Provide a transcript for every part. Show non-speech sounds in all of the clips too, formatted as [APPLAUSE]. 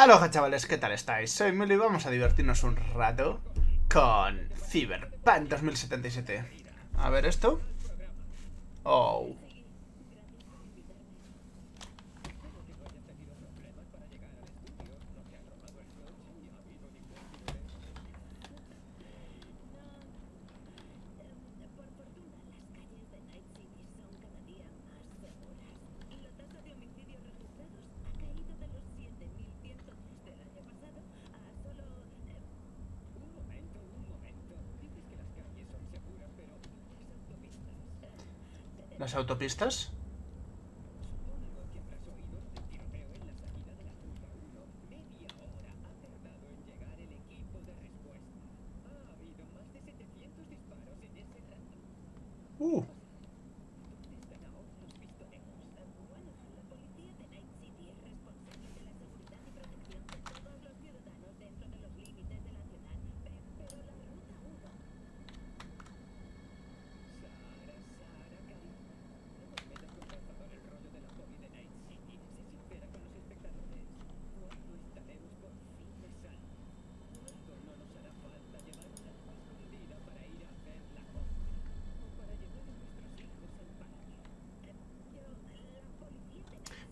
Aloha chavales, ¿qué tal estáis? Soy Milo y vamos a divertirnos un rato con Cyberpunk 2077. A ver esto. Oh. ¿Las autopistas?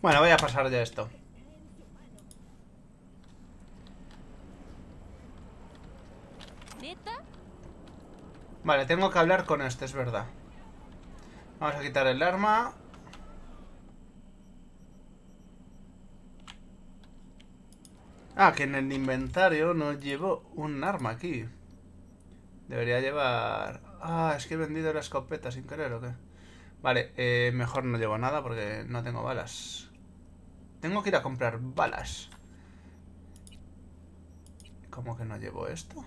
Bueno, voy a pasar ya esto. Vale, tengo que hablar con este, es verdad. Vamos a quitar el arma. Ah, que en el inventario no llevo un arma aquí. Debería llevar... Ah, es que he vendido la escopeta sin querer, ¿o qué? Vale, eh, mejor no llevo nada porque no tengo balas. Tengo que ir a comprar balas. ¿Cómo que no llevo esto?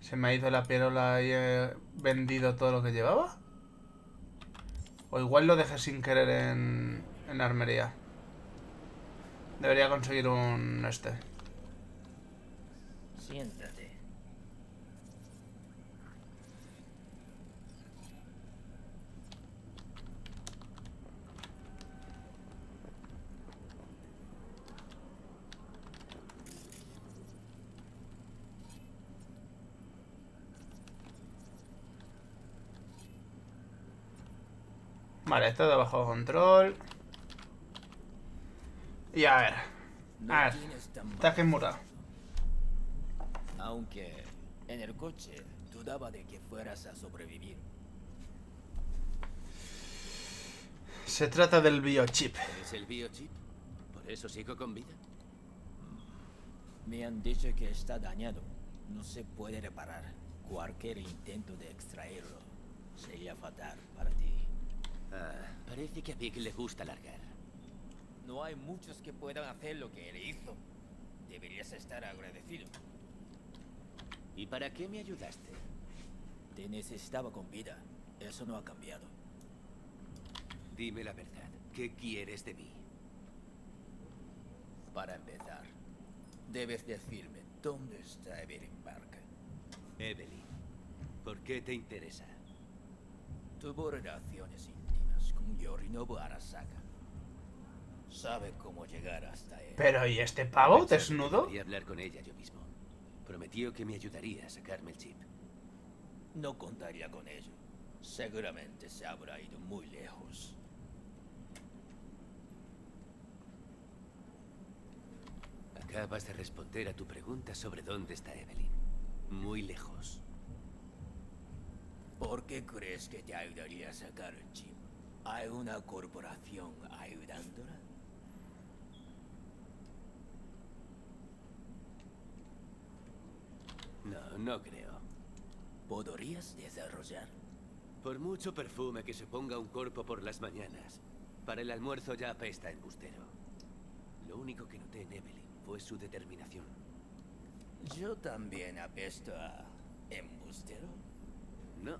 ¿Se me ha ido la perola y he vendido todo lo que llevaba? O igual lo dejé sin querer en, en la armería. Debería conseguir un este. Siéntate. Vale, todo bajo control. Y a ver. A ver. Taque mura. Aunque en el coche dudaba de que fueras a sobrevivir. Se trata del biochip. ¿Es el biochip? ¿Por eso sigo con vida? Me han dicho que está dañado. No se puede reparar. Cualquier intento de extraerlo sería fatal para ti. Ah, parece que a Vic le gusta largar. No hay muchos que puedan hacer lo que él hizo. Deberías estar agradecido. ¿Y para qué me ayudaste? Te necesitaba con vida. Eso no ha cambiado. Dime la verdad. ¿Qué quieres de mí? Para empezar, debes decirme dónde está Evelyn Parker. Evelyn, ¿por qué te interesa? Tuvo relaciones Yorinobu Arasaka. Sabe cómo llegar hasta él. Pero ¿y este pavo desnudo? Quería hablar con ella yo mismo. Prometió que me ayudaría a sacarme el chip. No contaría con ello. Seguramente se habrá ido muy lejos. Acabas de responder a tu pregunta sobre dónde está Evelyn. Muy lejos. ¿Por qué crees que te ayudaría a sacar el chip? ¿Hay una corporación ayudándola? No, no creo. ¿Podrías desarrollar? Por mucho perfume que se ponga un cuerpo por las mañanas, para el almuerzo ya apesta embustero. Lo único que noté en Evelyn fue su determinación. Yo también apesto a embustero. No,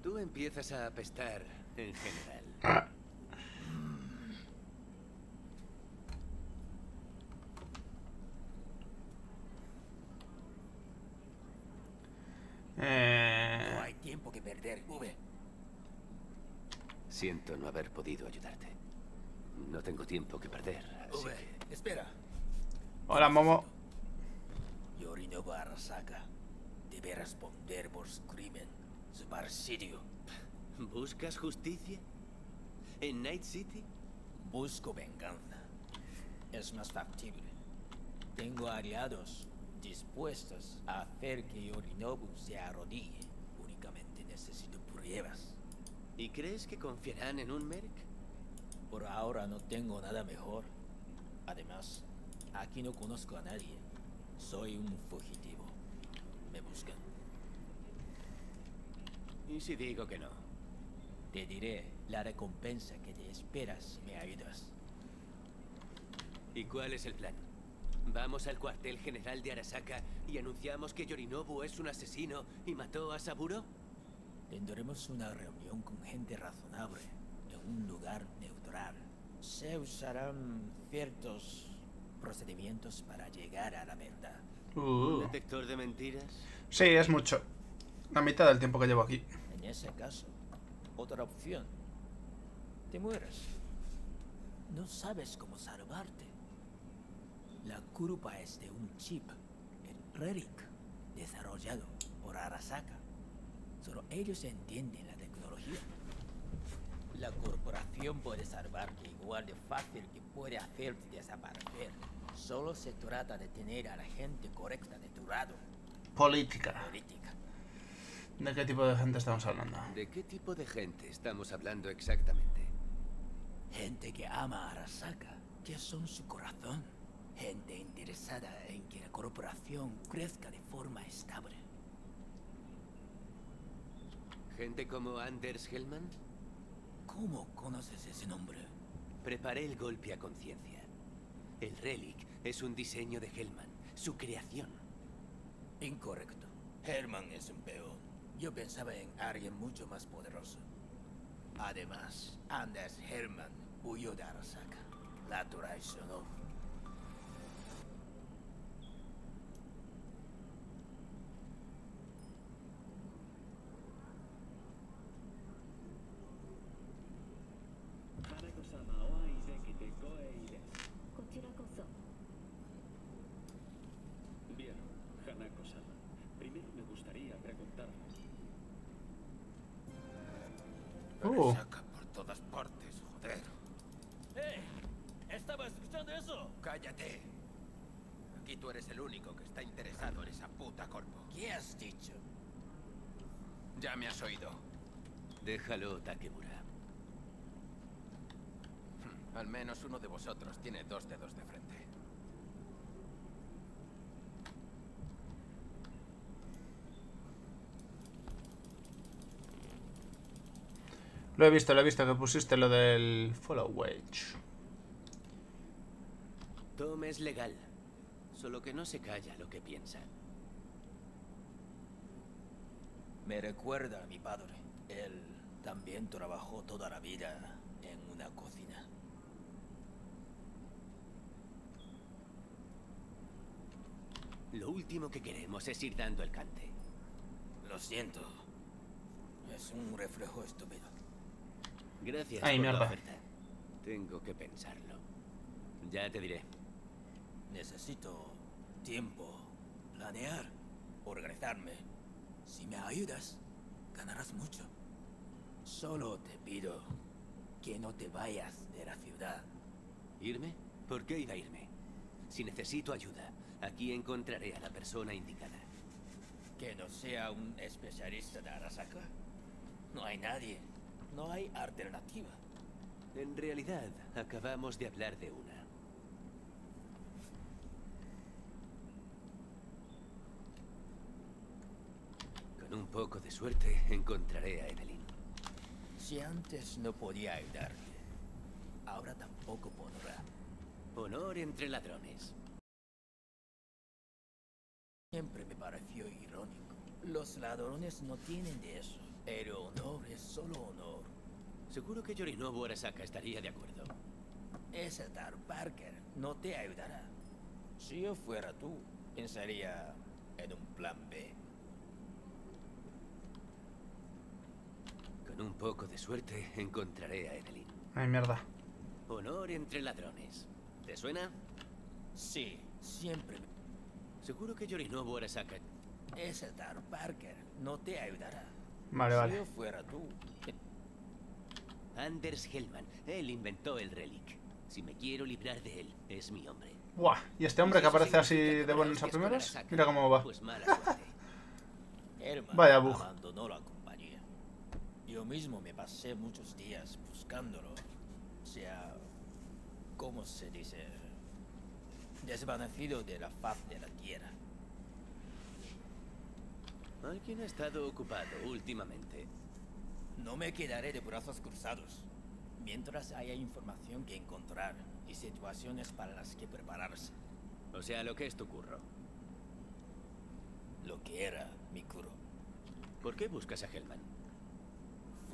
tú empiezas a apestar en general. Eh... No hay tiempo que perder, V. Siento no haber podido ayudarte. No tengo tiempo que perder, así V, que... Hola, Momo. Yorinobu Arasaka debe responder por su crimen, su parricidio. ¿Buscas justicia? ¿En Night City? Busco venganza. Es más factible. Tengo aliados dispuestos a hacer que Yorinobu se arrodille. Únicamente necesito pruebas. ¿Y crees que confiarán en un Merc? Por ahora no tengo nada mejor. Además, aquí no conozco a nadie. Soy un fugitivo. Me buscan. ¿Y si digo que no? Te diré la recompensa que te esperas si me ayudas. ¿Y cuál es el plan? ¿Vamos al cuartel general de Arasaka y anunciamos que Yorinobu es un asesino y mató a Saburo? Tendremos una reunión con gente razonable en un lugar neutral. Se usarán ciertos procedimientos para llegar a la verdad. Uh. ¿Detector de mentiras? Sí, es mucho. La mitad del tiempo que llevo aquí. En ese caso, otra opción. Te mueres. No sabes cómo salvarte. La culpa es de un chip, el Relic, desarrollado por Arasaka. Solo ellos entienden la tecnología. La corporación puede salvarte igual de fácil que puede hacerte desaparecer. Solo se trata de tener a la gente correcta de tu lado. Política. Política. ¿De qué tipo de gente estamos hablando? ¿De qué tipo de gente estamos hablando exactamente? Gente que ama a Arasaka, que son su corazón. Gente interesada en que la corporación crezca de forma estable. ¿Gente como Anders Hellman? ¿Cómo conoces ese nombre? Preparé el golpe a conciencia. El Relic es un diseño de Hellman, su creación. Incorrecto. Herman es un peón. Yo pensaba en alguien mucho más poderoso. Además, Anders Herman huyó de Arasaka. La traicionó. Bien, Hanako-sama. Primero me gustaría preguntarle. Uh. Saca por todas partes, joder. ¡Eh! ¿Estaba escuchando eso? Cállate. Aquí tú eres el único que está interesado en esa puta corpo. ¿Qué has dicho? Ya me has oído. Déjalo, Takemura. Hm, Al menos uno de vosotros tiene dos dedos de frente. Lo he visto, lo he visto que pusiste lo del follow wage. Tom es legal, solo que no se calla lo que piensa. Me recuerda a mi padre. Él también trabajó toda la vida en una cocina. Lo último que queremos es ir dando el cante. Lo siento. Es un reflejo estúpido. Gracias Ay, por la oferta. Tengo que pensarlo. Ya te diré. Necesito tiempo, planear, organizarme. Si me ayudas, ganarás mucho. Solo te pido que no te vayas de la ciudad. ¿Irme? ¿Por qué iba a irme? Si necesito ayuda, aquí encontraré a la persona indicada. Que no sea un especialista de Arasaka. No hay nadie. No hay alternativa. En realidad, acabamos de hablar de una. Con un poco de suerte, encontraré a Evelyn. Si antes no podía ayudarte, ahora tampoco podrá. Honor entre ladrones. Siempre me pareció irónico. Los ladrones no tienen de eso. Pero honor es solo honor. Seguro que Yorinobu Arasaka estaría de acuerdo. Ese tal Parker no te ayudará. Si yo fuera tú, pensaría en un plan B. Con un poco de suerte, encontraré a Evelyn. Ay, mierda. Honor entre ladrones. ¿Te suena? Sí, siempre. Seguro que Yorinobu Arasaka... Ese Dar Parker no te ayudará. Vale, Si vale. yo fuera tú, [LAUGHS] Anders Hellman, él inventó el relic. Si me quiero librar de él, es mi hombre. Buah, ¿y este hombre Si que aparece así de buenas a primeras? Mira cómo va. Pues mala [LAUGHS] Vaya bug. Yo mismo me pasé muchos días buscándolo. O sea, ¿cómo se dice? Desvanecido de la faz de la tierra. Alguien ha estado ocupado últimamente. No me quedaré de brazos cruzados. Mientras haya información que encontrar y situaciones para las que prepararse. O sea, lo que es tu curro. Lo que era mi curo. ¿Por qué buscas a Hellman?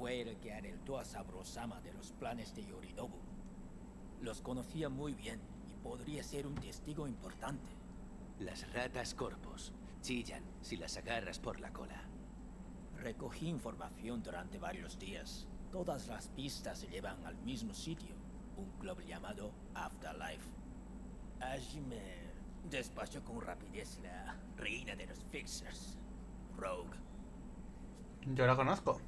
Fue el que alertó a Sabrosama de los planes de Yorinobu. Los conocía muy bien y podría ser un testigo importante. Las ratas corpos chillan si las agarras por la cola. Recogí información durante varios días. Todas las pistas se llevan al mismo sitio, un club llamado Afterlife. Allí me despachó con rapidez la reina de los fixers, Rogue. Yo la conozco.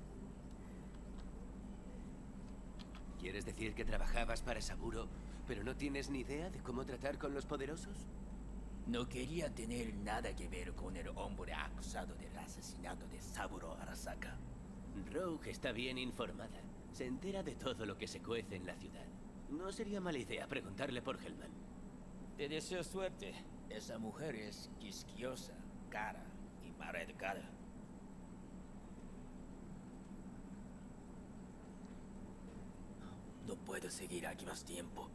¿Quieres decir que trabajabas para Saburo, pero no tienes ni idea de cómo tratar con los poderosos? No quería tener nada que ver con el hombre acusado del asesinato de Saburo Arasaka. Rogue está bien informada. Se entera de todo lo que se cuece en la ciudad. No sería mala idea preguntarle por Hellman. Te deseo suerte. Esa mujer es quisquiosa, cara y mal educada. No puedo seguir aquí más tiempo.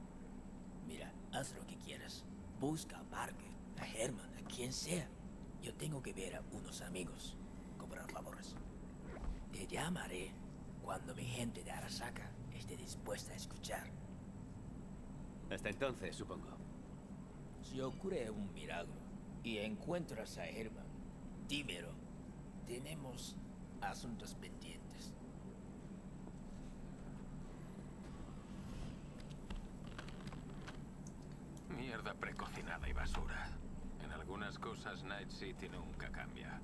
Mira, haz lo que quieras. Busca a Margaret, a Herman, a quien sea. Yo tengo que ver a unos amigos, cobrar favores. Te llamaré cuando mi gente de Arasaka esté dispuesta a escuchar. Hasta entonces, supongo. Si ocurre un milagro y encuentras a Herman, dímelo. Tenemos asuntos pendientes. Mierda precocinada y basura. En algunas cosas Night City nunca cambia.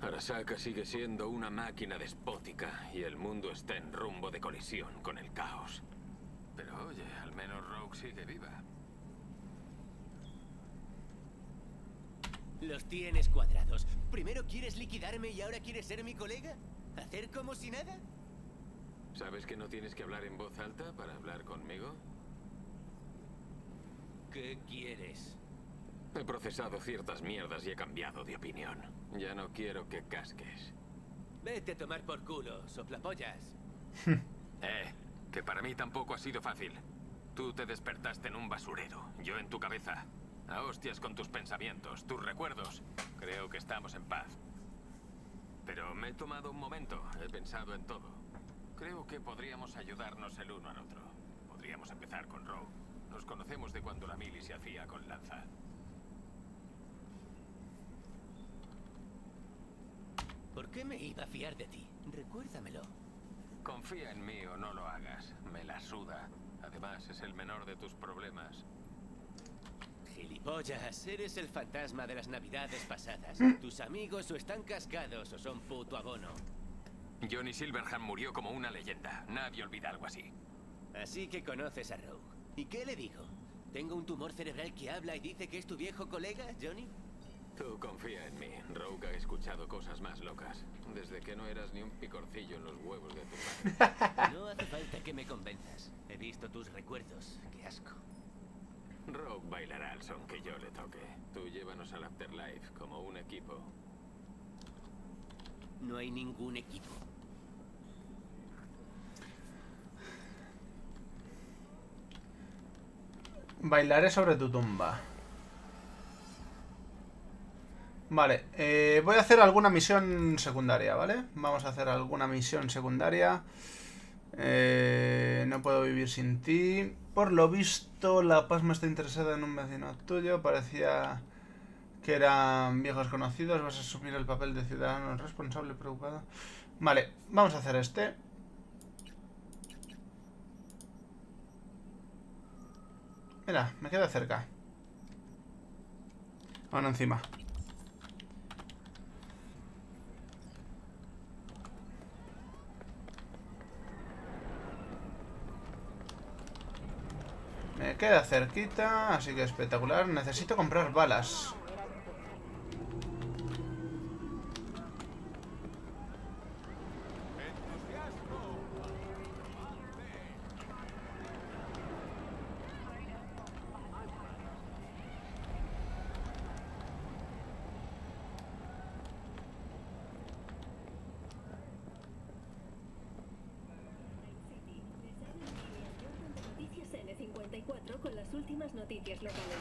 Arasaka sigue siendo una máquina despótica y el mundo está en rumbo de colisión con el caos. Pero oye, al menos Rogue sigue viva. Los tienes cuadrados. Primero quieres liquidarme y ahora quieres ser mi colega. ¿Hacer como si nada? ¿Sabes que no tienes que hablar en voz alta para hablar conmigo? ¿Qué quieres? He procesado ciertas mierdas y he cambiado de opinión. Ya no quiero que casques. Vete a tomar por culo, soplapollas. [LAUGHS] Eh, que para mí tampoco ha sido fácil. Tú te despertaste en un basurero, yo en tu cabeza. A hostias con tus pensamientos, tus recuerdos. Creo que estamos en paz. Pero me he tomado un momento, he pensado en todo. Creo que podríamos ayudarnos el uno al otro. Podríamos empezar con Rogue. Nos conocemos de cuando la mili se hacía con lanza. ¿Por qué me iba a fiar de ti? Recuérdamelo. Confía en mí o no lo hagas. Me la suda. Además, es el menor de tus problemas. Gilipollas, eres el fantasma de las navidades pasadas. [CLEARS THROAT] Tus amigos o están cascados o son puto abono. Johnny Silverhand murió como una leyenda. Nadie olvida algo así. Así que conoces a Rogue. ¿Y qué le dijo? ¿Tengo un tumor cerebral que habla y dice que es tu viejo colega, Johnny? Tú confía en mí. Rogue ha escuchado cosas más locas. Desde que no eras ni un picorcillo en los huevos de tu padre. No hace falta que me convenzas. He visto tus recuerdos. Qué asco. Rogue bailará al son que yo le toque. Tú llévanos al Afterlife como un equipo. No hay ningún equipo. Bailaré sobre tu tumba. Vale, eh, voy a hacer alguna misión secundaria, ¿vale? Vamos a hacer alguna misión secundaria. Eh, no puedo vivir sin ti. Por lo visto, La Paz me está interesada en un vecino tuyo. Parecía que eran viejos conocidos. Vas a asumir el papel de ciudadano responsable preocupado. Vale, vamos a hacer este. Mira, me queda cerca. Mano encima. Me queda cerquita, así que espectacular. Necesito comprar balas. Noticias N54 con las últimas noticias locales.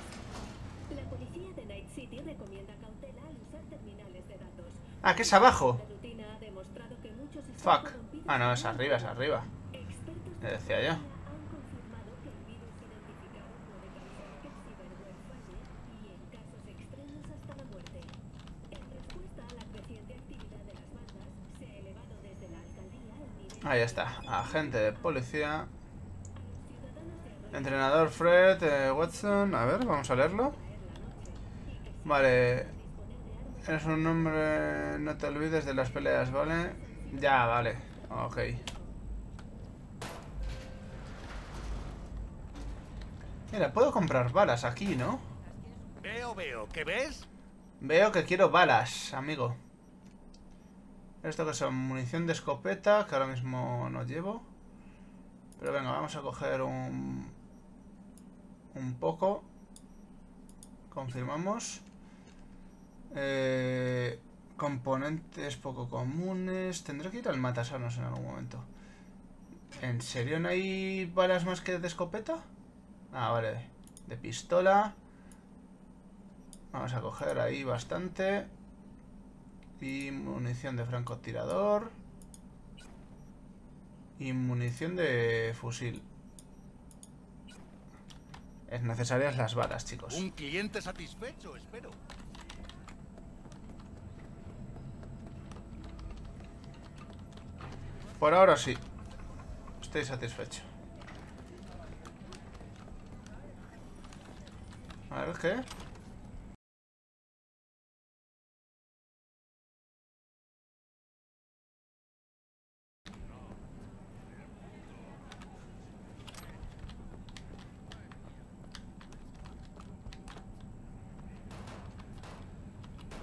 La policía de Night City recomienda cautela al usar terminales de datos. Ah, que es abajo. Fuck. Ah, no, es arriba, es arriba. Le de decía yo. Ahí está. Agente de policía. Entrenador Fred eh, Watson. A ver, vamos a leerlo. Vale. Eres un hombre. No te olvides de las peleas, ¿vale? Ya, vale. Ok. Mira, puedo comprar balas aquí, ¿no? Veo, veo. ¿Qué ves? Veo que quiero balas, amigo. Esto que son munición de escopeta, que ahora mismo no llevo. Pero venga, vamos a coger un... Un poco. Confirmamos. Eh, componentes poco comunes. Tendré que ir al matasanos en algún momento. ¿En serio no hay balas más que de escopeta? Ah, vale. De pistola. Vamos a coger ahí bastante. Y munición de francotirador. Y munición de fusil. Es necesarias las balas, chicos. Un cliente satisfecho, espero. Por ahora sí. Estoy satisfecho. A ver, ¿qué?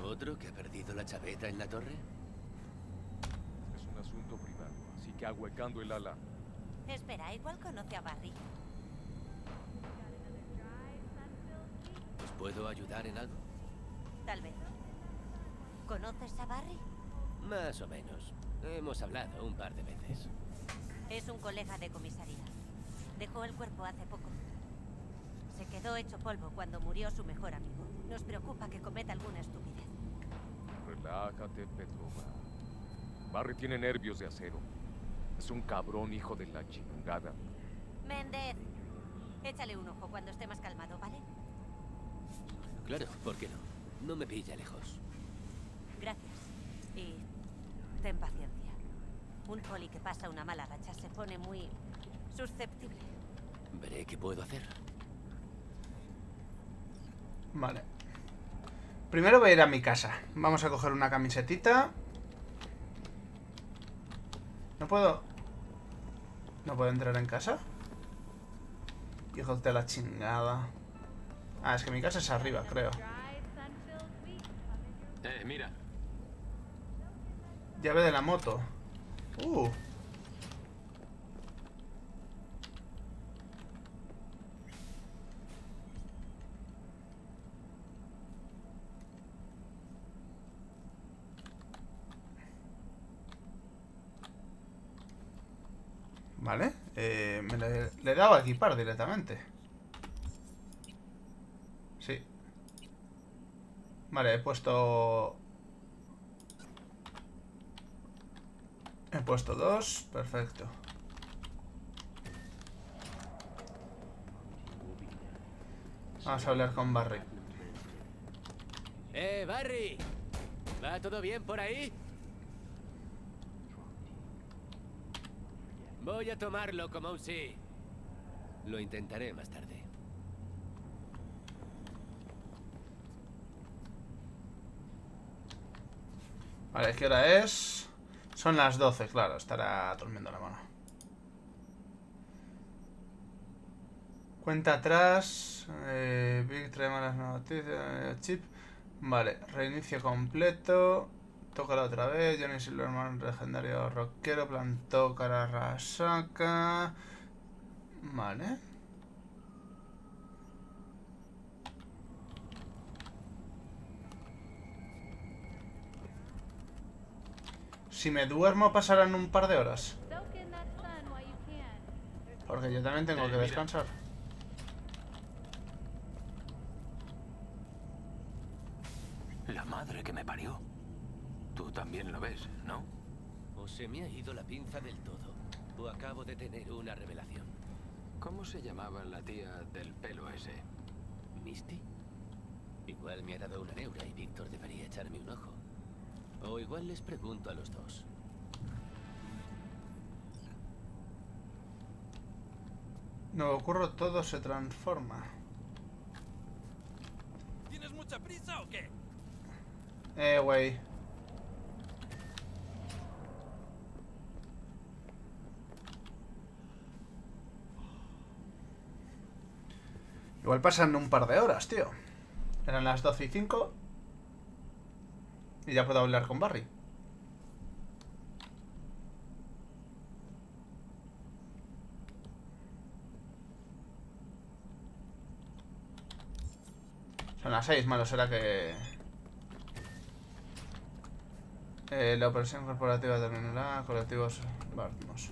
¿Otro que ha perdido la chaveta en la torre? Es un asunto privado, así que ahuecando el ala. Espera, igual conoce a Barry. ¿Os puedo ayudar en algo? Tal vez. ¿Conoces a Barry? Más o menos. Hemos hablado un par de veces. Es un colega de comisaría. Dejó el cuerpo hace poco. Se quedó hecho polvo cuando murió su mejor amigo. Nos preocupa que cometa alguna estupidez. Relájate, Petrova. Barry tiene nervios de acero. Es un cabrón hijo de la chingada. Méndez, échale un ojo cuando esté más calmado, ¿vale? Claro, ¿por qué no? No me pilla lejos. Gracias. Y ten paciencia. Un poli que pasa una mala racha se pone muy susceptible. Veré qué puedo hacer. Vale. Primero voy a ir a mi casa. Vamos a coger una camisetita. No puedo... ¿No puedo entrar en casa? Hijos de la chingada. Ah, es que mi casa es arriba, creo. Eh, mira. Llave de la moto. Uh. Vale. Eh, me le, le dado a equipar directamente. Sí. Vale, he puesto... He puesto dos, perfecto. Vamos a hablar con Barry. ¡Eh, Barry! ¿Va todo bien por ahí? Voy a tomarlo como un sí. Lo intentaré más tarde. Vale, ¿qué hora es? Son las 12, claro, estará durmiendo la mano. Cuenta atrás. Eh, Big trae malas noticias. Eh, chip. Vale, reinicio completo. Tócala otra vez. Johnny Silverman, legendario rockero. Plantó Kararasaka. Vale. Si me duermo pasarán un par de horas. Porque yo también tengo Eh, que descansar. La madre que me parió. Tú también lo ves, ¿no? O se me ha ido la pinza del todo, o acabo de tener una revelación. ¿Cómo se llamaba la tía del pelo ese? ¿Misty? Igual me ha dado una neura y Víctor debería echarme un ojo. O igual les pregunto a los dos. No ocurro, todo se transforma. ¿Tienes mucha prisa o qué? Eh, güey. Igual pasan un par de horas, tío. Eran las 12 y 5. Y ya puedo hablar con Barry. Son las 6, malo será que... Eh, la operación corporativa terminará. Colectivos... Vamos.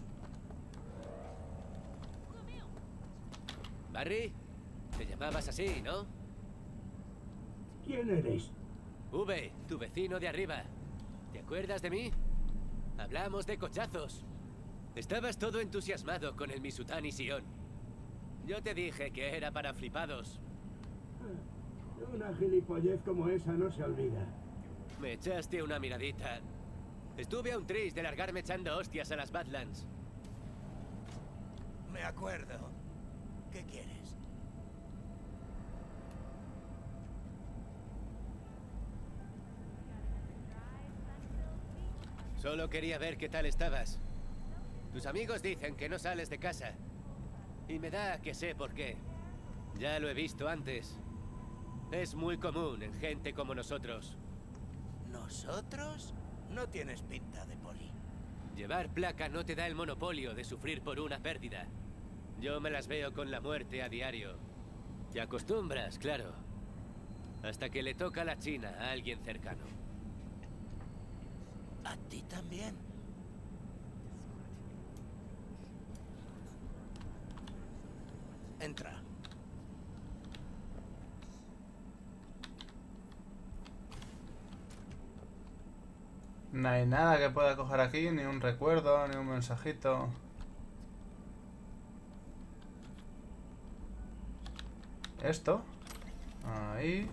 Barry, te llamabas así, ¿no? ¿Quién eres? V, tu vecino de arriba. ¿Te acuerdas de mí? Hablamos de cochazos. Estabas todo entusiasmado con el Misutani Sion. Yo te dije que era para flipados. Una gilipollez como esa no se olvida. Me echaste una miradita. Estuve a un tris de largarme echando hostias a las Badlands. Me acuerdo. ¿Qué quieres? Solo quería ver qué tal estabas. Tus amigos dicen que no sales de casa. Y me da que sé por qué. Ya lo he visto antes. Es muy común en gente como nosotros. ¿Nosotros? No tienes pinta de poli. Llevar placa no te da el monopolio de sufrir por una pérdida. Yo me las veo con la muerte a diario. Te acostumbras, claro. Hasta que le toca la china a alguien cercano. ¿A ti también? Entra. No hay nada que pueda coger aquí, ni un recuerdo, ni un mensajito. Esto. Ahí.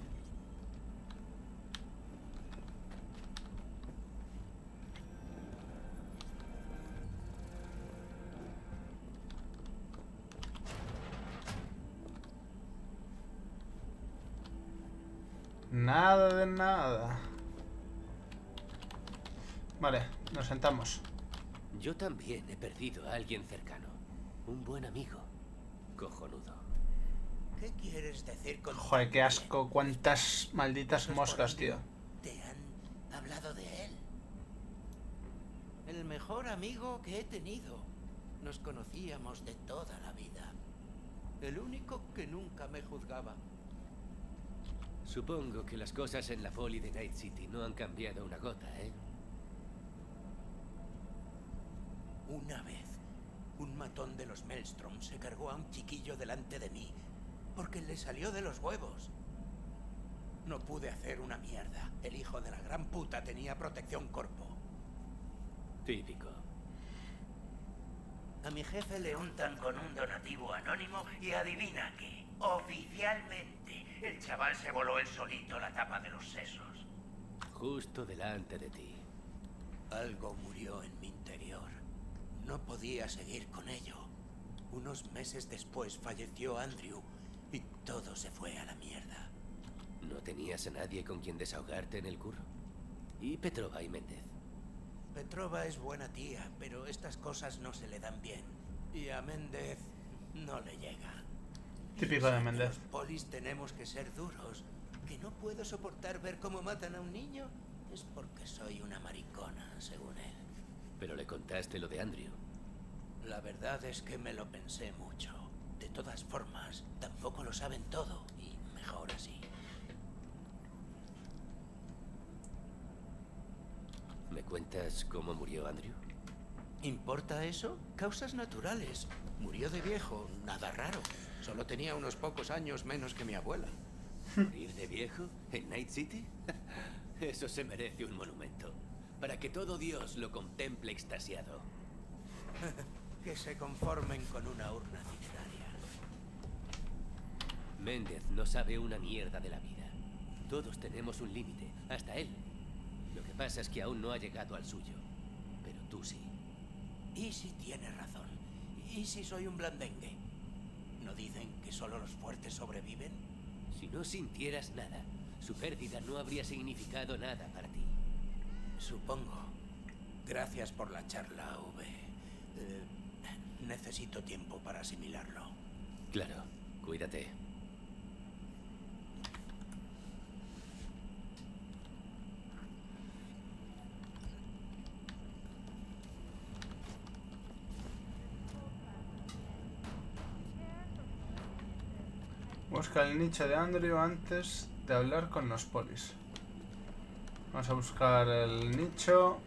Nada de nada. Vale, nos sentamos. Yo también he perdido a alguien cercano. Un buen amigo. Cojonudo. ¿Qué quieres decir con Joder, qué asco. Cuántas malditas moscas, tío. ¿Te han hablado de él? El mejor amigo que he tenido. Nos conocíamos de toda la vida. El único que nunca me juzgaba. Supongo que las cosas en la poli de Night City no han cambiado una gota, ¿eh? Una vez, un matón de los Maelstrom se cargó a un chiquillo delante de mí porque le salió de los huevos. No pude hacer una mierda. El hijo de la gran puta tenía protección corpo. Típico. A mi jefe le untan con un donativo anónimo y adivina qué. Oficialmente, el chaval se voló él solito la tapa de los sesos. Justo delante de ti. Algo murió en mi interior. No podía seguir con ello. Unos meses después falleció Andrew y todo se fue a la mierda. ¿No tenías a nadie con quien desahogarte en el curro? ¿Y Petrova y Méndez? Petrova es buena tía, pero estas cosas no se le dan bien. Y a Méndez no le llega. Típico de Méndez. Los polis tenemos que ser duros. Que no puedo soportar ver cómo matan a un niño es porque soy una maricona, según él. Pero le contaste lo de Andrew. La verdad es que me lo pensé mucho. De todas formas, tampoco lo saben todo y mejor así. ¿Me cuentas cómo murió Andrew? ¿Importa eso? Causas naturales. Murió de viejo, nada raro. Solo tenía unos pocos años menos que mi abuela. [LAUGHS] ¿Morir de viejo? ¿En Night City? [LAUGHS] Eso se merece un monumento. Para que todo Dios lo contemple extasiado. [LAUGHS] que se conformen con una urna cineraria. Méndez no sabe una mierda de la vida. Todos tenemos un límite, hasta él. Lo que pasa es que aún no ha llegado al suyo. Pero tú sí. Y si tiene razón. ¿Y si soy un blandengue? ¿No dicen que solo los fuertes sobreviven? Si no sintieras nada, su pérdida no habría significado nada para ti. Supongo. Gracias por la charla, V. Eh, necesito tiempo para asimilarlo. Claro, cuídate. Busca el nicho de Andrew antes de hablar con los polis. Vamos a buscar el nicho.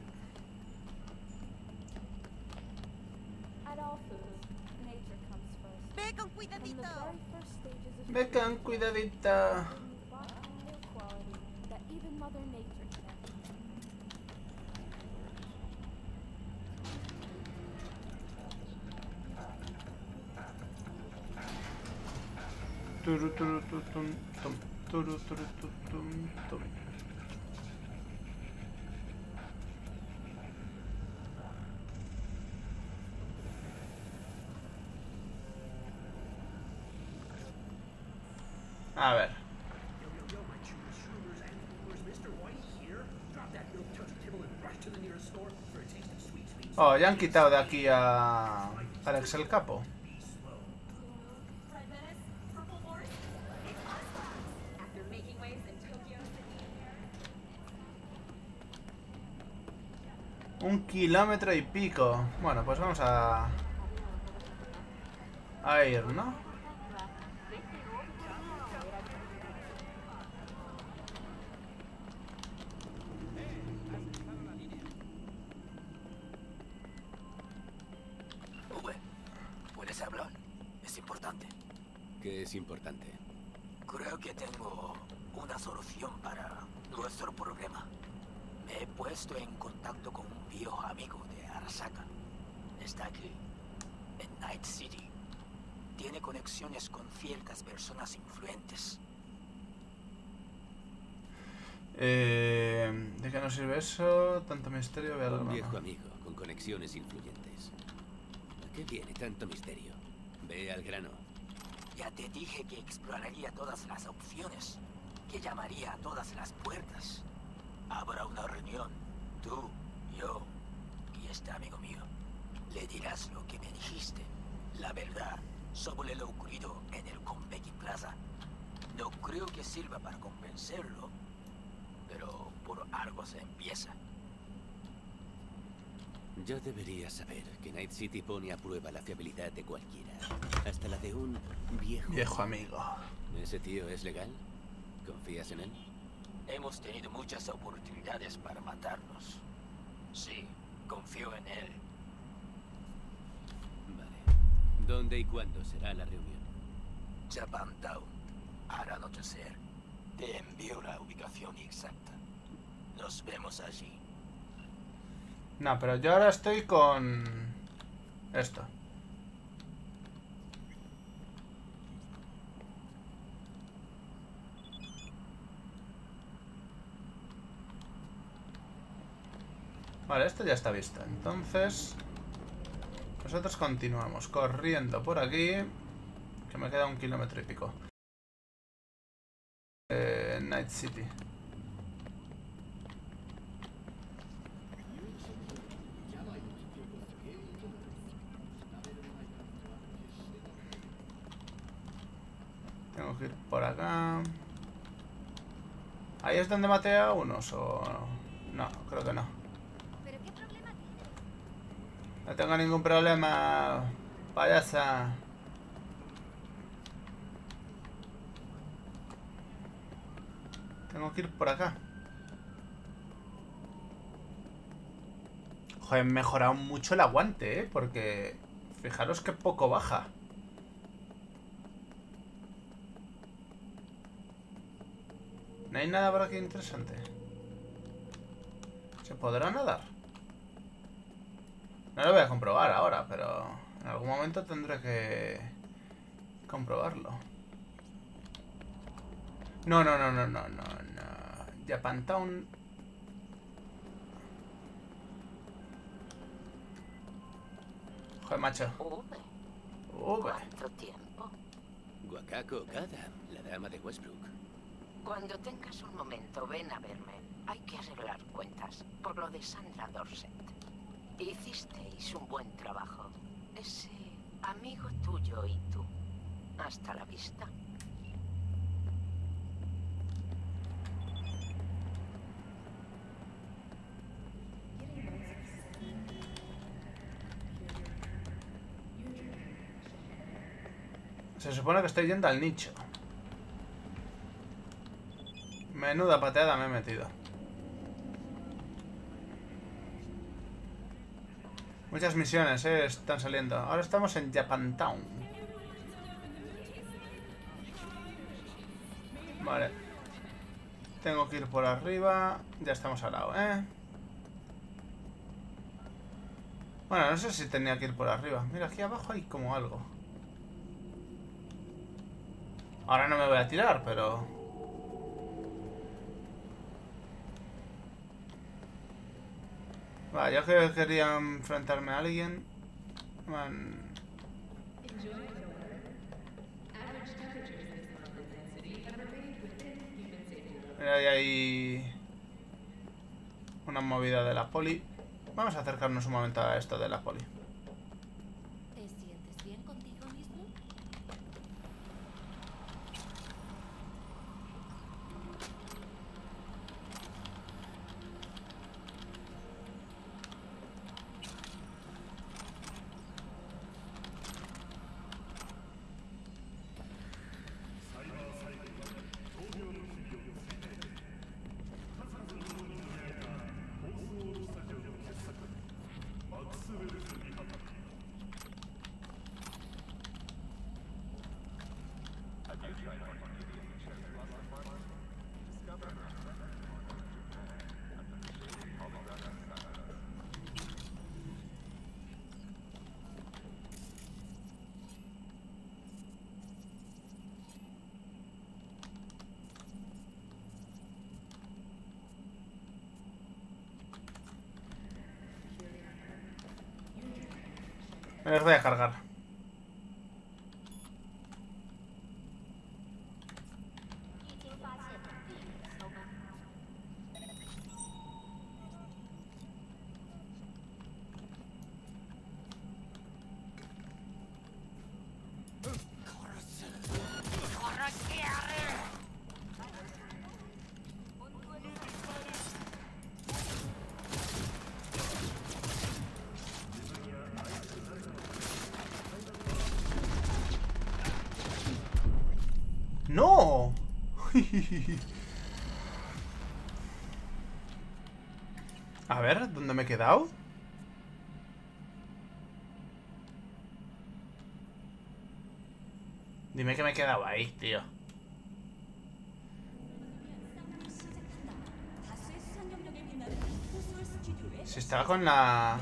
Ve con cuidadito. Ve con cuidadita. Turu, turu, tu, tum, tum, turu, turu, tu, tum, tum. A ver. Oh, ya han quitado de aquí a Alex el Capo. Un kilómetro y pico. Bueno, pues vamos a... A ir, ¿no? V, ¿puedes hablar? Es importante. ¿Qué es importante? Creo que tengo una solución para nuestro problema. Me he puesto en contacto con viejo amigo de Arasaka. Está aquí, en Night City. Tiene conexiones con ciertas personas influentes. Eh, ¿De qué nos sirve eso? Tanto misterio, ve Un viejo amigo con conexiones influyentes. ¿A qué viene tanto misterio? Ve al grano. Ya te dije que exploraría todas las opciones, que llamaría a todas las puertas. Habrá una reunión, tú, yo y este amigo mío. Le dirás lo que me dijiste, la verdad sobre lo ocurrido en el Konpeki Plaza. No creo que sirva para convencerlo, pero por algo se empieza. Ya deberías saber que Night City pone a prueba la fiabilidad de cualquiera. Hasta la de un viejo. Viejo amigo. ¿Ese tío es legal? ¿Confías en él? Hemos tenido muchas oportunidades para matarnos. Sí, confío en él. Vale. ¿Dónde y cuándo será la reunión? Japantown, al anochecer. Te envío la ubicación exacta. Nos vemos allí. No, pero yo ahora estoy con... Esto. Vale, esto ya está visto. Entonces, nosotros continuamos corriendo por aquí, que me queda un kilómetro y pico. Eh, Night City. Tengo que ir por acá. Ahí es donde maté a unos o... No, creo que no. ¿Pero qué problema No tengo ningún problema, payasa. Tengo que ir por acá. Joder, he mejorado mucho el aguante, ¿eh? Porque... Fijaros que poco baja. No hay nada por aquí interesante. ¿Se podrá nadar? No lo voy a comprobar ahora, pero en algún momento tendré que comprobarlo. No, no, no, no, no, no, no. Japantown. Joder, macho. Uve. ¿Cuánto tiempo? Wakako Okada, la dama de Westbrook. Cuando tengas un momento, ven a verme. Hay que arreglar cuentas por lo de Sandra Dorset. Hicisteis un buen trabajo. Ese amigo tuyo y tú. Hasta la vista. Se supone que estoy yendo al nicho. Menuda pateada me he metido. Muchas misiones, eh, están saliendo. Ahora estamos en Japantown. Vale. Tengo que ir por arriba. Ya estamos al lado, ¿eh? Bueno, no sé si tenía que ir por arriba. Mira, aquí abajo hay como algo. Ahora no me voy a tirar, pero... Vale, yo que quería enfrentarme a alguien... Man... Ahí hay... Una movida de la poli. Vamos a acercarnos un momento a esto de la poli. ¿Te sientes bien contigo mismo? Me los voy a cargar. ¡No! A ver, ¿dónde me he quedado? Dime que me he quedado ahí, tío. Si estaba con la...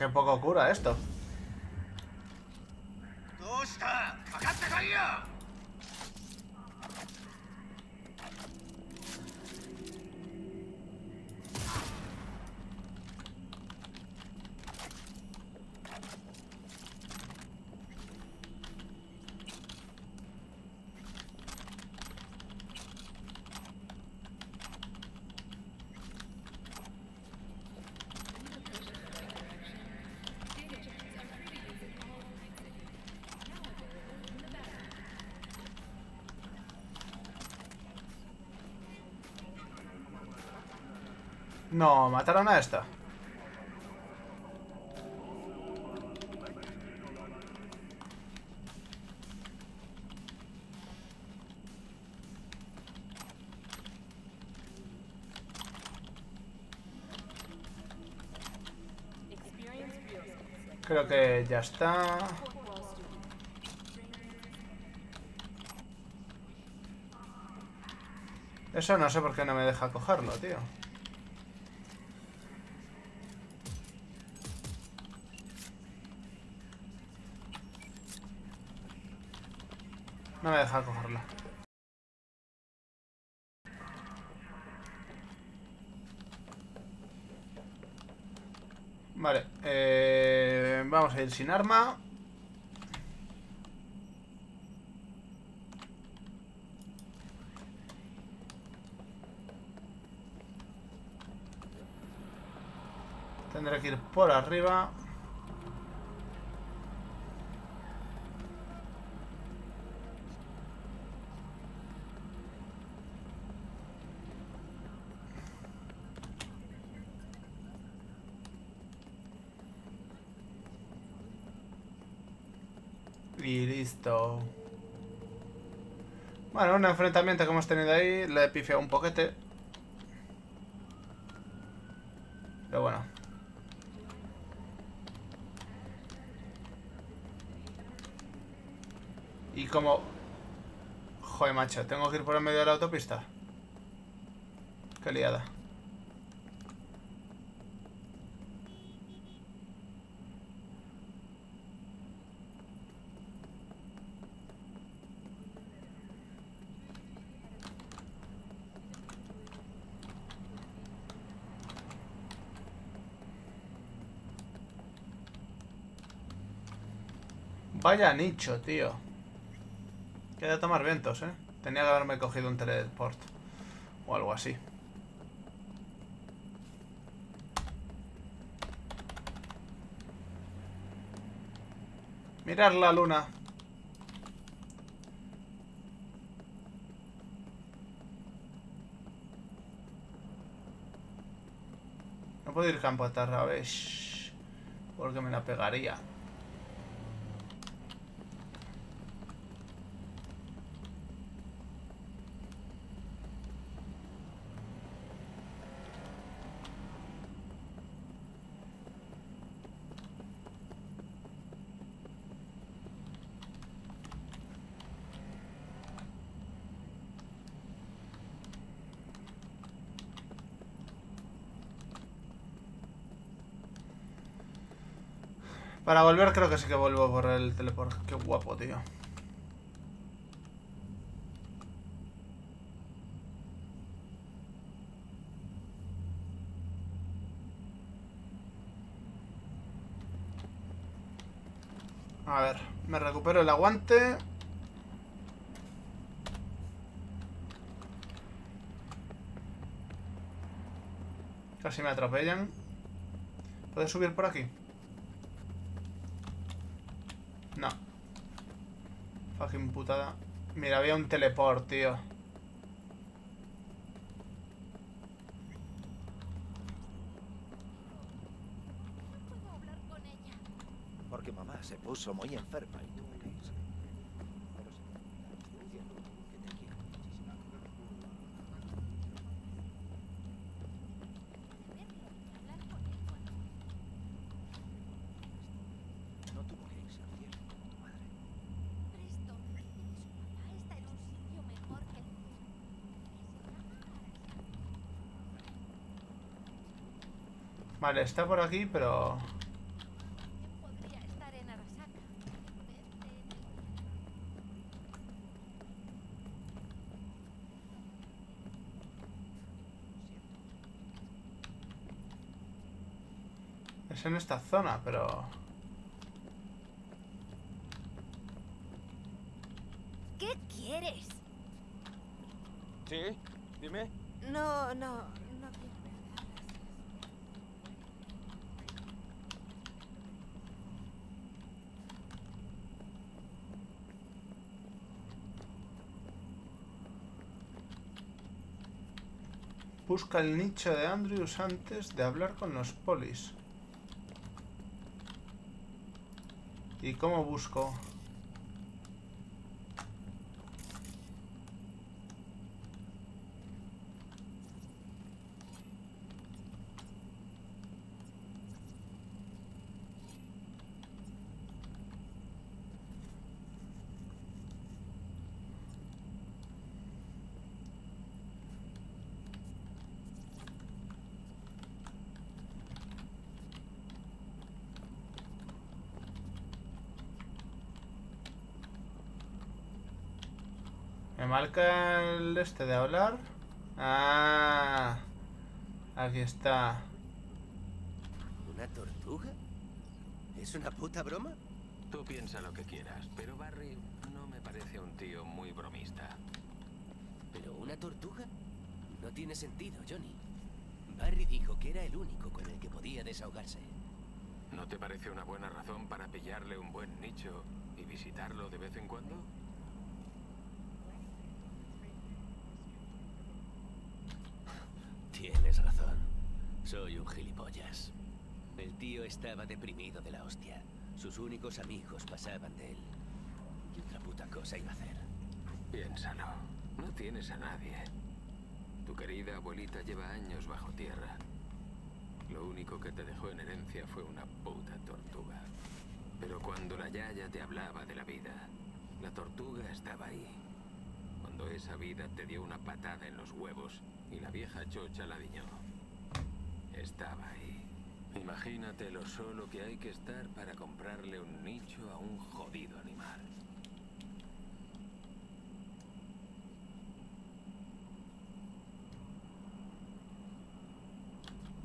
qué poco cura esto. No, mataron a esta. Creo que ya está. Eso no sé por qué no me deja cogerlo, tío. No me deja cogerla. Vale, eh, vamos a ir sin arma. Tendré que ir por arriba. Y listo. Bueno, un enfrentamiento que hemos tenido ahí. Le he pifiado un poquete. Pero bueno. Y como... Joder, macho. ¿Tengo que ir por el medio de la autopista? Qué liada. Vaya nicho, tío. Queda tomar vientos, ¿eh? Tenía que haberme cogido un teleport. O algo así. Mirar la luna. No puedo ir campo a Tarrabesh. Porque me la pegaría. Para volver creo que sí que vuelvo por el teleport. Qué guapo, tío. A ver, me recupero el aguante. Casi me atropellan. ¿Puedes subir por aquí? No. Putada. Mira, había un teleport, tío. Porque mamá se puso muy enferma y tuve Vale, está por aquí, pero... Es en esta zona, pero... Busca el nicho de Andrews antes de hablar con los polis. ¿Y cómo busco? Me marca el este de hablar. Ah, aquí está. ¿Una tortuga? ¿Es una puta broma? Tú piensa lo que quieras, pero Barry no me parece un tío muy bromista. ¿Pero una tortuga? No tiene sentido, Johnny. Barry dijo que era el único con el que podía desahogarse. ¿No te parece una buena razón para pillarle un buen nicho y visitarlo de vez en cuando? Tienes razón. Soy un gilipollas. El tío estaba deprimido de la hostia. Sus únicos amigos pasaban de él. ¿Qué otra puta cosa iba a hacer? Piénsalo. No tienes a nadie. Tu querida abuelita lleva años bajo tierra. Lo único que te dejó en herencia fue una puta tortuga. Pero cuando la yaya te hablaba de la vida, la tortuga estaba ahí. Cuando esa vida te dio una patada en los huevos y la vieja chocha la diñó. Estaba ahí. Imagínate lo solo que hay que estar para comprarle un nicho a un jodido animal.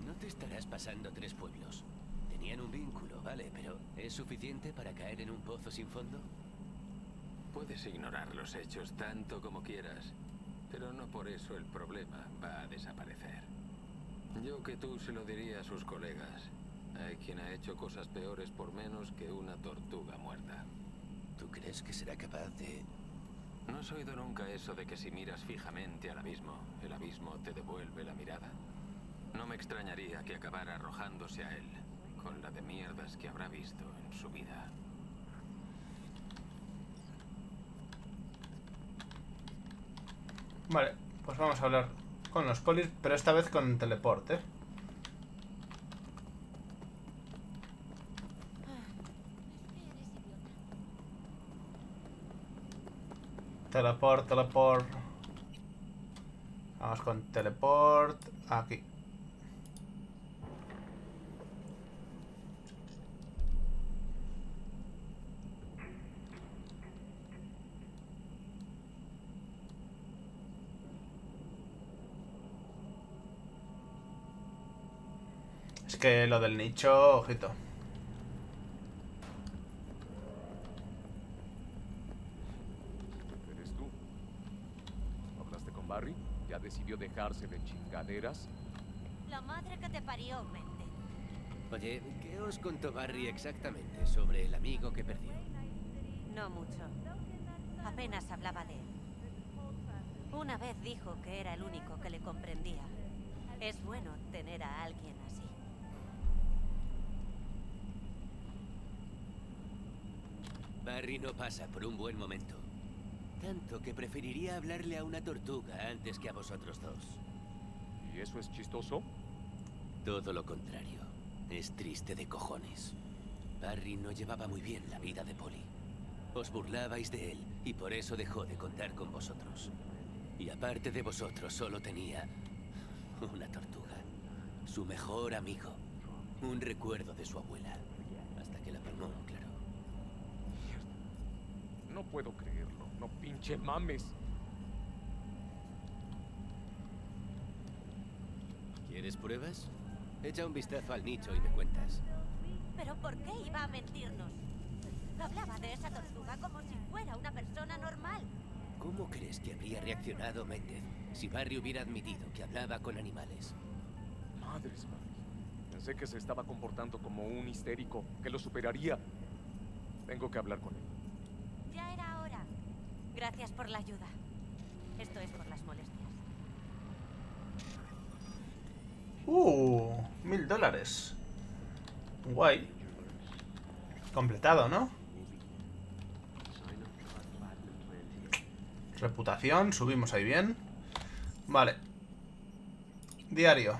No te estarás pasando tres pueblos. Tenían un vínculo, vale, pero ¿es suficiente para caer en un pozo sin fondo? Puedes ignorar los hechos tanto como quieras, pero no por eso el problema va a desaparecer. Yo que tú se lo diría a sus colegas. Hay quien ha hecho cosas peores por menos que una tortuga muerta. ¿Tú crees que será capaz de...? ¿No has oído nunca eso de que si miras fijamente al abismo, el abismo te devuelve la mirada? No me extrañaría que acabara arrojándose a él, con la de mierdas que habrá visto en su vida. Vale, pues vamos a hablar con los polis, pero esta vez con teleporte. Teleport, teleport. Vamos con teleport. Aquí. Es que lo del nicho, ojito. ¿Eres tú? ¿Hablaste con Barry? ¿Ya decidió dejarse de chingaderas? La madre que te parió, mente. Oye, ¿qué os contó Barry exactamente sobre el amigo que perdió? No mucho. Apenas hablaba de él. Una vez dijo que era el único que le comprendía. Es bueno tener a alguien así. Barry no pasa por un buen momento. Tanto que preferiría hablarle a una tortuga antes que a vosotros dos. ¿Y eso es chistoso? Todo lo contrario. Es triste de cojones. Barry no llevaba muy bien la vida de Polly. Os burlabais de él y por eso dejó de contar con vosotros. Y aparte de vosotros solo tenía una tortuga. Su mejor amigo. Un recuerdo de su abuela. Hasta que la palmó, claro. No puedo creerlo. No pinche mames. ¿Quieres pruebas? Echa un vistazo al nicho y me cuentas. ¿Pero por qué iba a mentirnos? Hablaba de esa tortuga como si fuera una persona normal. ¿Cómo crees que habría reaccionado Méndez si Barry hubiera admitido que hablaba con animales? Madres, madres. Pensé que se estaba comportando como un histérico, que lo superaría. Tengo que hablar con él. Gracias por la ayuda. Esto es por las molestias. Uh, mil dólares. Guay. Completado, ¿no? Reputación, subimos ahí bien. Vale. Diario.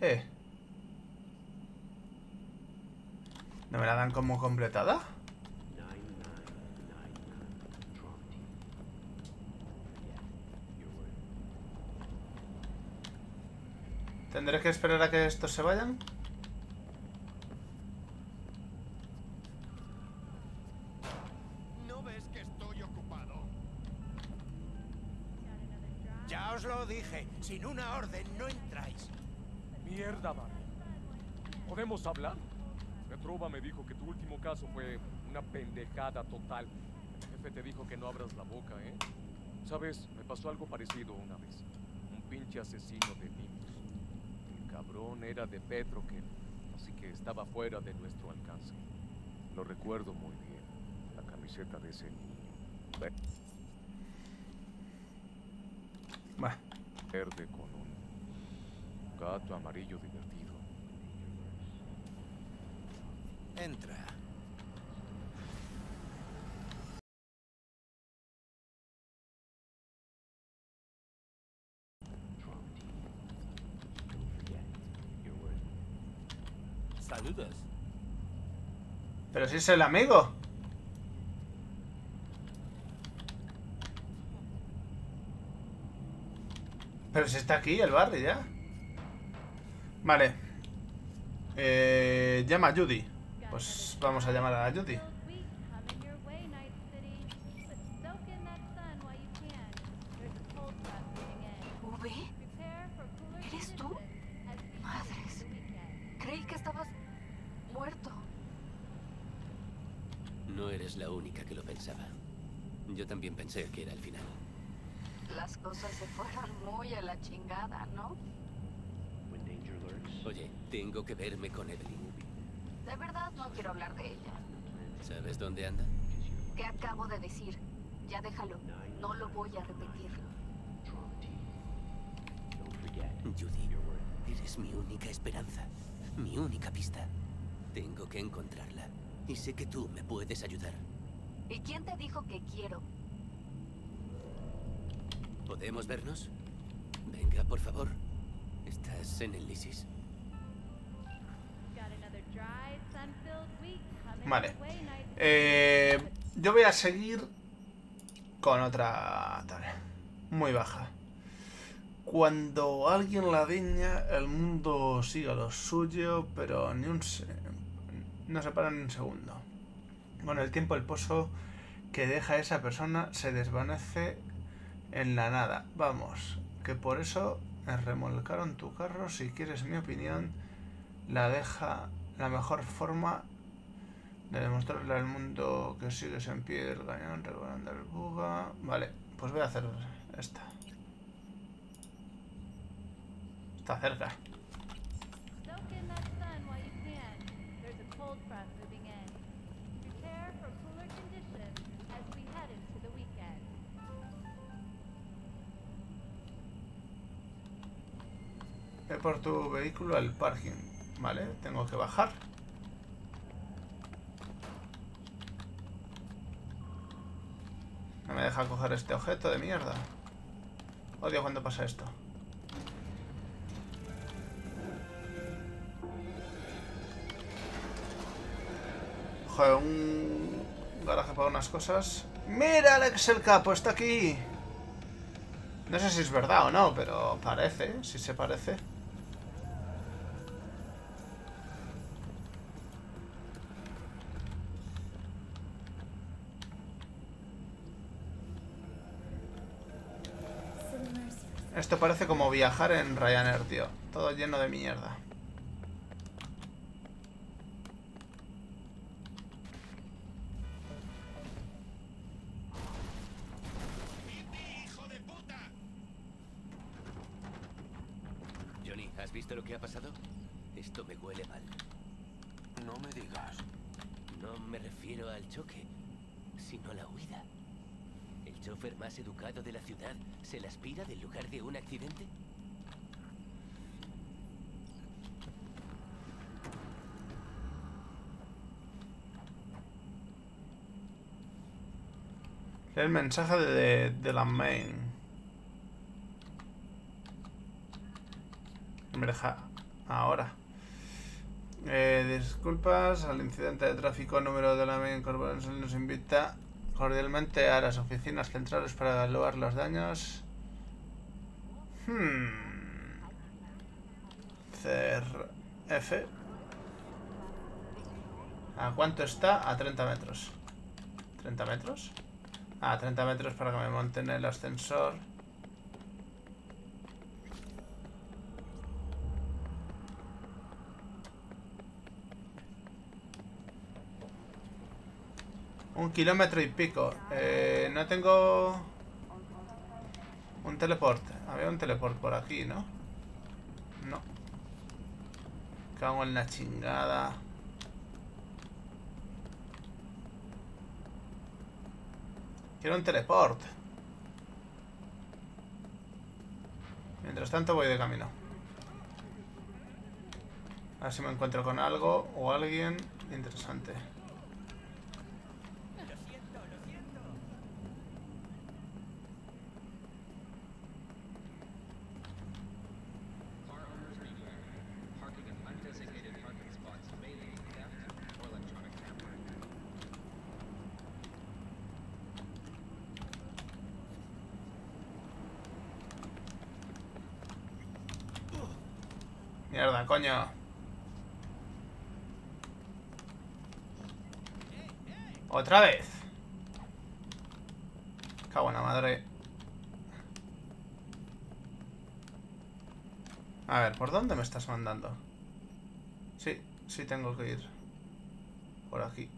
Eh. ¿No me la dan como completada? ¿Tendré que esperar a que estos se vayan? ¿No ves que estoy ocupado? Ya os lo dije, sin una orden no entráis. Mierda, Barry. ¿Podemos hablar? Petrova me dijo que tu último caso fue una pendejada total. El jefe te dijo que no abras la boca, ¿eh? Sabes, me pasó algo parecido una vez. Un pinche asesino de niños. El cabrón era de Petrokel, así que estaba fuera de nuestro alcance. Lo recuerdo muy bien. La camiseta de ese niño. Bah. Verde con un gato amarillo divertido. Entra. Pero si es el amigo. Pero si está aquí el Barry ya. Vale. Eh, llama a Judy. Pues vamos a llamar a Judy. Coming your way, Night City. But soak in that sun while you can. There's a cold front moving in. ¿V? Prepare for cooler ¿Eres tú? conditions as we head Madres. into the weekend. Creí que estabas muerto. No eres la única que lo pensaba. Yo también pensé que era el final. Las cosas se fueron muy a la chingada, ¿no? Oye, tengo que verme con Evelyn. De verdad no quiero hablar de ella. ¿Sabes dónde anda? ¿Qué acabo de decir? Ya déjalo. No lo voy a repetir. Judy, eres mi única esperanza. Mi única pista. Tengo que encontrarla. Y sé que tú me puedes ayudar. ¿Y quién te dijo que quiero? ¿Podemos vernos? Venga, por favor. Estás en el Lysis. Got another dry, sun-filled week coming Vale. your way, Night City. Eh, yo voy a seguir con otra tal. Muy baja. Cuando alguien la diña, el mundo sigue lo suyo, pero ni un se- no se para ni un segundo. Con el tiempo el pozo que deja esa persona se desvanece en la nada. Vamos, que por eso remolcaron tu carro. Si quieres mi opinión, la deja la mejor forma de demostrarle al mundo que sigues en pie del cañón, recuperando el buga. Vale, pues voy a hacer esta. Está cerca. Ve por tu vehículo al parking. Vale, tengo que bajar. No me deja coger este objeto de mierda. Odio cuando pasa esto. Joder, un garaje para unas cosas. ¡Mira, Alex el capo! ¡Está aquí! No sé si es verdad o no, pero parece, si se parece. Esto parece como viajar en Ryanair, tío. Todo lleno de mierda. Johnny, ¿has visto lo que ha pasado? Esto me huele mal. No me digas. No me refiero al choque, sino a la huida. ¿El chofer más educado de la ciudad se la aspira del lugar de un accidente? Lee el mensaje de, de la main. Me deja ahora. Eh, disculpas al incidente de tráfico número de la main corporación nos invita cordialmente a las oficinas centrales para evaluar los daños. Hmm. CRF. ¿A cuánto está? A 30 metros. ¿30 metros? A 30 metros para que me monten el ascensor. Un kilómetro y pico. Eh, no tengo... Un teleporte. Había un teleport por aquí, ¿no? No. Cago en la chingada. Quiero un teleport. Mientras tanto voy de camino. A ver si me encuentro con algo o alguien interesante. Otra vez. Cago en madre. A ver, ¿por dónde me estás mandando? Sí, sí tengo que ir. Por aquí.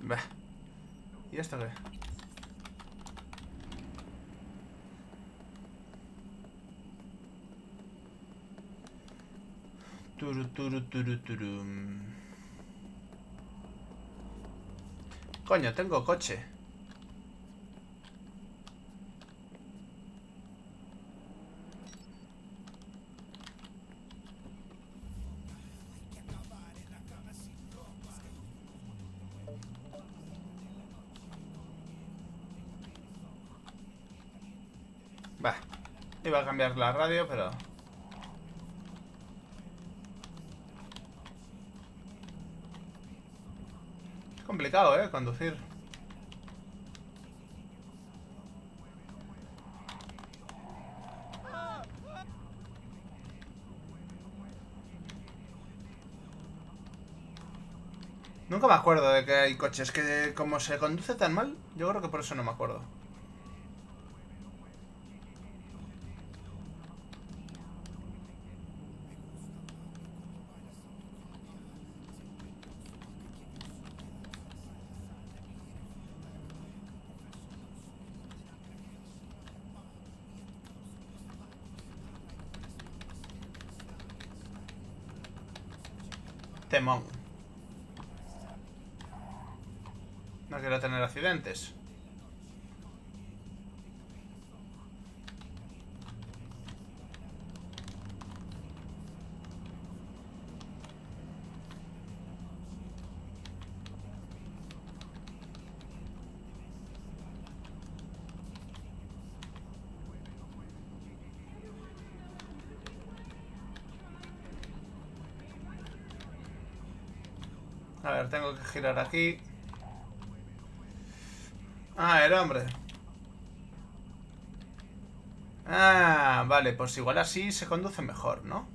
Bah. ¿Y esto qué? Turu. Coño, tengo coche. Va. Iba a cambiar la radio, pero... Es ¿eh? Conducir. Nunca me acuerdo de que hay coches que como se conduce tan mal, yo creo que por eso no me acuerdo. Temón. No quiero A ver, tengo que girar aquí. Hombre. Ah, vale, pues igual así se conduce mejor, ¿no?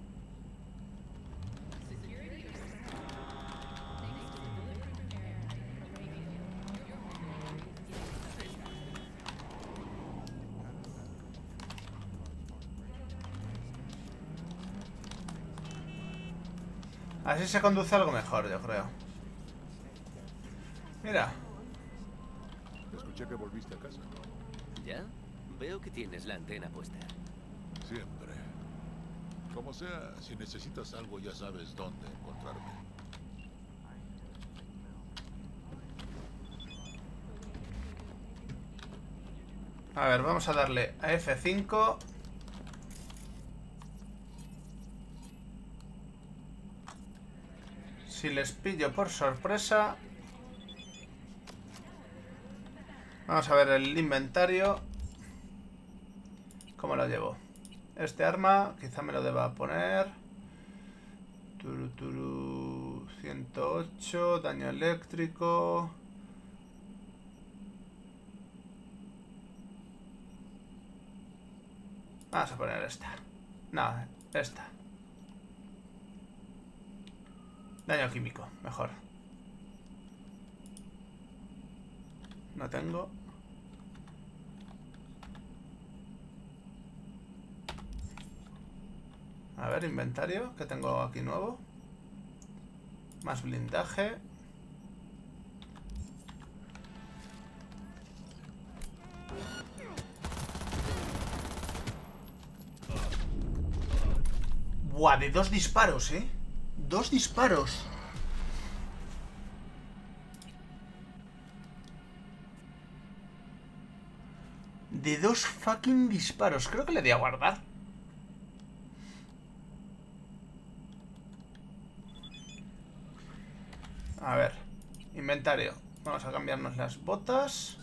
Así se conduce algo mejor, yo creo. Mira. Escuché que volviste a casa. ¿Ya? Veo que tienes la antena puesta. Siempre. Como sea, si necesitas algo ya sabes dónde encontrarme. A ver, vamos a darle a F5. Si les pillo por sorpresa... Vamos a ver el inventario. ¿Cómo lo llevo? Este arma, quizá me lo deba poner. Turu, turu, 108, daño eléctrico. Vamos a poner esta. No, esta. Daño químico, mejor. No tengo. A ver, inventario, que tengo aquí nuevo. Más blindaje. Buah, de dos disparos, ¿eh? Dos disparos. De dos fucking disparos. Creo que le di a guardar. A ver. Vamos a cambiarnos las botas.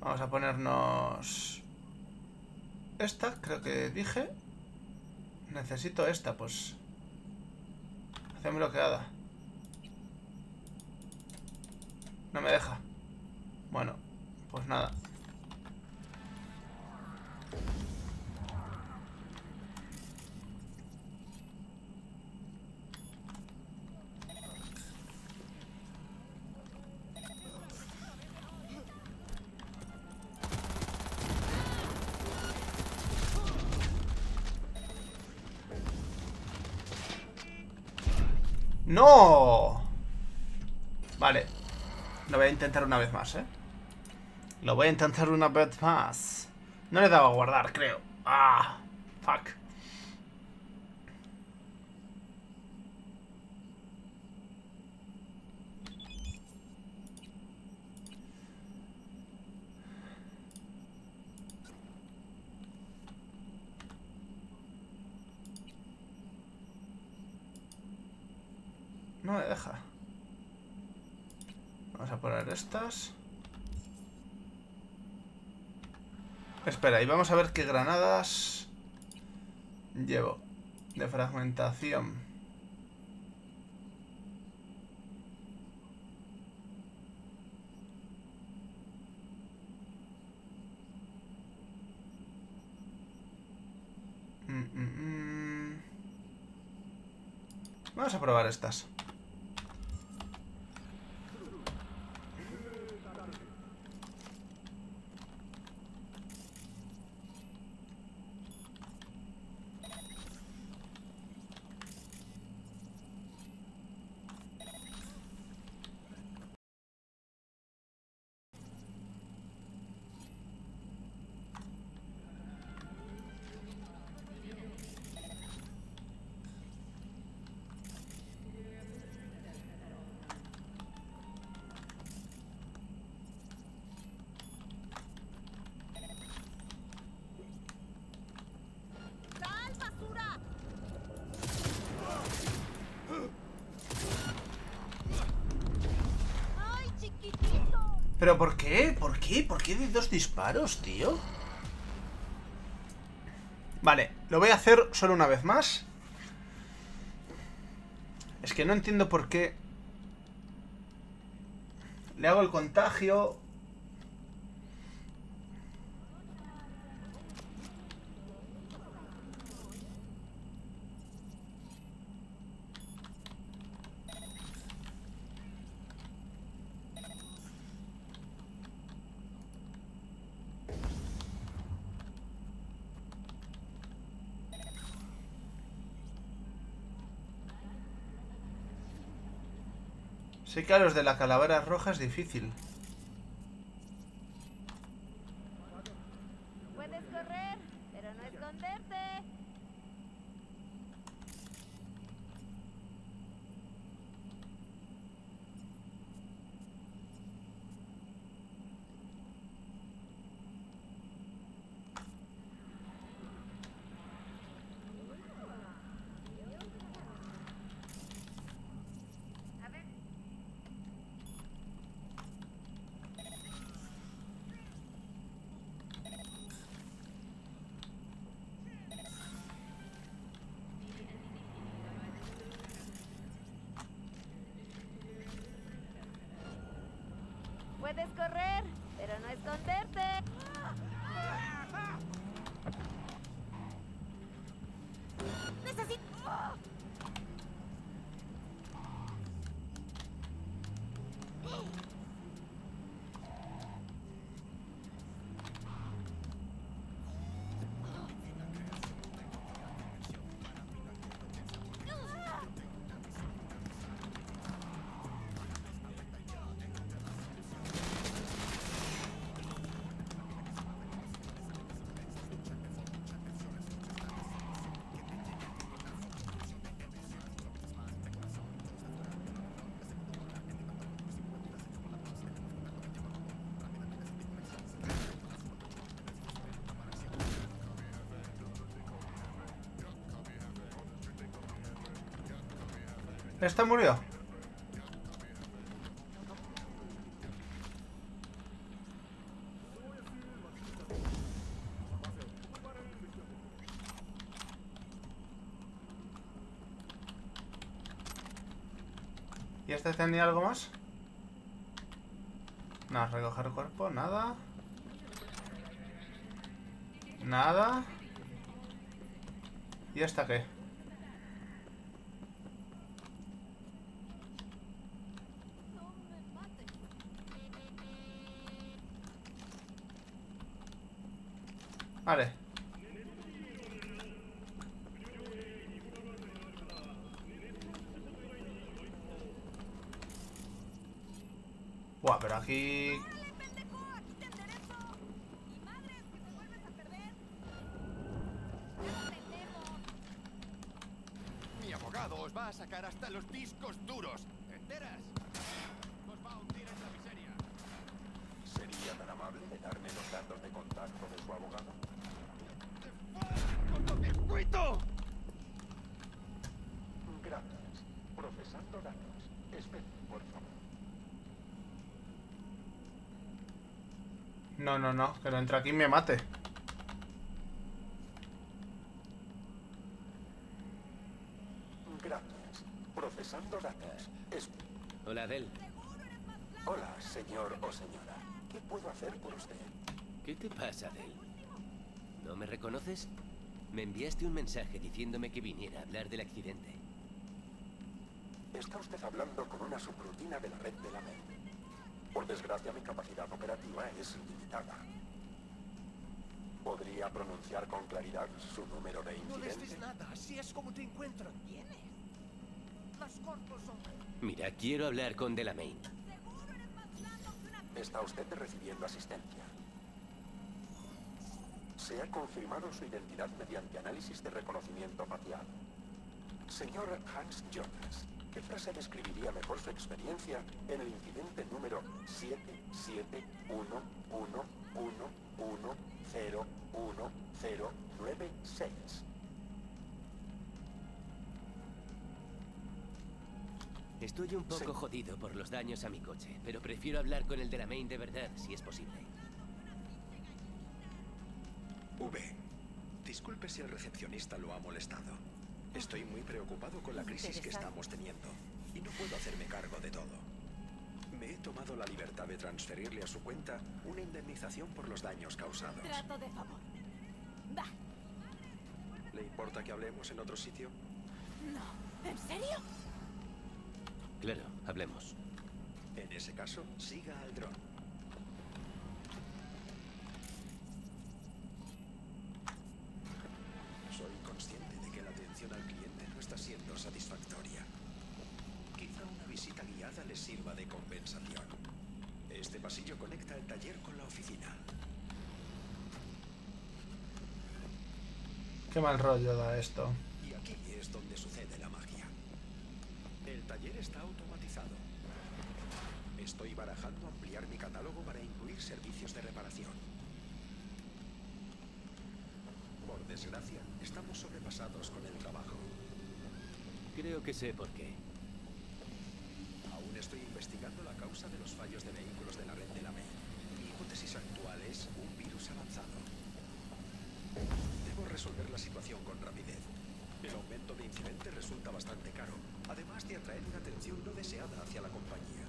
Vamos a ponernos... Esta, creo que dije. Necesito esta, pues. Hacemos bloqueada. No me deja. Bueno, pues nada. ¡No! Vale. Lo voy a intentar una vez más, ¿eh? Lo voy a intentar una vez más. No le daba a guardar, creo. Ah, fuck. No me deja. Estas. Espera, y vamos a ver qué granadas llevo de fragmentación. Mm, mm, mm. Vamos a probar estas. ¿Pero por qué? ¿Por qué? ¿Por qué de dos disparos, tío? Vale, lo voy a hacer solo una vez más. Es que no entiendo por qué... Le hago el contagio... Sí que a los de la calavera roja es difícil. Puedes correr, pero no esconderte. Puedes correr, pero no esconderte. ¿Esta murió? ¿Y este tenía algo más? Nada, recoger cuerpo, nada. Nada. ¿Y esta qué? Vale. Buah, pero aquí... Mi abogado os va a sacar hasta los discos duros. ¿Te enteras? Os va a hundir en la miseria. ¿Sería tan amable de darme los datos de contacto de su abogado? ¡Cortocircuito! Gracias. Procesando datos. Espere, por favor. No, no, no, que no entre aquí y me mate. Gracias. Procesando datos. Es... Hola, Del. Hola, señor o señora. ¿Qué puedo hacer por usted? ¿Qué te pasa, Del? ¿No me reconoces? Me enviaste un mensaje diciéndome que viniera a hablar del accidente. Está usted hablando con una subrutina de la red de la MED. Desgracia, mi capacidad operativa es limitada. ¿Podría pronunciar con claridad su número de No les nada, así es como te encuentran. ¿Tienes? Las cortos son... Mira, quiero hablar con Delamain. Está usted recibiendo asistencia. Se ha confirmado su identidad mediante análisis de reconocimiento facial. Señor Hans Jonas, ¿qué frase describiría mejor su experiencia en el incidente número 77111101096? Estoy un poco jodido por los daños a mi coche, pero prefiero hablar con el Delamain de verdad, si es posible. V. Disculpe si el recepcionista lo ha molestado. Estoy muy preocupado con la crisis que estamos teniendo y no puedo hacerme cargo de todo. Me he tomado la libertad de transferirle a su cuenta una indemnización por los daños causados. Trato de favor. Va. ¿Le importa que hablemos en otro sitio? No. ¿En serio? Claro, hablemos. En ese caso, siga al dron. Mal rollo da esto. Y aquí es donde sucede la magia. El taller está automatizado. Estoy barajando ampliar mi catálogo para incluir servicios de reparación. Por desgracia, estamos sobrepasados con el trabajo. Creo que sé por qué. Aún estoy investigando la causa de los fallos de vehículos de la red de la MEI. Mi hipótesis actual es un virus avanzado. Debo resolver la situación con rapidez. El aumento de incidentes resulta bastante caro, además de atraer una atención no deseada hacia la compañía.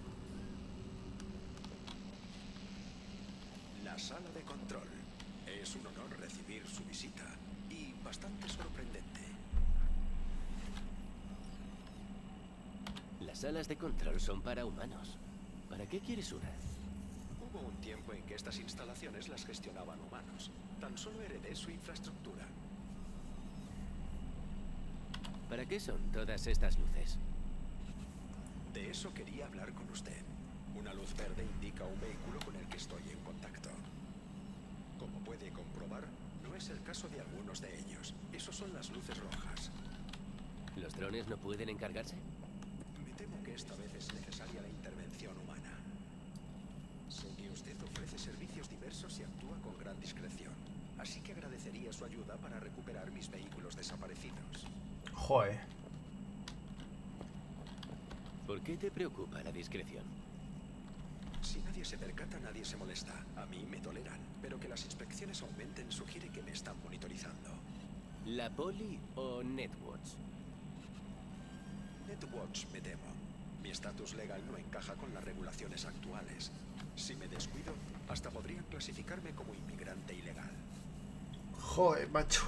La sala de control. Es un honor recibir su visita y bastante sorprendente. Las salas de control son para humanos. ¿Para qué quieres una? Hubo un tiempo en que estas instalaciones las gestionaban humanos. Tan solo heredé su infraestructura. ¿Para qué son todas estas luces? De eso quería hablar con usted. Una luz verde indica un vehículo con el que estoy en contacto. Como puede comprobar, no es el caso de algunos de ellos. Esos son las luces rojas. ¿Los drones no pueden encargarse? Que esta vez es necesaria la intervención humana. Sé que usted ofrece servicios diversos y actúa con gran discreción. Así que agradecería su ayuda para recuperar mis vehículos desaparecidos. Joder. ¿Por qué te preocupa la discreción? Si nadie se percata, nadie se molesta. A mí me toleran, pero que las inspecciones aumenten sugiere que me están monitorizando. ¿La Poli o Netwatch? Netwatch, me temo. Mi estatus legal no encaja con las regulaciones actuales. Si me descuido, hasta podrían clasificarme como inmigrante ilegal. Joder, macho.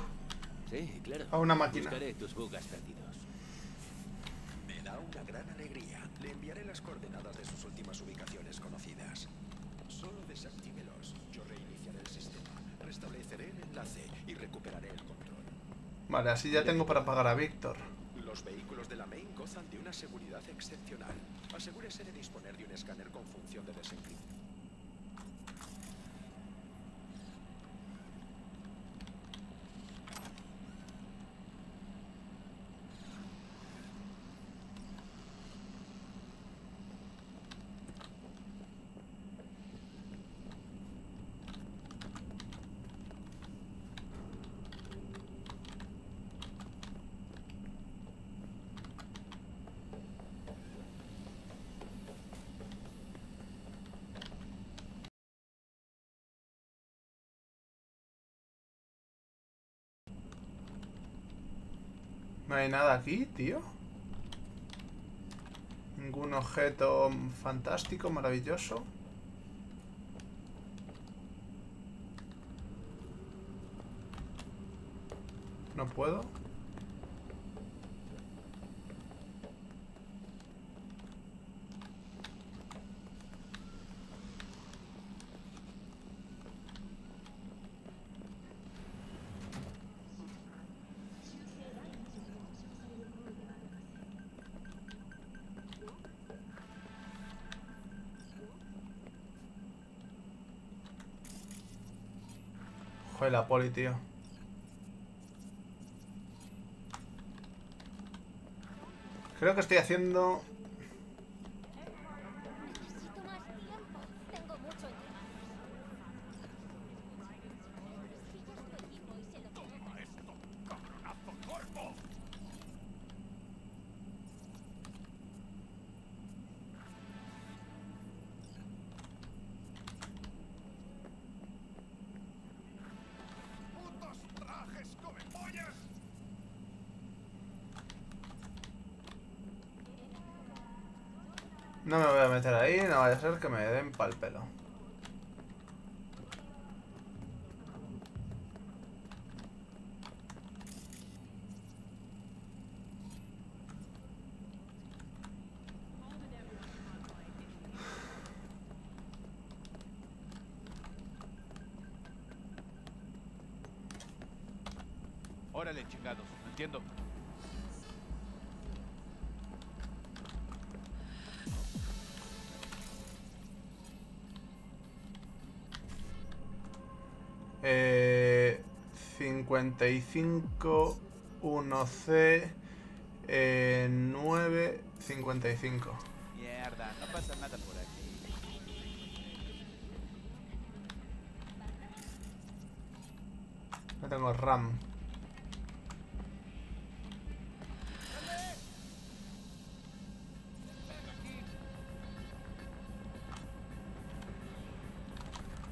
Sí, claro. A una máquina. Buscaré tus bugas perdidos. Me da una gran alegría. Le enviaré las coordenadas de sus últimas ubicaciones conocidas. Solo desactívelos. Yo reiniciaré el sistema, restableceré el enlace y recuperaré el control. Vale, así ya tengo para pagar a Víctor. Los vehículos de la main gozan de una seguridad excepcional. Asegúrese de disponer de un escáner con función de desencriptación. No hay nada aquí, tío. Ningún objeto fantástico, maravilloso. No puedo. Joder, la poli, tío. Creo que estoy haciendo... Necesito más tiempo. Tengo mucho entre manos. Pillas tu equipo y se lo ¡Toma esto, cabronazo cuerpo! ¡Putos trajes come pollas! No me voy a meter ahí, no vaya a ser que me den pal pelo. 55, 1C, eh, 9, 55. Mierda, no pasa nada por aquí. No tengo RAM.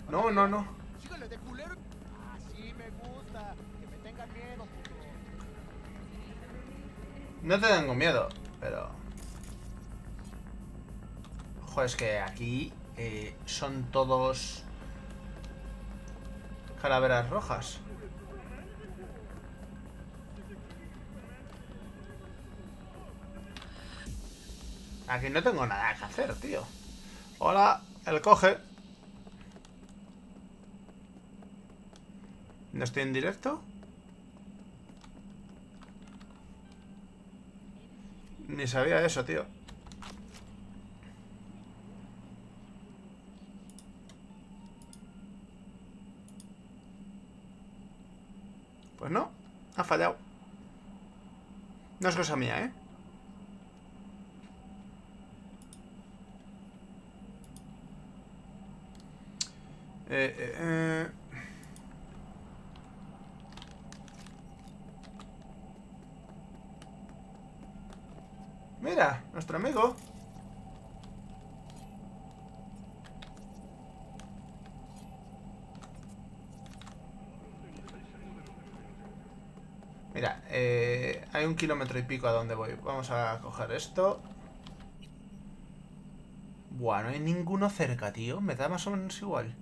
No, no, no. Todos... Calaveras rojas. Aquí no tengo nada que hacer, tío. Hola, el coge. ¿No estoy en directo? Ni sabía eso, tío. Pues no, ha fallado. Es cosa mía, ¿eh? Eh, eh, eh. Mira, nuestro amigo. Mira, eh, hay un kilómetro y pico a donde voy. Vamos a coger esto. Buah, no hay ninguno cerca, tío. Me da más o menos igual.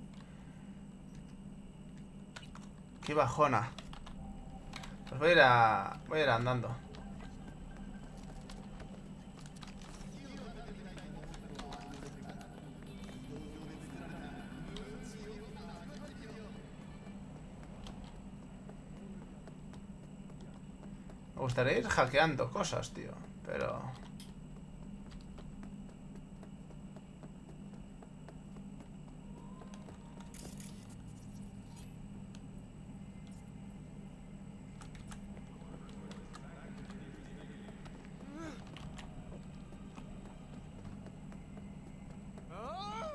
Qué bajona. Pues voy a ir a... Voy a ir andando. Gustaría ir hackeando cosas, tío. Pero...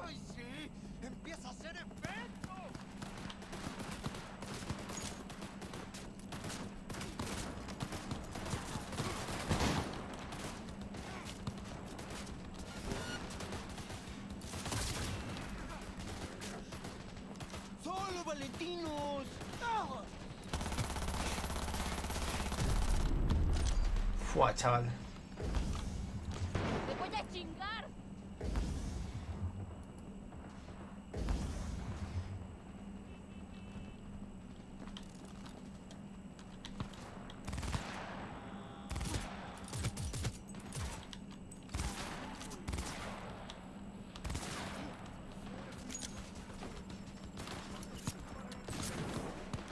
¡Ay, sí! ¡Empieza a hacer efecto! ¡Solo Valentinos! ¡Ah! Fua, chaval. ¡Te voy a chingar!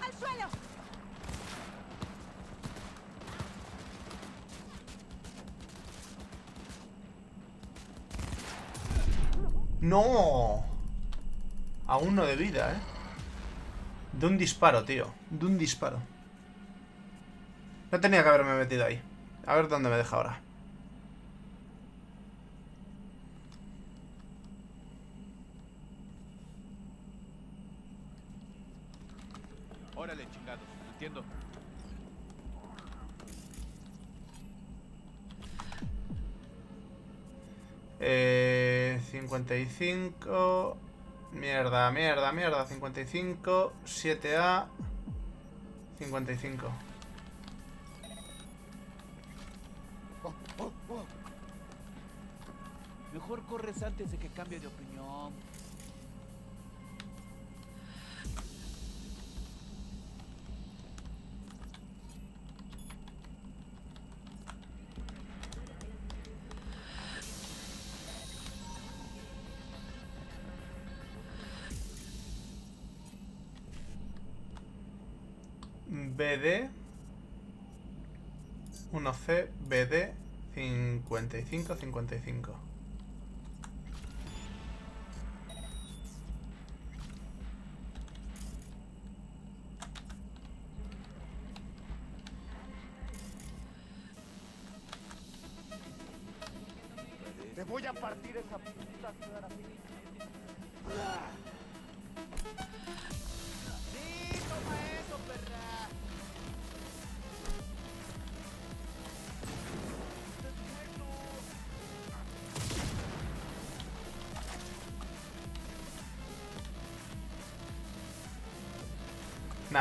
¡Al suelo! ¡No! A uno de vida, ¿eh? De un disparo, tío. De un disparo. No tenía que haberme metido ahí. A ver dónde me deja ahora. Órale, chingados. Entiendo. Eh, 55... Mierda, mierda, mierda. 55, 7A, 55. Oh, oh, oh. Mejor corres antes de que cambie de opinión. 55 55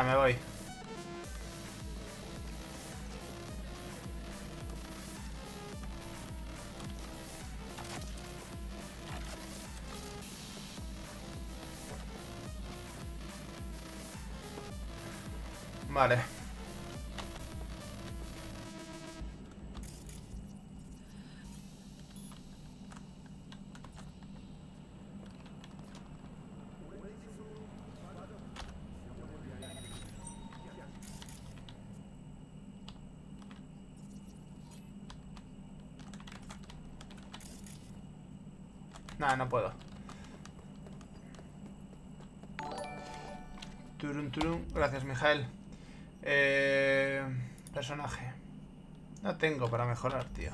Me voy. Nah, no puedo. Turun, turun. Gracias, Mijael. Eh, personaje. No tengo para mejorar, tío.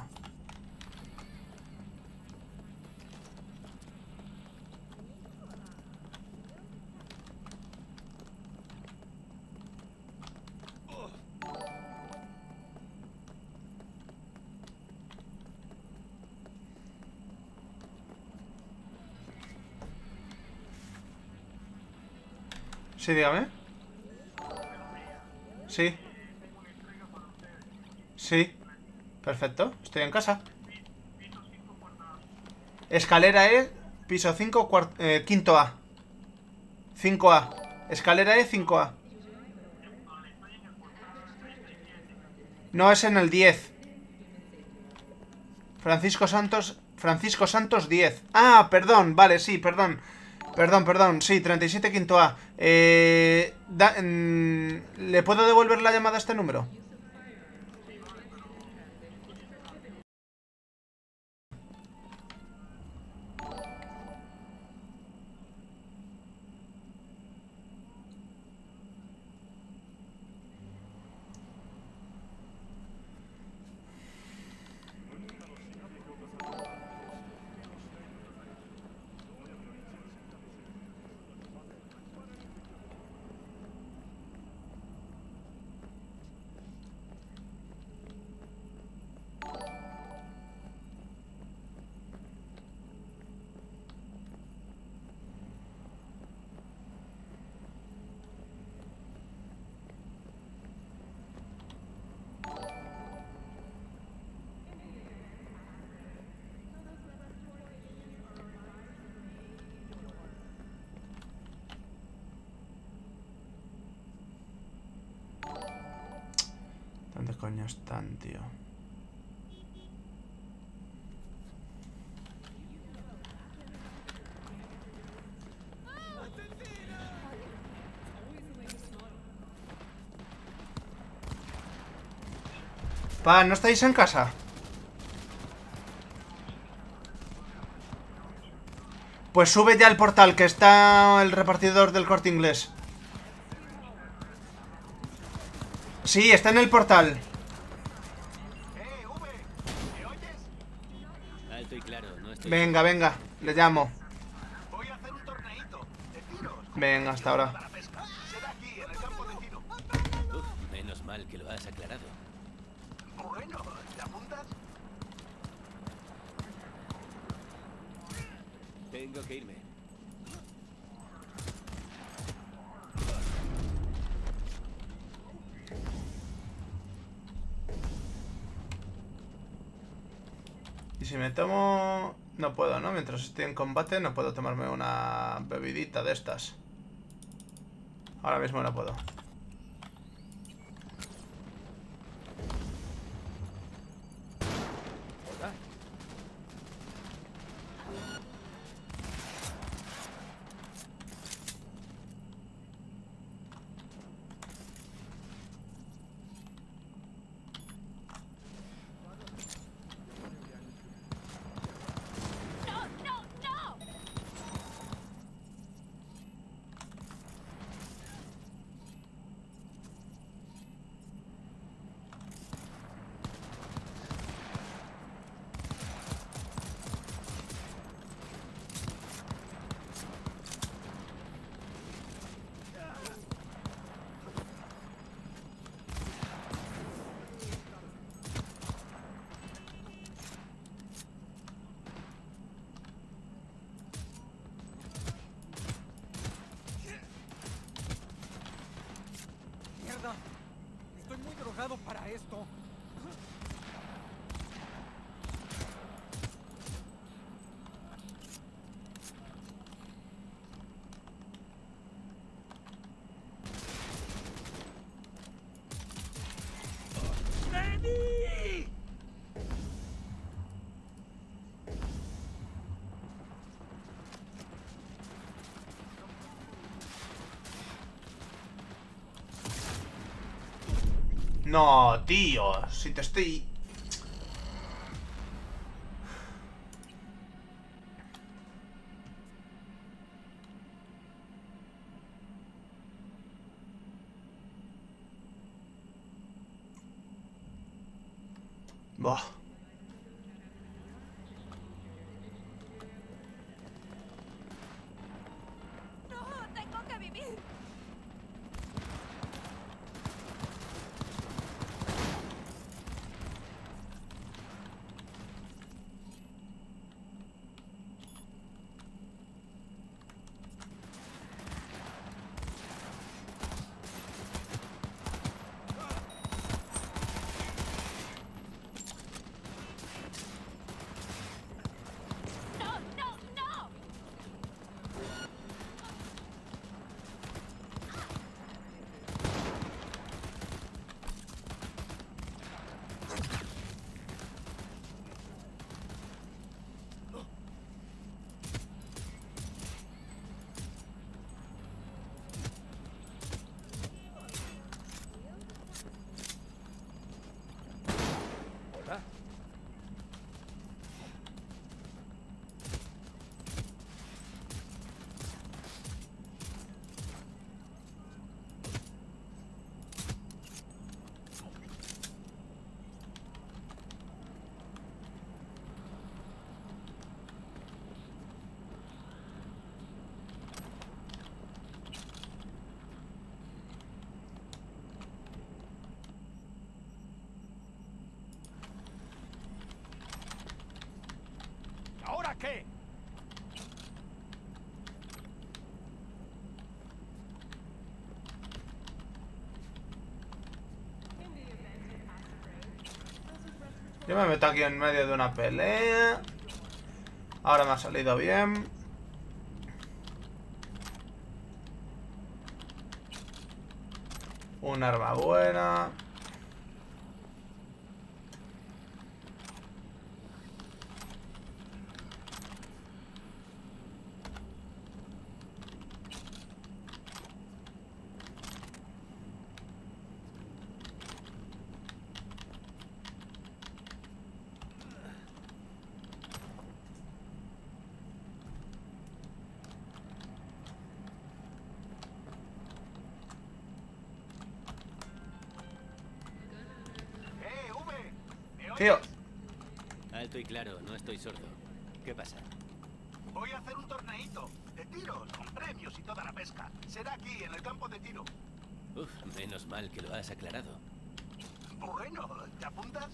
Sí, dígame. Sí. Sí. Perfecto. Estoy en casa. Escalera E, piso 5, eh, quinto A. 5A. Escalera E, 5A. No es en el 10. Francisco Santos. Francisco Santos 10. Ah, perdón. Vale, sí, perdón. Perdón, perdón. Sí, 37 quinto A. Eh, da- mm, ¿Le puedo devolver la llamada a este número? ¿Dónde coño están, tío? Pa, ¿no estáis en casa? Pues sube ya al portal, que está el repartidor del corte inglés. Sí, está en el portal. Venga, venga, le llamo. Venga, hasta ahora. Uf, menos mal que lo has aclarado. Bueno, ¿te apuntas? Tengo que irme. Y si me tomo... No puedo, ¿no? Mientras estoy en combate no puedo tomarme una bebidita de estas. Ahora mismo no puedo. Tío. Si te estoy... Yo me meto aquí en medio de una pelea. Ahora me ha salido bien. Un arma buena. ¡Eh, V! ¿Me oyes? Tío. Alto y claro, no estoy sordo. ¿Qué pasa? Voy a hacer un torneito de tiros con premios y toda la pesca. Será aquí, en el campo de tiro. Uf, menos mal que lo has aclarado. Bueno, ¿te apuntas?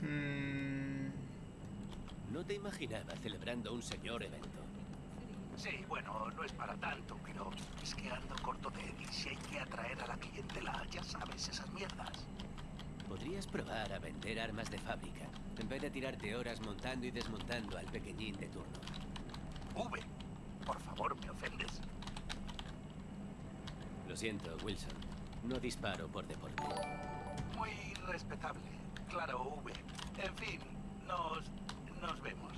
Mm, No te imaginaba celebrando un señor evento. Sí, bueno, no es para tanto, pero es que ando corto de X y hay que atraer a la clientela. Ya sabes, esas mierdas. Podrías probar a vender armas de fábrica, en vez de tirarte horas montando y desmontando al pequeñín de turno. V, por favor, me ofendes. Lo siento, Wilson. No disparo por deporte. Muy respetable. Claro, V. En fin, nos... nos vemos.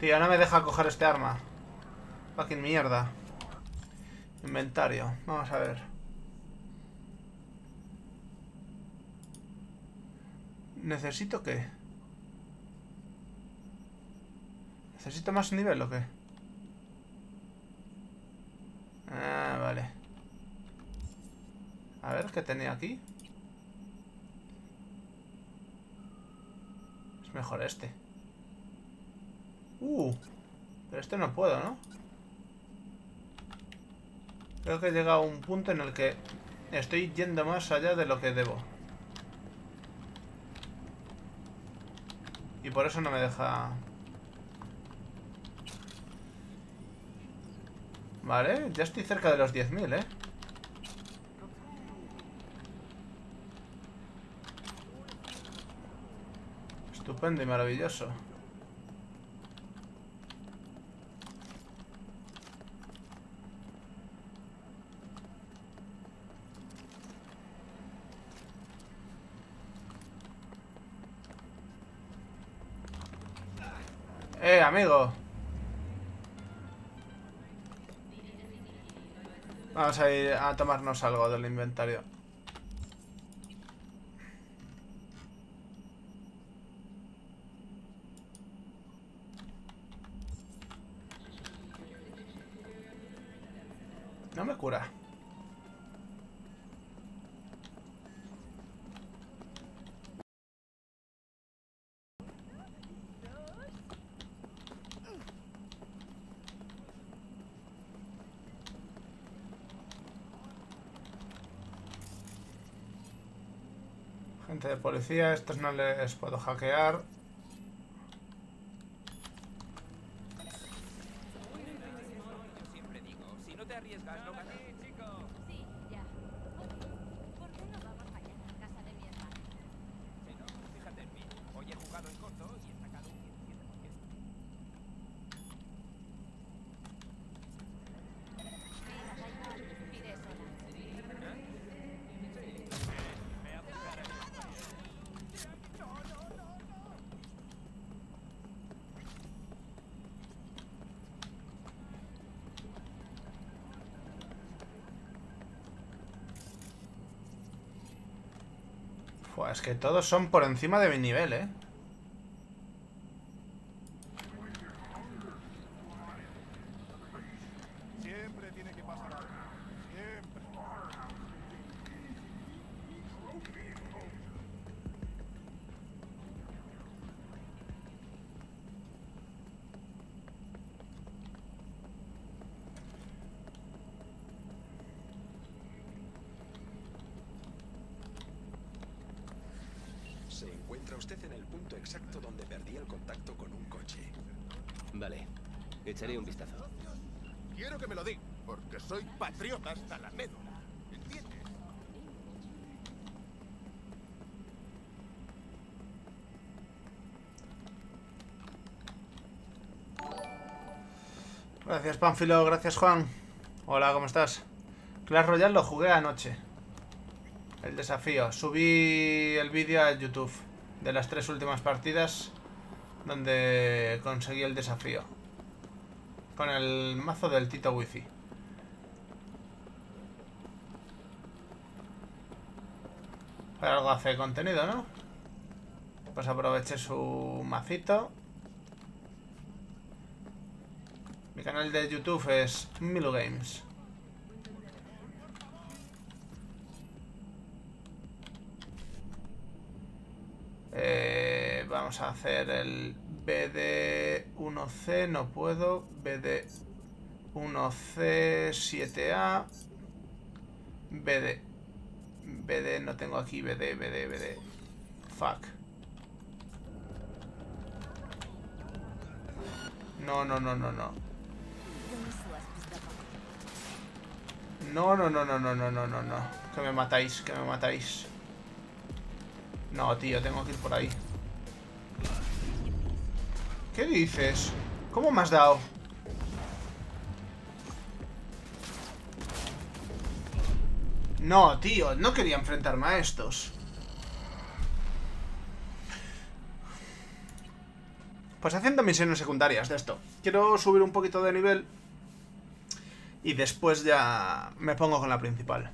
Tío, no me deja coger este arma. Fucking mierda. Inventario. Vamos a ver. ¿Necesito qué? ¿Necesito más nivel o qué? Ah, vale. A ver, ¿qué tenía aquí? Es mejor este. Uh, pero este no puedo, ¿no? Creo que he llegado a un punto en el que estoy yendo más allá de lo que debo. Y por eso no me deja... Vale, ya estoy cerca de los 10.000, ¿eh? Estupendo y maravilloso. Eh, amigo. Vamos a ir a tomarnos algo del inventario. De policía, estos no les puedo hackear. Siempre digo, si no te arriesgas, no ganas. Sí, ya. ¿Por qué no vamos mañana a casa de mi hermano? Si no, fíjate en mí. Hoy he jugado en corto y he sacado un 17%. Mira, da igual. Iré sola. Fua, es que todos son por encima de mi nivel, ¿eh? Siempre tiene que pasar algo. Siempre. Se encuentra usted en el punto exacto donde perdí el contacto con un coche. Vale, echaré un vistazo. Quiero que me lo diga, porque soy patriota hasta la médula. ¿Entiendes? Gracias, Panfilo. Gracias, Juan. Hola, ¿cómo estás? Clash Royale lo jugué anoche. El desafío. Subí el vídeo a YouTube de las tres últimas partidas donde conseguí el desafío. Con el mazo del Tito Wifi. Para algo hace contenido, ¿no? Pues aproveché su macito. Mi canal de YouTube es Milu Games. Eh, vamos a hacer el BD1C, no puedo. BD1C 7A. BD. BD no tengo aquí, BD, BD, BD. Fuck. No, no, no, no, no. No, no, no, no, no, no, no, no, no. Que me matáis, que me matáis. No, tío, tengo que ir por ahí. ¿Qué dices? ¿Cómo me has dado? No, tío, no quería enfrentarme a estos. Pues haciendo misiones secundarias de esto. Quiero subir un poquito de nivel. Y después ya me pongo con la principal.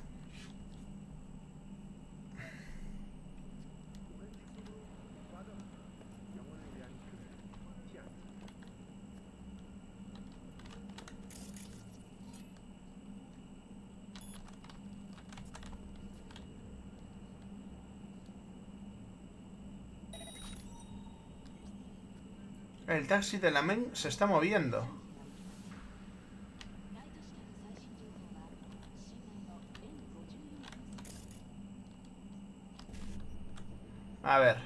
El taxi de la MEN se está moviendo. A ver.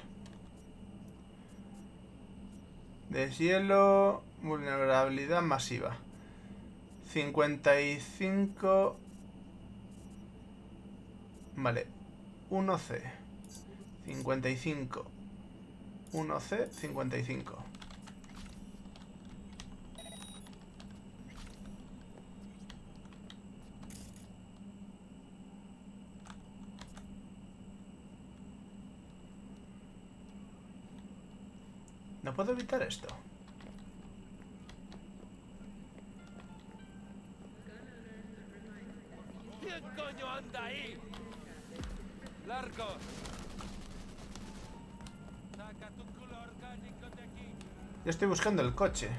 Deshielo, vulnerabilidad masiva. 55... Vale. 1C. 55. 1C55. No puedo evitar esto. ¿Quién coño anda ahí? Largo. Saca tu culo orgánico de aquí. Yo estoy buscando el coche.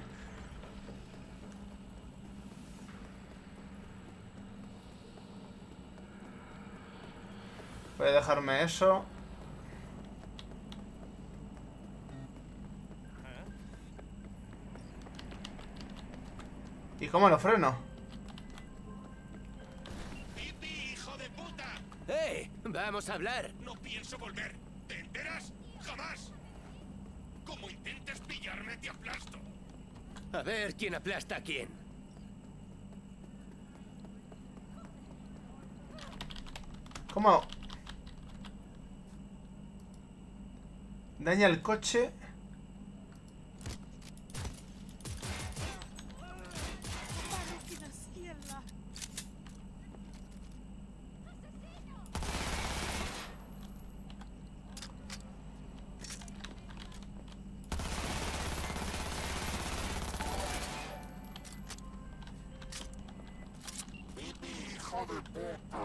Voy a dejarme eso. ¿Y cómo lo freno? ¡Hijo de puta! ¡Eh! Vamos a hablar. No pienso volver. ¿Te enteras? ¡Jamás! Como intentes pillarme, te aplasto. A ver quién aplasta a quién. ¿Cómo? Daña el coche. ¡Hijo de puta!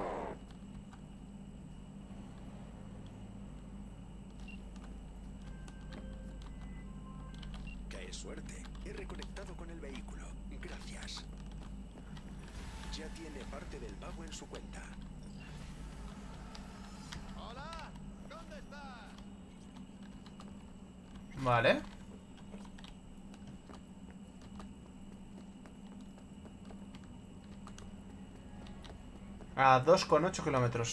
¡Qué suerte! He reconectado con el vehículo. Gracias. Ya tiene parte del pago en su cuenta. ¡Hola! ¿Dónde estás? Vale. A 2,8 kilómetros.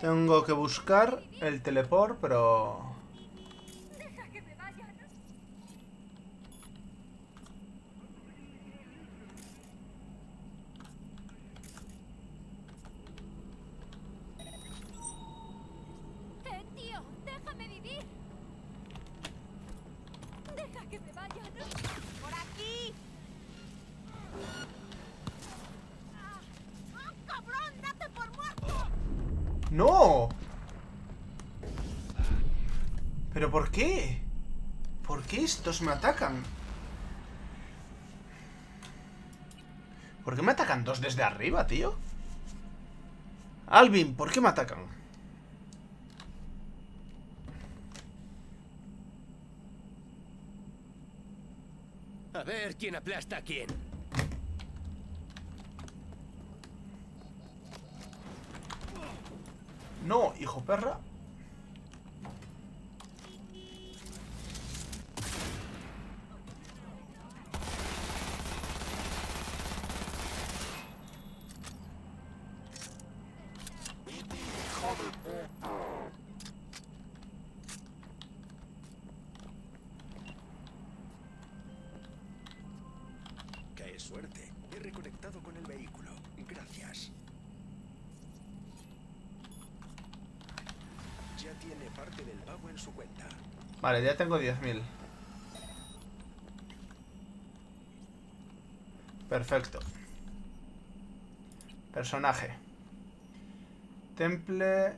Tengo que buscar el teleport, pero... Deja que me vaya. Eh, tío, déjame vivir. Deja que me vaya. Por aquí. ¡Ah, cabrón! ¡Date por muerto! ¡No! ¿Pero por qué? ¿Por qué estos me atacan? ¿Por qué me atacan dos desde arriba, tío? Alvin, ¿por qué me atacan? A ver quién aplasta a quién. No, hijo perra. Suerte! He reconectado con el vehículo. Gracias. Ya tiene parte del pago en su cuenta. Vale, ya tengo 10.000. Perfecto. Personaje. Temple.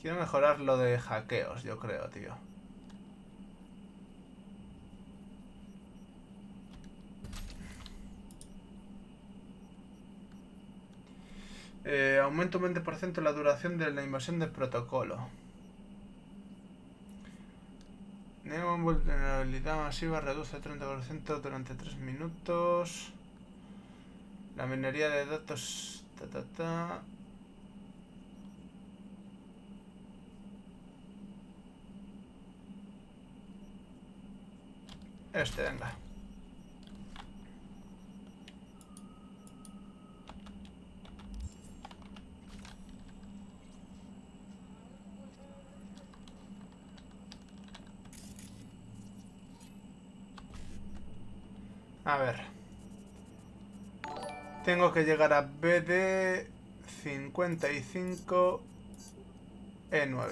Quiero mejorar lo de hackeos, yo creo, tío. Eh, un 20% la duración de la invasión del protocolo. Neo vulnerabilidad masiva reduce 30% durante 3 minutos. La minería de datos. Ta, ta, ta. Este, venga. A ver. Tengo que llegar a BD 55 E9.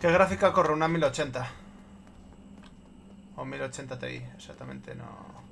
¿Qué gráfica corre? Una 1080. O 1080 Ti, exactamente no.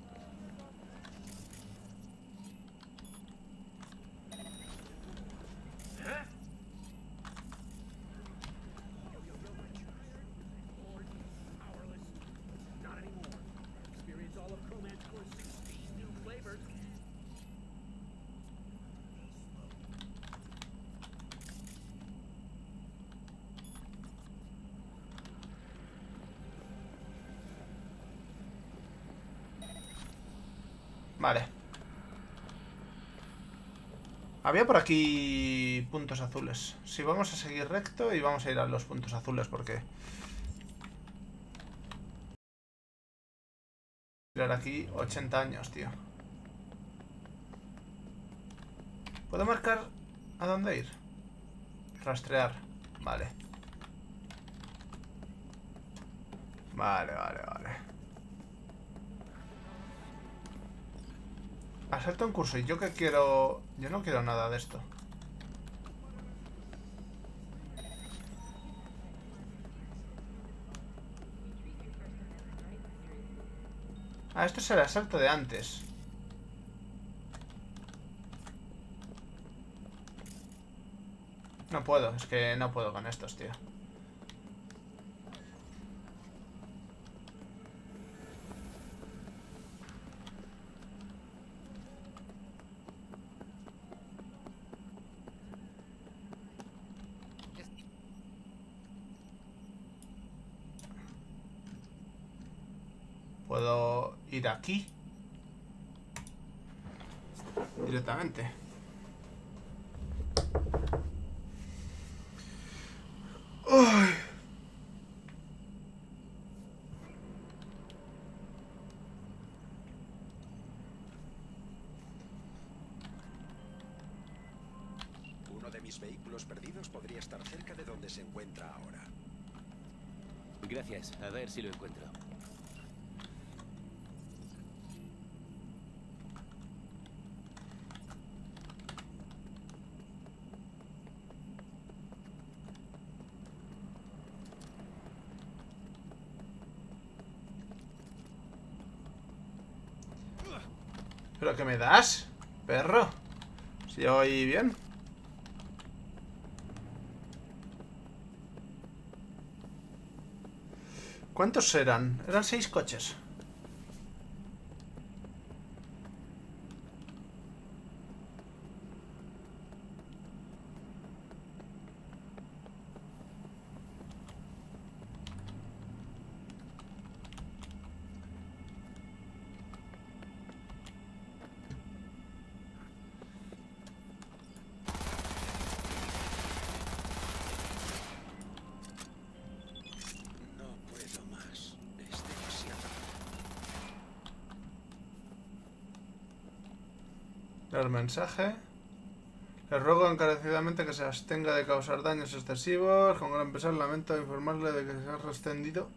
Vale. Había por aquí puntos azules. Si vamos a seguir recto y vamos a ir a los puntos azules porque... Tirar aquí 80 años, tío. ¿Puedo marcar a dónde ir? Rastrear. Vale. Vale, vale, vale. Asalto en curso. ¿Y yo qué quiero? Yo no quiero nada de esto. Ah, esto es el asalto de antes. No puedo, es que no puedo con estos, tío. Puedo ir aquí. Directamente. Uy. Uno de mis vehículos perdidos podría estar cerca de donde se encuentra ahora. Gracias, a ver si lo encuentro. ¿Pero qué me das? Perro. Si voy bien. ¿Cuántos eran? Eran seis coches. No puedo más. Es demasiado. El Le ruego encarecidamente que se abstenga de causar daños excesivos. Con gran pesar lamento informarle de que se ha rescendido.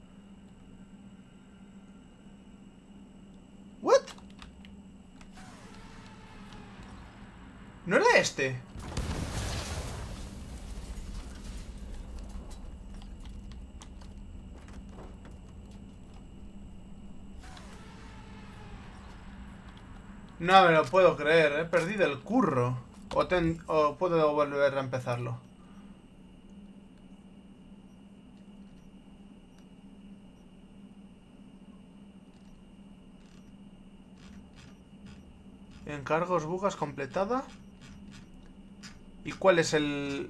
¿What? ¿No era este? No me lo puedo creer, he perdido el curro. O, puedo volver a empezarlo. Encargos, bugas completada. ¿Y cuál es el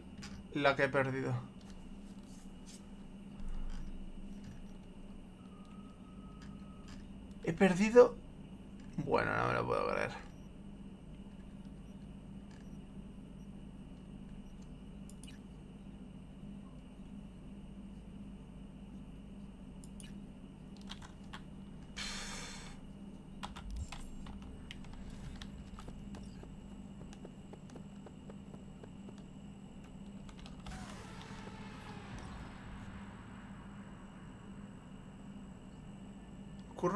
la que he perdido? He perdido... Bueno, no me lo puedo creer.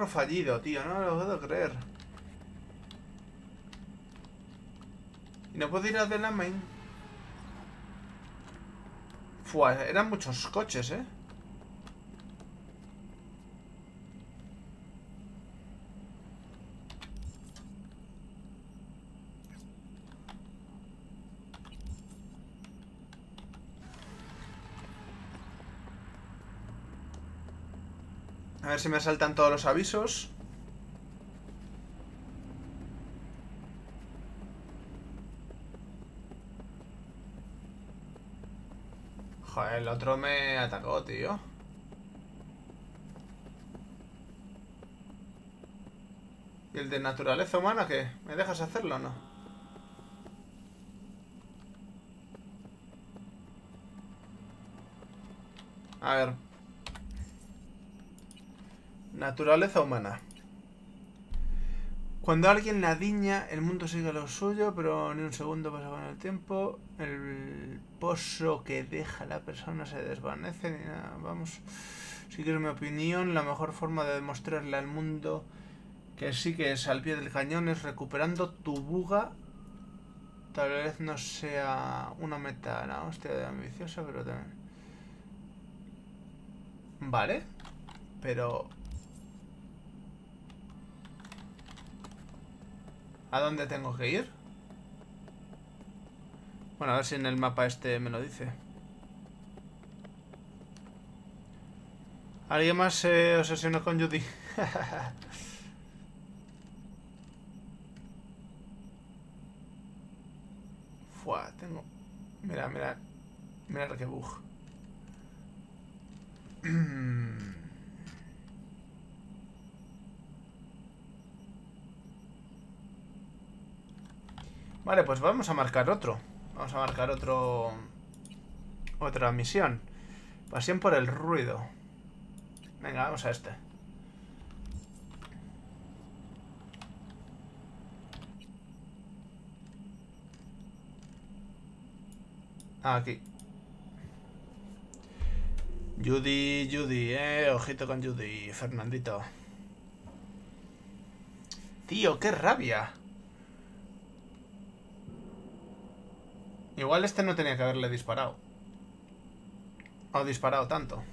fallido, tío. No lo puedo creer. Y no puedo ir a The Main. Fua, eran muchos coches, ¿eh? Ver si me saltan todos los avisos. Joder, el otro me atacó, tío. ¿Y el de naturaleza humana qué? ¿Me dejas hacerlo o no? A ver. Naturaleza humana. Cuando alguien la diña, el mundo sigue lo suyo, pero ni un segundo pasa con el tiempo. El pozo que deja la persona se desvanece ni nada. Vamos, si quieres mi opinión, la mejor forma de demostrarle al mundo que sí que es al pie del cañón es recuperando tu buga. Tal vez no sea una meta, la hostia de ambiciosa, pero también... Vale, pero ¿A dónde tengo que ir? Bueno, a ver si en el mapa este me lo dice. ¿Alguien más se obsesionó con Judy? [LAUGHS] Fua, tengo... Mira, mira. Mira qué bug. [CLEARS THROAT] Vale, pues vamos a marcar otro. Vamos a marcar otro... Otra misión. Pasión por el ruido. Venga, vamos a este. Aquí. Judy, Judy, eh. Ojito con Judy, Fernandito. Tío, qué rabia. Igual este no tenía que haberle disparado. O disparado tanto.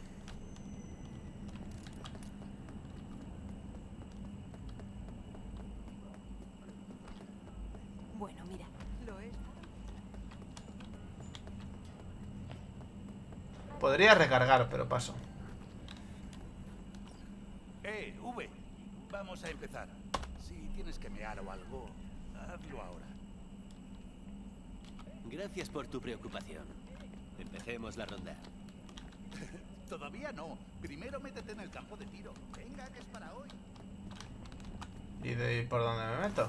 Bueno, mira, lo es. Podría recargar, pero paso. Eh, V, vamos a empezar. Si tienes que mear o algo, hazlo ahora. Gracias por tu preocupación. Empecemos la ronda. [LAUGHS] Todavía no. Primero métete en el campo de tiro. Venga, que es para hoy. ¿Y de ahí por dónde me meto?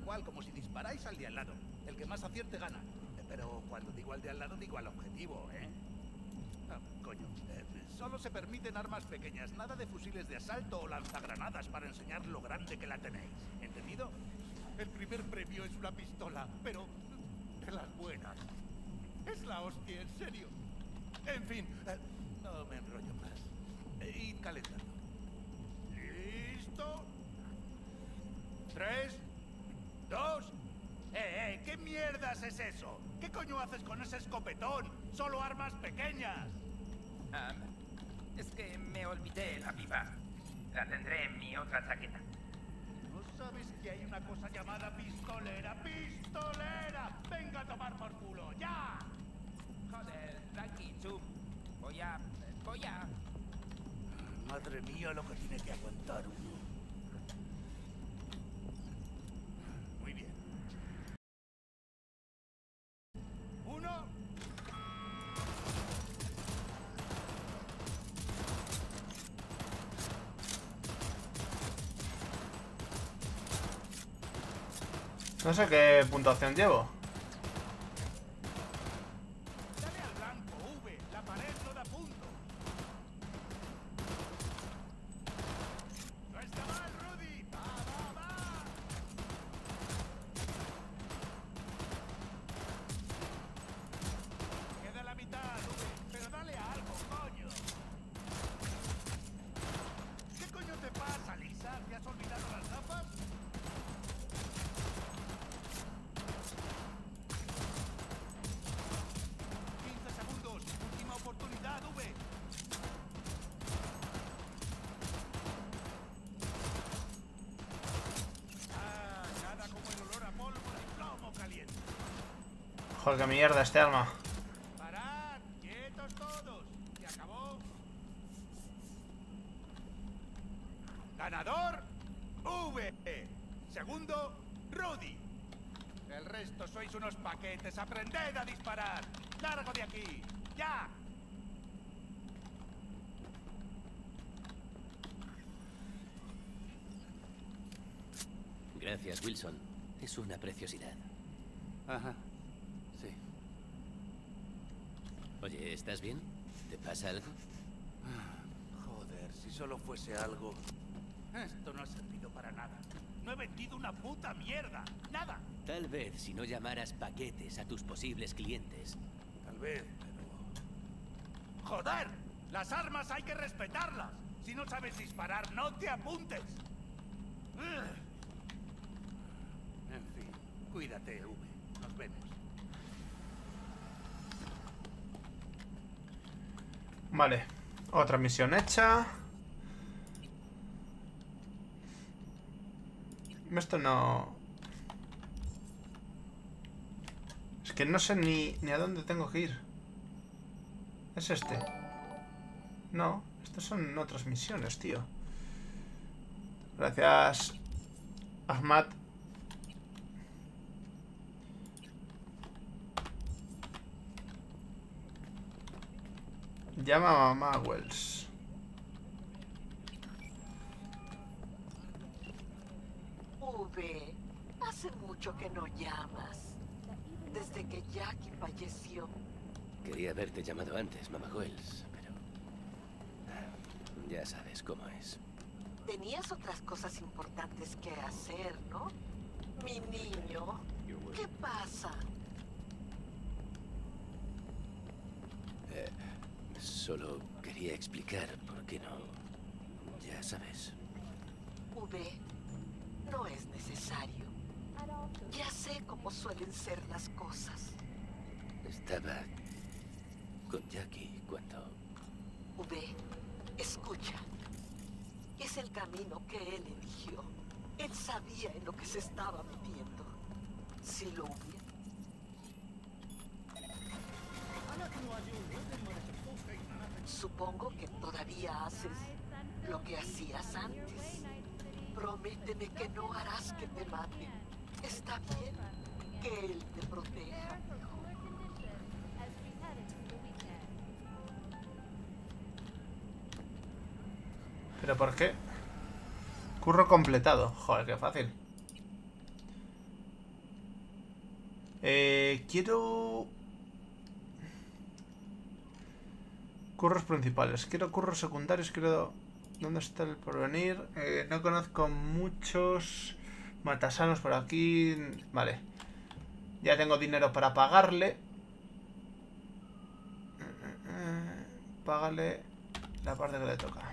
Cual, como si disparáis al de al lado. El que más acierte gana. Eh, Pero cuando digo al de al lado, digo al objetivo, ¿eh? Ah, coño. eh, solo se permiten armas pequeñas, nada de fusiles de asalto o lanzagranadas para enseñar lo grande que la tenéis. ¿Entendido? El primer premio es una pistola, pero de las buenas. Es la hostia, en serio. En fin, eh, no me enrollo más. Eh, Id calentando. ¿Listo? ¿Tres? ¿Dos? ¡Eh, eh! ¿Qué mierdas es eso? ¿Qué coño haces con ese escopetón? Solo armas pequeñas. Ah, es que me olvidé la pipa. La tendré en mi otra chaqueta. ¿No sabes que hay una cosa llamada pistolera? ¡Pistolera! ¡Venga a tomar por culo! ¡Ya! Joder, tranqui, chum. Voy a... voy a... Madre mía, lo que tiene que aguantar uno. No sé qué puntuación llevo. Mierda este arma. ¡Parad! ¡Quietos todos! ¿Se acabó? ¡Ganador! V. Segundo, Rudy. El resto sois unos paquetes. ¡Aprended a disparar! ¡Largo de aquí! ¡Ya! Gracias, Wilson. Es una preciosidad. Ajá. Sí. Oye, ¿estás bien? ¿Te pasa algo? Joder, si algo. Esto no ha servido para nada. No he vendido una puta mierda. Nada. Tal vez si no llamaras paquetes a tus posibles clientes. Tal vez, pero... ¡Joder! Las armas hay que respetarlas. Si no sabes disparar, no te apuntes. Ugh. En fin, cuídate, V. Nos vemos. Vale. Otra misión hecha. Esto no... Es que no sé ni, ni a dónde tengo que ir. ¿Es este? No, estas son otras misiones, tío. Gracias, Ahmad. Llama a mamá Wells. V, hace mucho que no llamas. Desde que Jackie falleció. Quería haberte llamado antes, mamá Wells, pero... Ya sabes cómo es. Tenías otras cosas importantes que hacer, ¿no? Mi niño. ¿Qué pasa? Eh, solo quería explicar por qué no... Ya sabes. V, no es necesario. Ya sé cómo suelen ser las cosas. Estaba con Jackie cuando... V, escucha. Es el camino que él eligió. Él sabía en lo que se estaba metiendo. Si lo hubiera... Supongo que todavía haces lo que hacías antes. Prométeme que no harás que te maten. Está bien que él te proteja. ¿Pero por qué? Curro completado. Joder, qué fácil. Eh, quiero... Curros principales. Quiero curros secundarios. Quiero... ¿Dónde está el porvenir? Eh, no conozco muchos matasanos por aquí. Vale. Ya tengo dinero para pagarle. Págale la parte que le toca.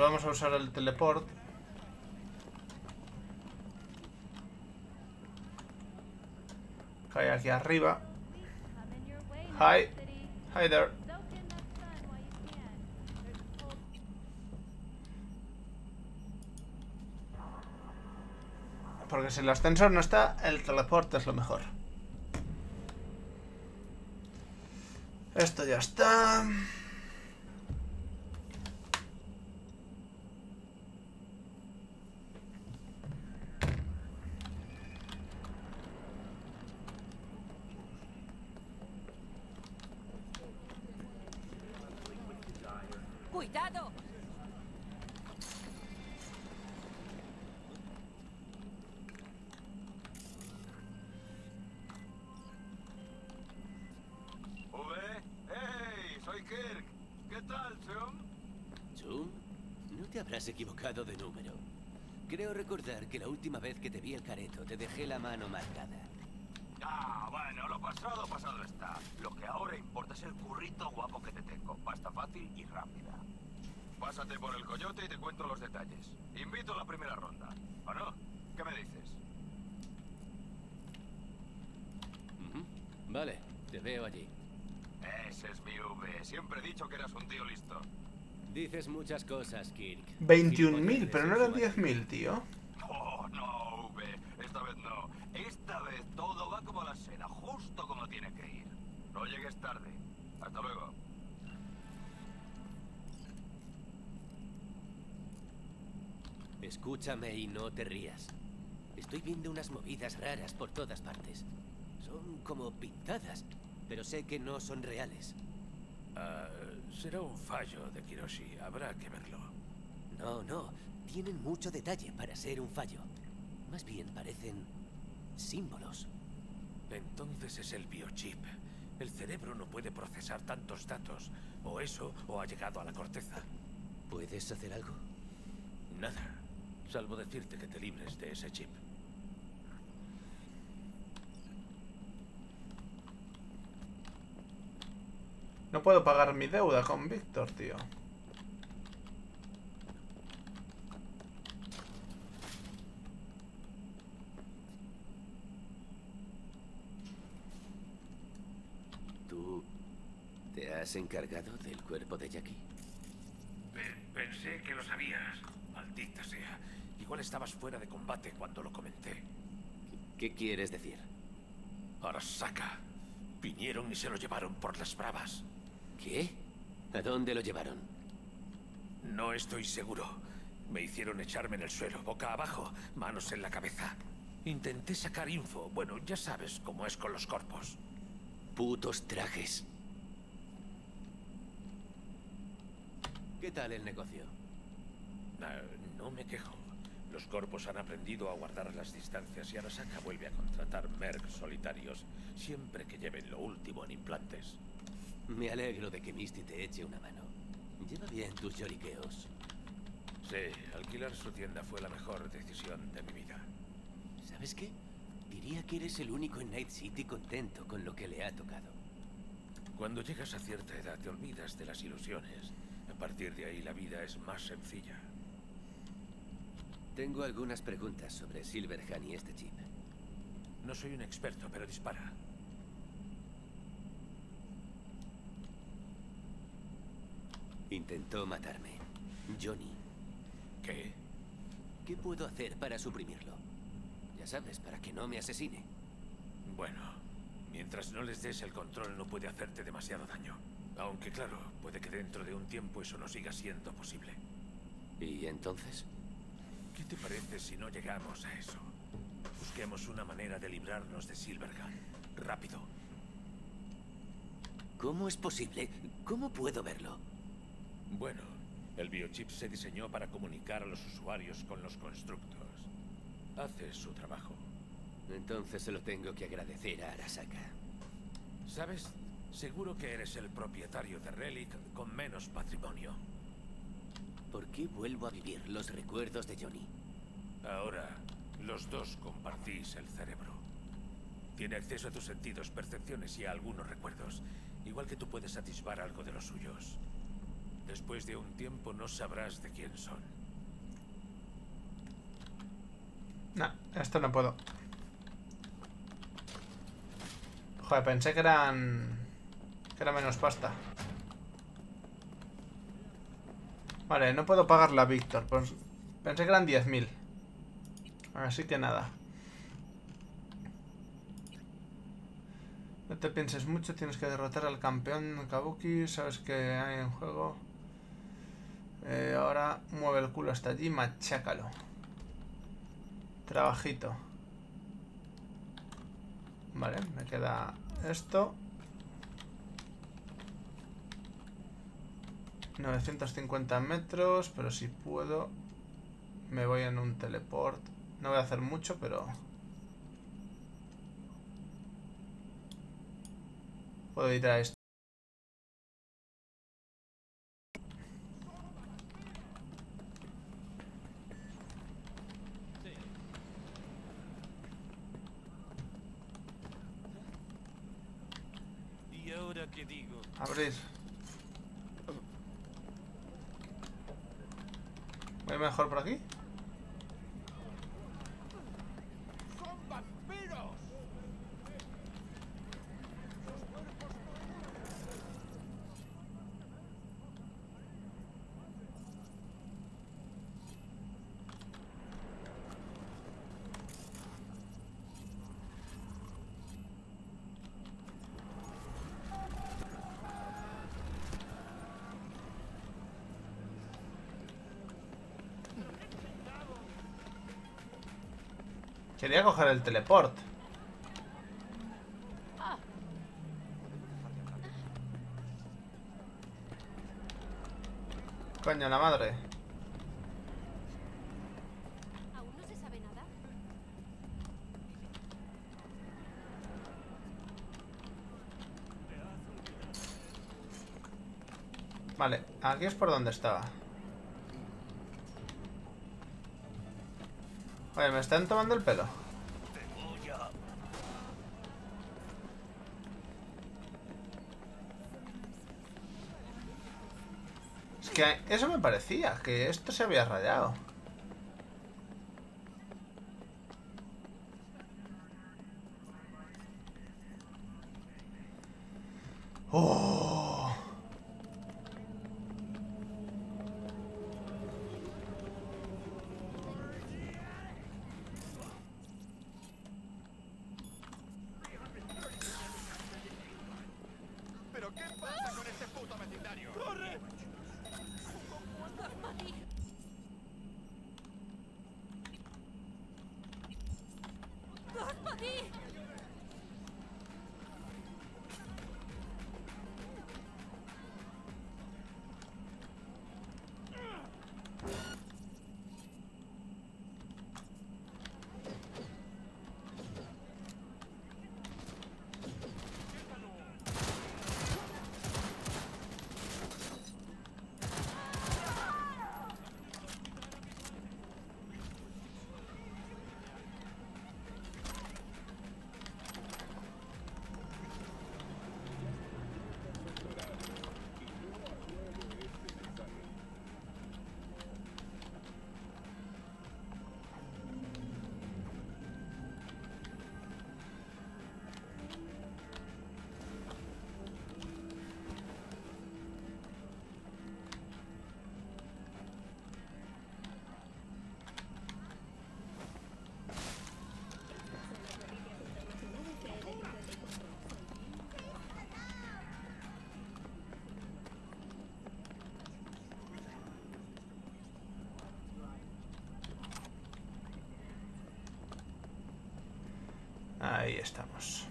Vamos a usar el teleport. Cae aquí arriba. Hi. Hi there. Porque si el ascensor no está, el teleporte es lo mejor. Esto ya está. Última vez que te vi el careto te dejé la mano marcada. Ah, bueno, lo pasado, pasado está. Lo que ahora importa es el currito guapo que te tengo. Pasta fácil y rápida. Pásate por el coyote y te cuento los detalles. Invito a la primera ronda. ¿O no? ¿Qué me dices? Ujú. Vale, te veo allí. Ese es mi V. Siempre he dicho que eras un tío listo. Dices muchas cosas, Kirk. 21.000, pero no eran 10.000, tío. Oh, no, V. Esta vez no. Esta vez todo va como la seda, justo como tiene que ir. No llegues tarde. Hasta luego. Escúchame y no te rías. Estoy viendo unas movidas raras por todas partes. Son como pintadas, pero sé que no son reales. Ah, será un fallo de Kiroshi. Habrá que verlo. No, no. Tienen mucho detalle para ser un fallo. Más bien parecen símbolos. Entonces es el biochip. El cerebro no puede procesar tantos datos. O eso, o ha llegado a la corteza. ¿Puedes hacer algo? Nada. Salvo decirte que te libres de ese chip. No puedo pagar mi deuda con Víctor, tío. ¿Tú te has encargado del cuerpo de Jackie? Pe- pensé que lo sabías. Maldita sea. Igual estabas fuera de combate cuando lo comenté. ¿Qué quieres decir? Arasaka. Vinieron y se lo llevaron por las bravas. ¿Qué? ¿A dónde lo llevaron? No estoy seguro. Me hicieron echarme en el suelo, boca abajo, manos en la cabeza. Intenté sacar info. Bueno, ya sabes cómo es con los corpos. Putos trajes. ¿Qué tal el negocio? Ah, no me quejo. Los corpos han aprendido a guardar las distancias y Arasaka vuelve a contratar mercs solitarios siempre que lleven lo último en implantes. Me alegro de que Misty te eche una mano. Lleva bien tus lloriqueos. Sí, alquilar su tienda fue la mejor decisión de mi vida. ¿Sabes qué? Diría que eres el único en Night City contento con lo que le ha tocado. Cuando llegas a cierta edad te olvidas de las ilusiones. A partir de ahí la vida es más sencilla. Tengo algunas preguntas sobre Silverhand y este chip. No soy un experto, pero dispara. Intentó matarme. Johnny. ¿Qué? ¿Qué puedo hacer para suprimirlo? Ya sabes, para que no me asesine. Bueno, mientras no les des el control no puede hacerte demasiado daño. Aunque claro, puede que dentro de un tiempo eso no siga siendo posible. ¿Y entonces? ¿Qué te parece si no llegamos a eso? Busquemos una manera de librarnos de Silvergun. Rápido. ¿Cómo es posible? ¿Cómo puedo verlo? Bueno, el biochip se diseñó para comunicar a los usuarios con los constructos. Hace su trabajo. Entonces se lo tengo que agradecer a Arasaka. ¿Sabes? Seguro que eres el propietario de Relic con menos patrimonio. ¿Por qué vuelvo a vivir los recuerdos de Johnny? Ahora, los dos compartís el cerebro. Tiene acceso a tus sentidos, percepciones y a algunos recuerdos. Igual que tú puedes atisbar algo de los suyos. Después de un tiempo no sabrás de quién son. No, esto no puedo. Joder, pensé que eran... Será menos pasta. Vale, no puedo pagarla, Víctor. Pues pensé que eran 10.000. Así que nada. No te pienses mucho, tienes que derrotar al campeón Kabuki, sabes que hay en juego. Eh, ahora mueve el culo hasta allí, machácalo. Trabajito. Vale, me queda esto. 950 metros, pero si puedo me voy en un teleport. No voy a hacer mucho, pero... Puedo ir a esto. ¿Y ahora qué digo? Abrir. Mejor por aquí? Quería coger el teleport. Coño, la madre. ¿Aún no se sabe nada? Vale, aquí es por donde estaba. Oye, me están tomando el pelo. Eso me parecía, que esto se había rayado.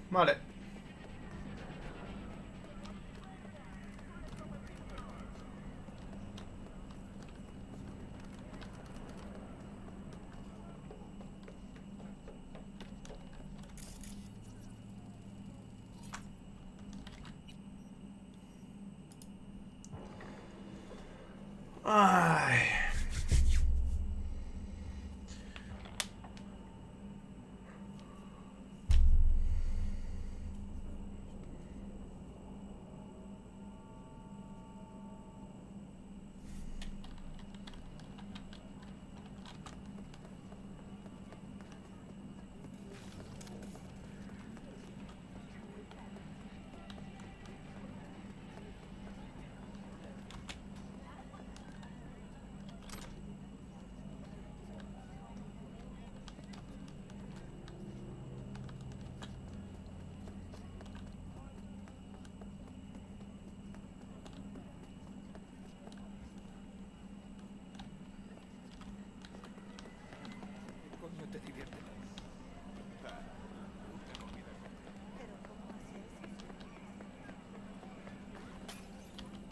Vale.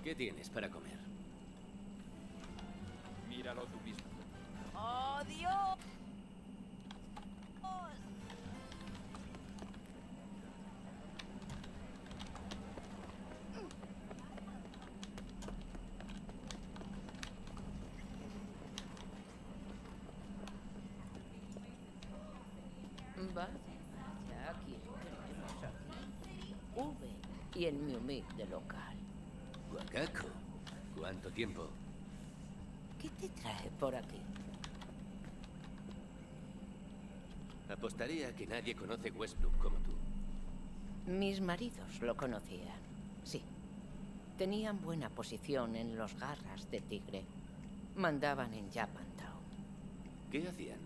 ¿Qué tienes para comer? Míralo tú mismo. ¡Oh, Dios! Vaya, ya aquí tenemos aquí. V y el mi humilde local. ¿Cuánto tiempo? ¿Qué te trae por aquí? Apostaría que nadie conoce Westbrook como tú. Mis maridos lo conocían, sí. Tenían buena posición en los garras de tigre. Mandaban en Japantown. ¿Qué hacían?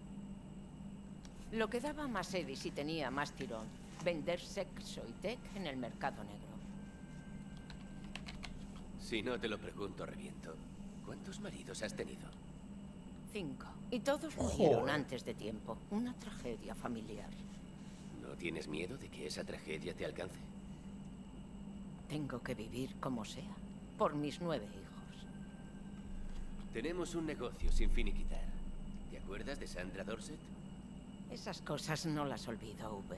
Lo que daba más Edis y tenía más tirón, vender sexo y tech en el mercado negro. Si no te lo pregunto, reviento. ¿Cuántos maridos has tenido? Cinco. Y todos murieron antes de tiempo. Una tragedia familiar. ¿No tienes miedo de que esa tragedia te alcance? Tengo que vivir como sea, por mis nueve hijos. Tenemos un negocio sin finiquitar. ¿Te acuerdas de Sandra Dorset? Esas cosas no las olvido, V.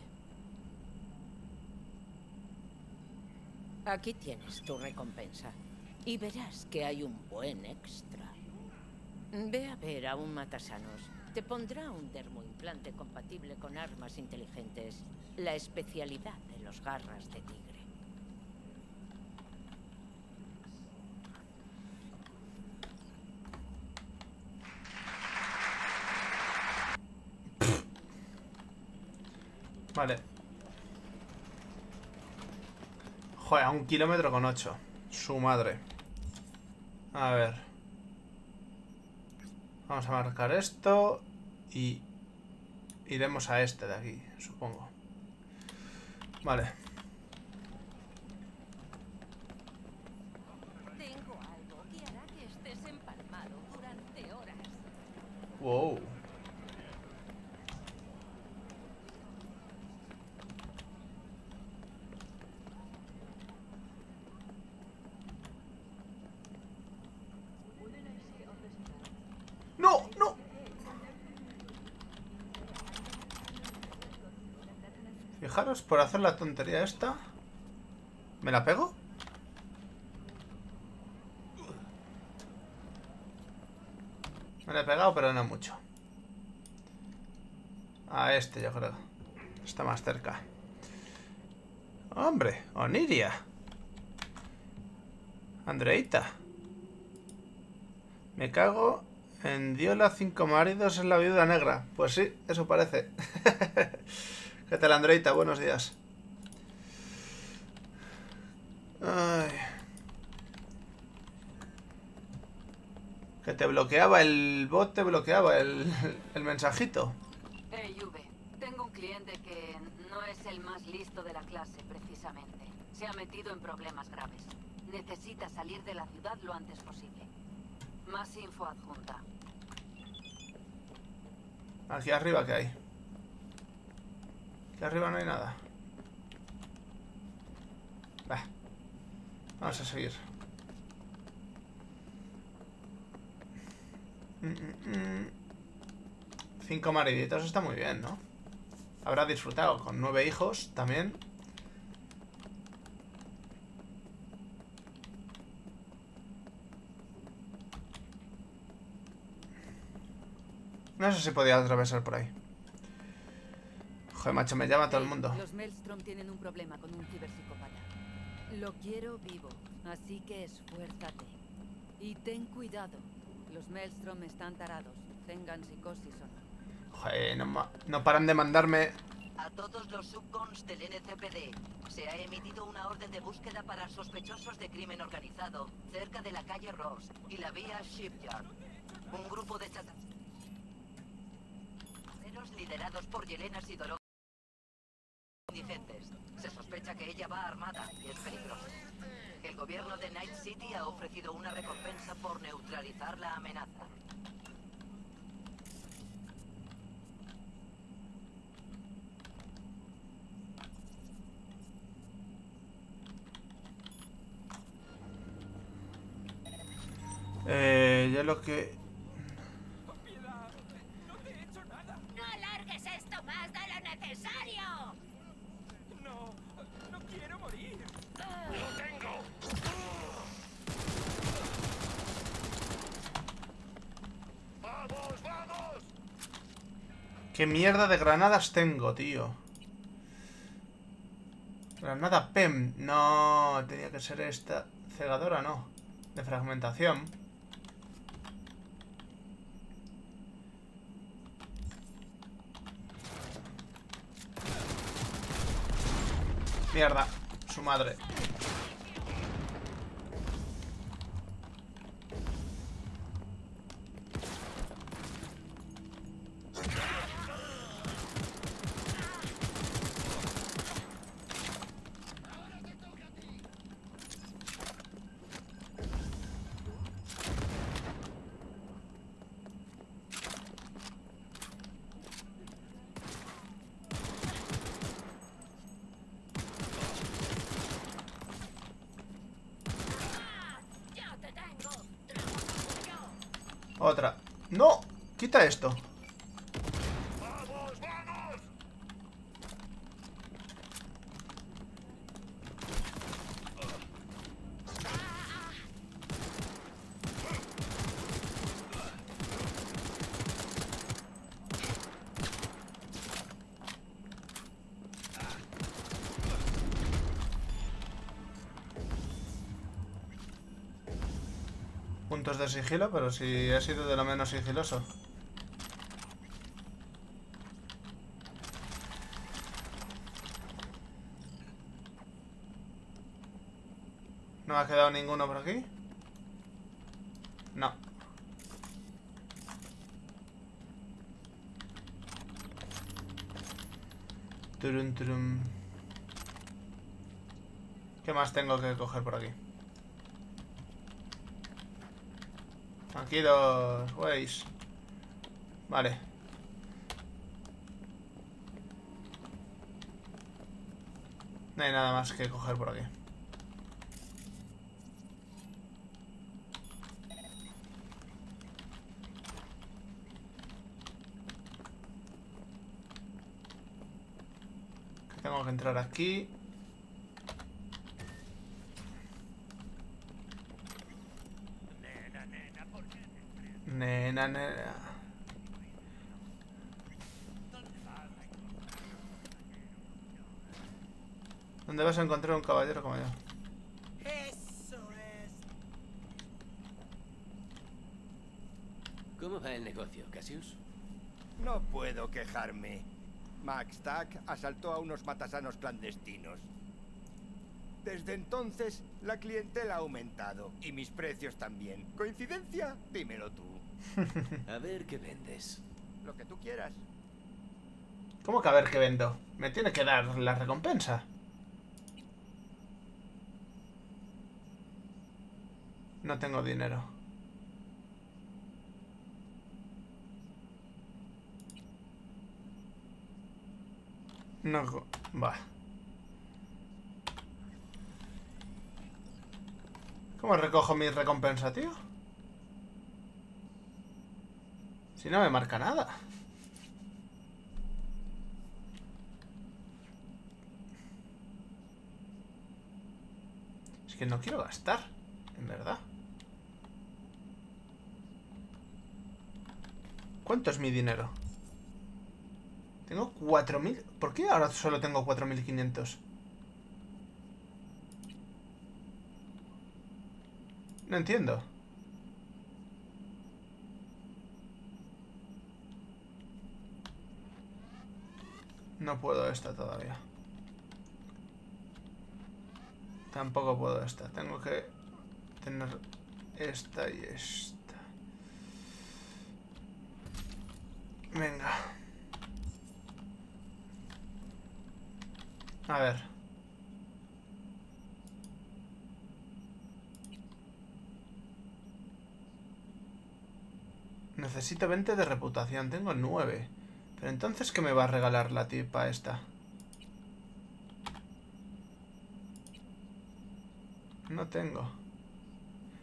Aquí tienes tu recompensa. Y verás que hay un buen extra. Ve a ver a un matasanos. Te pondrá un dermoimplante compatible con armas inteligentes. La especialidad de los garras de tigre. [LAUGHS] Vale. Joder, a un kilómetro con ocho. Su madre. A ver. Vamos a marcar esto. Y iremos a este de aquí, supongo. Vale. Tengo algo que hará que estés empalmado durante horas. Wow. No, no. Fijaros, por hacer la tontería esta. ¿Me la pego? Me la he pegado, pero no mucho. A este, yo creo. Está más cerca. Hombre, Oniria. Andreita. Me cago en Diola cinco maridos en la viuda negra. Pues sí, eso parece. [LAUGHS] ¿Qué tal, Andreita? Buenos días. Ay. Que te bloqueaba el bot, te bloqueaba el, [LAUGHS] el mensajito. Hey, V, tengo un cliente que no es el más listo de la clase, precisamente. Se ha metido en problemas graves. Necesita salir de la ciudad lo antes posible. Más info adjunta. Aquí arriba, ¿qué hay? Aquí arriba no hay nada. Bah. Vamos a seguir. Mm, mm, mm. Cinco mariditos está muy bien, ¿no? Habrá disfrutado con nueve hijos también. No sé si podía atravesar por ahí. Joder, macho, me llama todo el mundo. Los Maelstrom tienen un problema con un ciberpsicópata. Lo quiero vivo, así que esfuérzate. Y ten cuidado. Los Maelstrom están tarados, tengan psicosis o no. Joder, no, no paran de mandarme... A todos los subcons del NCPD se ha emitido una orden de búsqueda para sospechosos de crimen organizado cerca de la calle Ross y la vía Shipyard. Un grupo de chatarreros liderados por Yelena Sidorov Se sospecha que ella va armada y es peligrosa. El gobierno de Night City ha ofrecido una recompensa por neutralizar la amenaza. Eh, yo lo que... ¡No alargues esto más de lo necesario! No, no quiero morir. ¡Lo tengo! ¡Vamos, vamos! ¿Qué mierda de granadas tengo, tío? Granada PEM. No, tenía que ser esta. Cegadora, no. De fragmentación. Mierda. Su madre. Puntos de sigilo, pero si ha sido de lo menos sigiloso. ¿No ha quedado ninguno por aquí? No. Turun, turun. ¿Qué más tengo que coger por aquí? Güeyes. Vale. No hay nada más que coger por aquí. Tengo que entrar aquí. Nena, nena. ¿Dónde vas a encontrar un caballero como yo? Eso es. ¿Cómo va el negocio, Cassius? No puedo quejarme. Max Tack asaltó a unos matasanos clandestinos. Desde entonces, la clientela ha aumentado y mis precios también. ¿Coincidencia? Dímelo tú. A ver qué vendes. Lo que tú quieras. ¿Cómo que a ver qué vendo? Me tiene que dar la recompensa. No tengo dinero. No, va. ¿Cómo recojo mi recompensa, tío? Si no me marca nada. Es que no quiero gastar, en verdad. ¿Cuánto es mi dinero? Tengo 4.000... ¿Por qué ahora solo tengo 4.500? No entiendo. No puedo esta todavía. Tampoco puedo esta. Tengo que tener esta y esta. Venga. A ver. Necesito 20 de reputación. Tengo 9. Pero entonces, ¿qué me va a regalar la tipa esta? No tengo.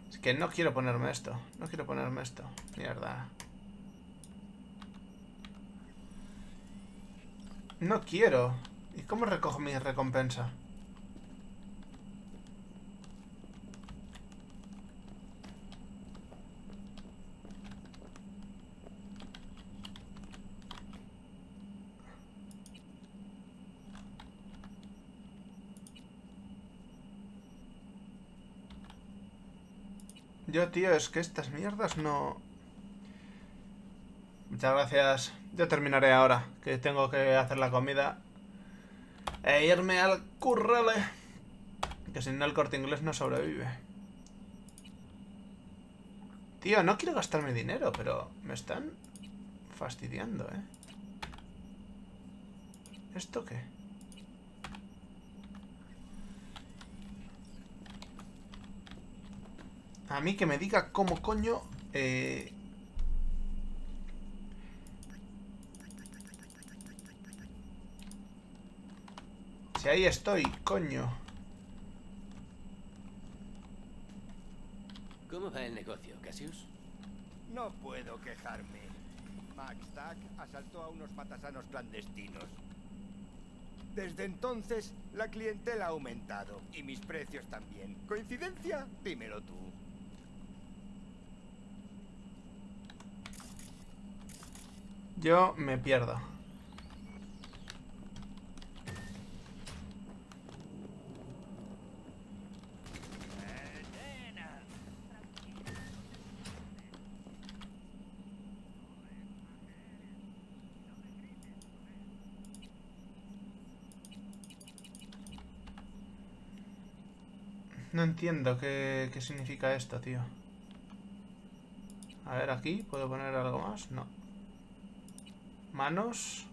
Es que no quiero ponerme esto. No quiero ponerme esto. Mierda. No quiero. ¿Y cómo recojo mi recompensa? Yo, tío, es que estas mierdas no... Muchas gracias. Yo terminaré ahora, que tengo que hacer la comida. E irme al currale. Que si no el corte inglés no sobrevive. Tío, no quiero gastarme dinero, pero me están fastidiando, ¿eh? ¿Esto qué? A mí que me diga cómo coño... Eh... Si ahí estoy, coño. ¿Cómo va el negocio, Cassius? No puedo quejarme. Max Tack asaltó a unos matasanos clandestinos. Desde entonces, la clientela ha aumentado y mis precios también. ¿Coincidencia? Dímelo tú. Yo me pierdo. No entiendo qué, qué significa esto, tío. A ver, aquí, ¿puedo poner algo más? No. Manos.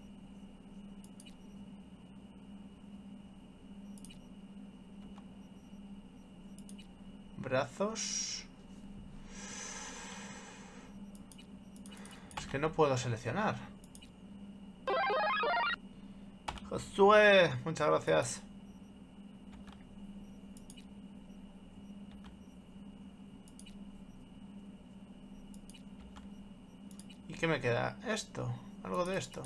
Brazos. Es que no puedo seleccionar. Josué, muchas gracias. ¿Y qué me queda? Esto. Algo de esto.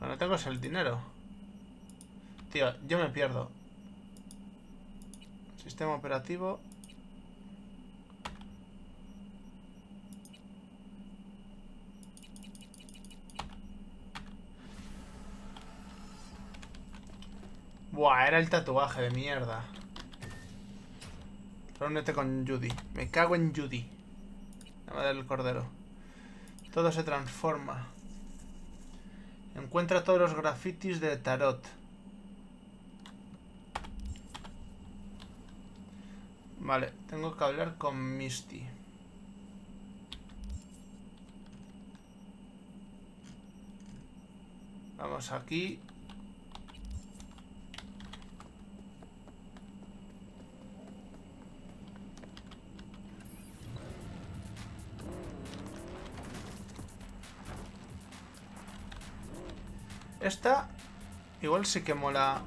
Lo no tengo es el dinero. Tío, yo me pierdo. Sistema operativo. Buah, era el tatuaje de mierda. Reúnete con Judy. Me cago en Judy. La madre del cordero. Todo se transforma. Encuentra todos los grafitis de tarot. Vale, tengo que hablar con Misty. Vamos aquí. Esta igual sí que mola.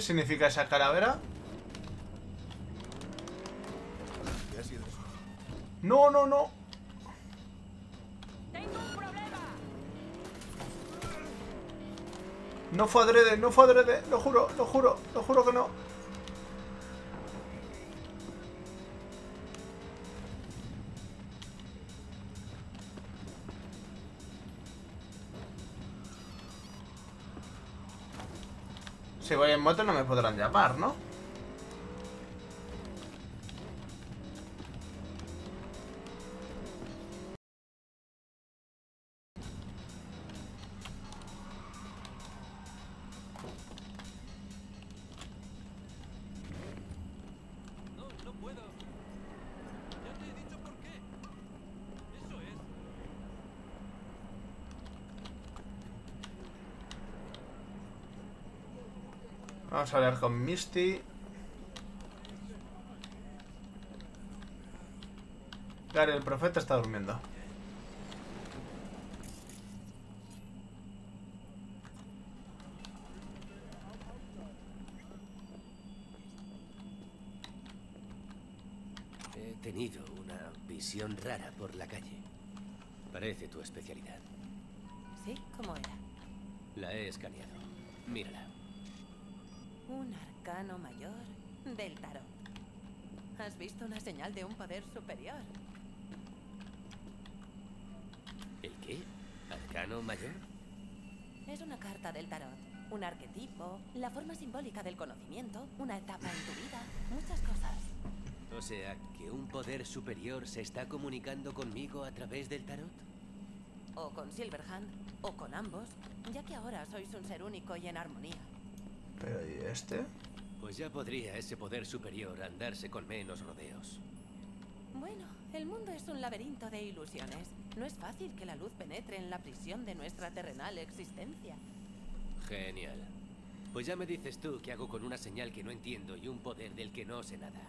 ¿Qué significa esa calavera? No, no, no. No fue adrede, no fue adrede, lo juro, lo juro, lo juro que no. Moto no me podrán llamar, ¿no? Vamos a hablar con Misty. Gary, el profeta está durmiendo. He tenido una visión rara por la calle. Parece tu especialidad. ¿Sí? ¿Cómo era? La he escaneado. Mírala. Un arcano mayor del tarot. Has visto una señal de un poder superior. ¿El qué? ¿Arcano mayor? Es una carta del tarot, un arquetipo, la forma simbólica del conocimiento, una etapa en tu vida, muchas cosas. O sea, que un poder superior se está comunicando conmigo a través del tarot. O con Silverhand, o con ambos, ya que ahora sois un ser único y en armonía. Pero ¿y este? Pues ya podría ese poder superior andarse con menos rodeos. Bueno, el mundo es un laberinto de ilusiones. No es fácil que la luz penetre en la prisión de nuestra terrenal existencia. Genial. Pues ya me dices tú qué hago con una señal que no entiendo y un poder del que no sé nada.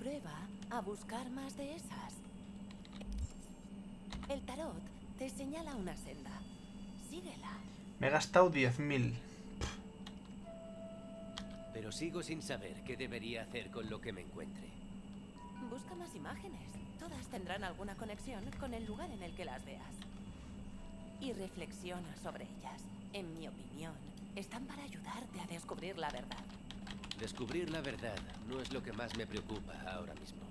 Prueba a buscar más de esas. El tarot te señala una senda. Síguela. Me he gastado 10.000. Sigo sin saber qué debería hacer con lo que me encuentre. Busca más imágenes. Todas tendrán alguna conexión con el lugar en el que las veas. Y reflexiona sobre ellas. En mi opinión, están para ayudarte a descubrir la verdad. Descubrir la verdad no es lo que más me preocupa ahora mismo.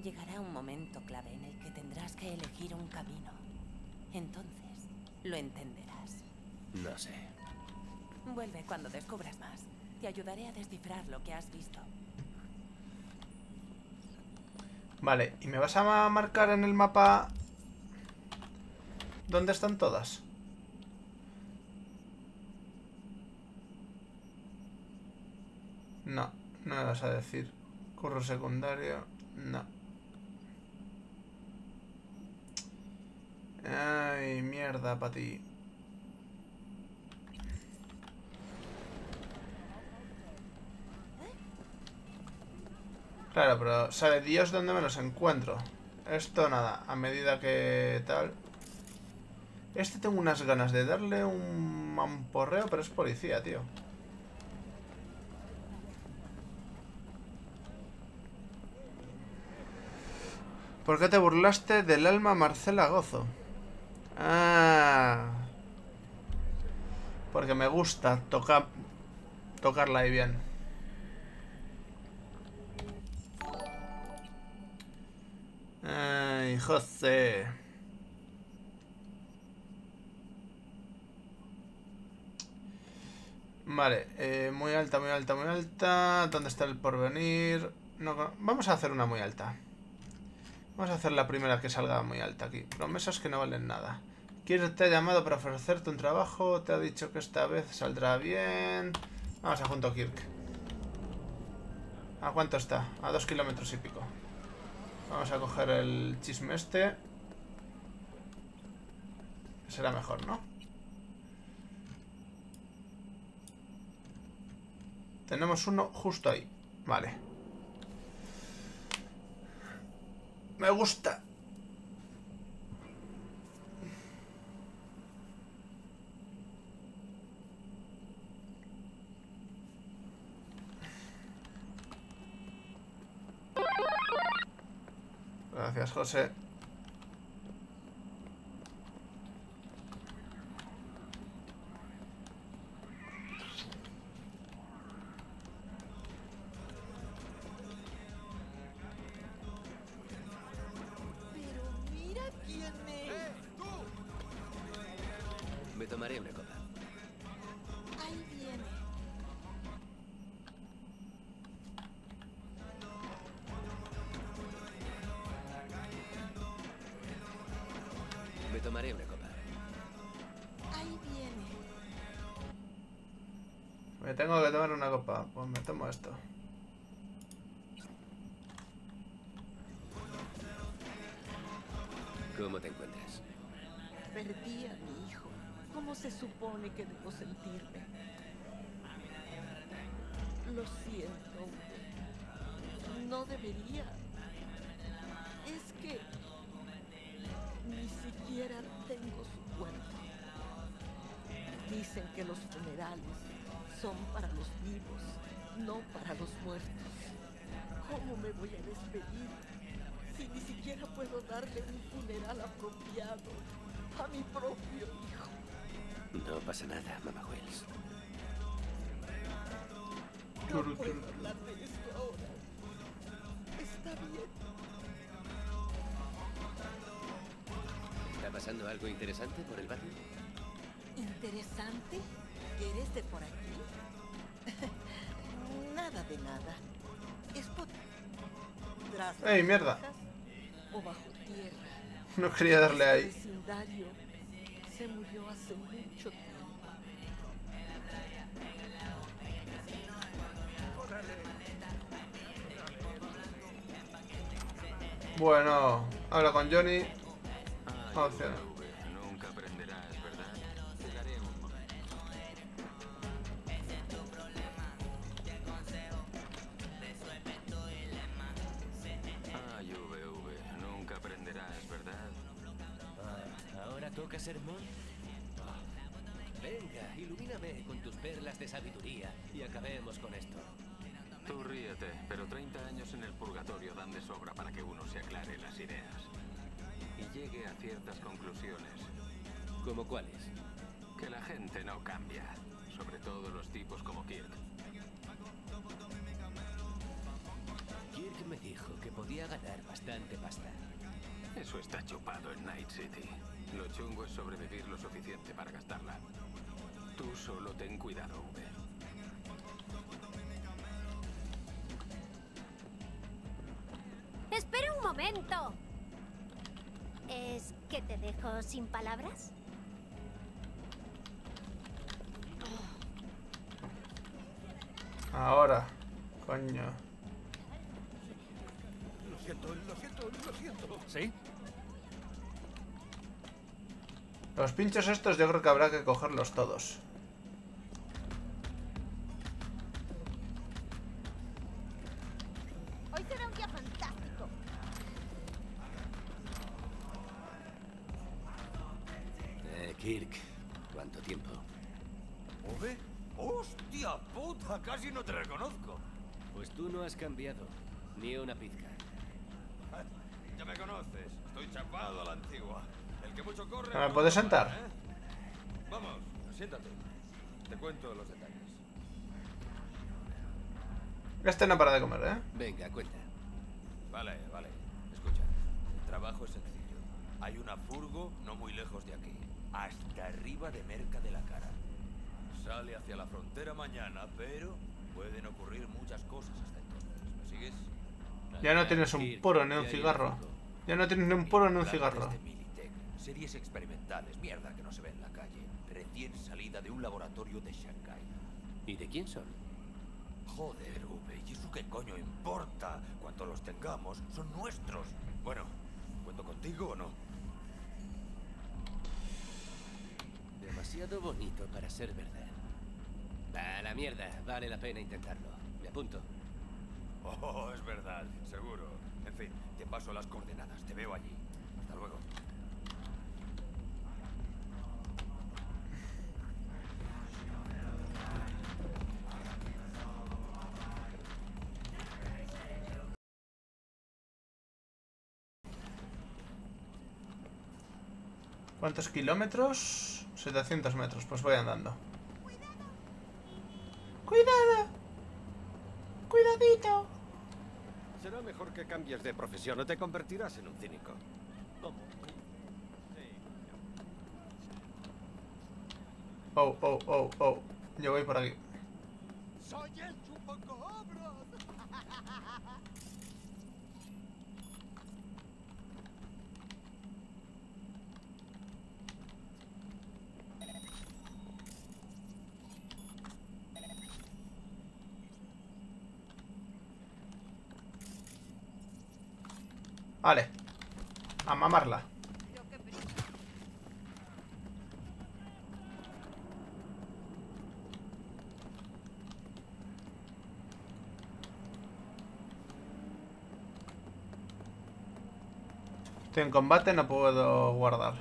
Llegará un momento clave en el que tendrás que elegir un camino. Entonces, lo entenderás. No sé. Vuelve cuando descubras más. Te ayudaré a descifrar lo que has visto. Vale, ¿y me vas a marcar en el mapa dónde están todas? No, no me vas a decir. Curro secundario, no. Ay, mierda para ti. Claro, pero sabe Dios dónde me los encuentro. Esto nada, a medida que tal... Este tengo unas ganas de darle un mamporreo, pero es policía, tío. ¿Por qué te burlaste del alma Marcela Gozo? Ah. Porque me gusta tocar tocarla ahí bien. Ay, José. Vale, eh, muy alta, muy alta, muy alta. ¿Dónde está el porvenir? No, vamos a hacer una muy alta. Vamos a hacer la primera que salga muy alta aquí. Promesas que no valen nada. Kirk te ha llamado para ofrecerte un trabajo. Te ha dicho que esta vez saldrá bien. Vamos a junto a Kirk. ¿A cuánto está? A dos kilómetros y pico. Vamos a coger el chisme este. Será mejor, ¿no? Tenemos uno justo ahí. Vale. Me gusta. Gracias, José. Pues me tomo esto. ¿Cómo te encuentras? Perdí a mi hijo. ¿Cómo se supone que debo sentirme? Lo siento. No debería. Es que ni siquiera tengo su cuerpo. Dicen que los funerales son para los vivos, no para los muertos. ¿Cómo me voy a despedir si ni siquiera puedo darle un funeral apropiado a mi propio hijo? No pasa nada, mamá Wells. No puedo hablar de esto ahora. Está bien. ¿Está pasando algo interesante por el barrio? ¿Interesante? ¿Eres de por aquí? [LAUGHS] nada de nada. Es por... tras ¡Ey, mierda! O bajo tierra. No quería darle ahí. Este vecindario se murió hace mucho tiempo. Bueno, habla con Johnny. Vamos a hacer- Los pinchos estos yo creo que habrá que cogerlos todos. Puedes sentar? ¿eh? Vamos, siéntate. Te cuento los detalles. Este no para de comer, ¿eh? Venga, cuenta. Vale, vale. Escucha. El trabajo es sencillo. Hay una furgo no muy lejos de aquí. Hasta arriba de Merca de la Cara. Sale hacia la frontera mañana, pero pueden ocurrir muchas cosas hasta entonces. ¿Me sigues? Ya no tienes un puro ni un cigarro. Ya no tienes ni un puro ni un cigarro. Series experimentales, mierda que no se ve en la calle. Recién salida de un laboratorio de Shanghái. ¿Y de quién son? Joder, V, ¿y eso qué coño importa? Cuanto los tengamos, son nuestros. Bueno, ¿cuento contigo o no? Demasiado bonito para ser verdad. A la mierda, vale la pena intentarlo. Me apunto. Oh, es verdad, seguro. En fin, te paso las coordenadas, te veo allí. ¿Cuántos kilómetros? 700 metros, pues voy andando. ¡Cuidado! ¡Cuidadito! Será mejor que cambies de profesión o te convertirás en un cínico. Oh, oh, oh, oh. Yo voy por aquí. ¡Soy el chupacabras! Vale. A mamarla. Estoy en combate, no puedo guardar.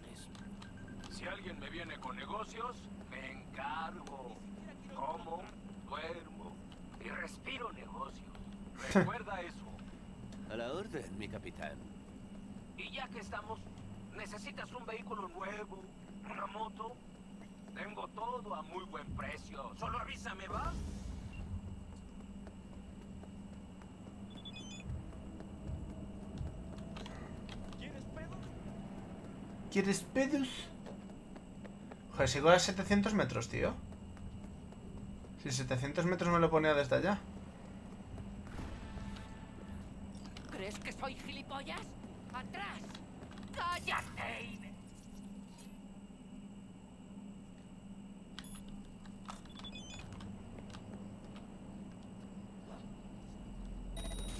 Dios ¿Quieres pedos? Joder, sigo a 700 metros, tío. Si 700 metros me lo ponía desde allá. ¿Crees que soy gilipollas? ¡Atrás! ¡Cállate!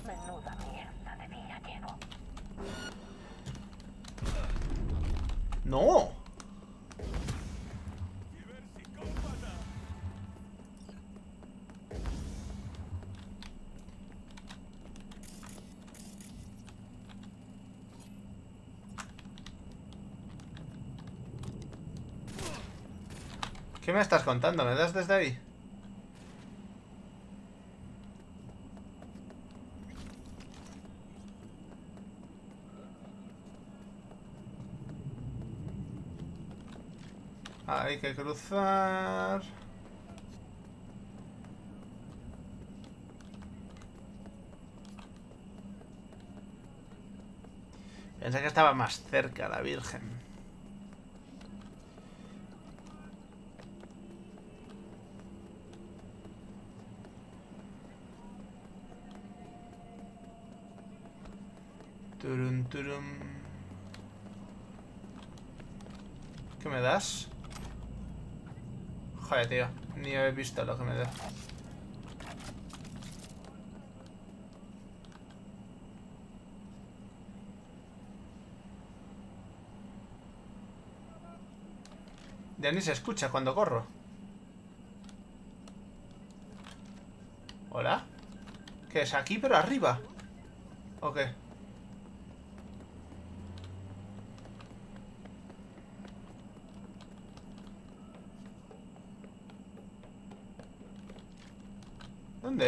Menuda mierda de día llevo. ¡No! ¿Qué me estás contando? ¿Me das desde ahí? Hay que cruzar. Pensé que estaba más cerca la Virgen. ¿Qué me das? Joder, tío. Ni he visto lo que me da. Ya ni se escucha cuando corro. ¿Hola? ¿Qué es? ¿Aquí pero arriba? ¿O qué?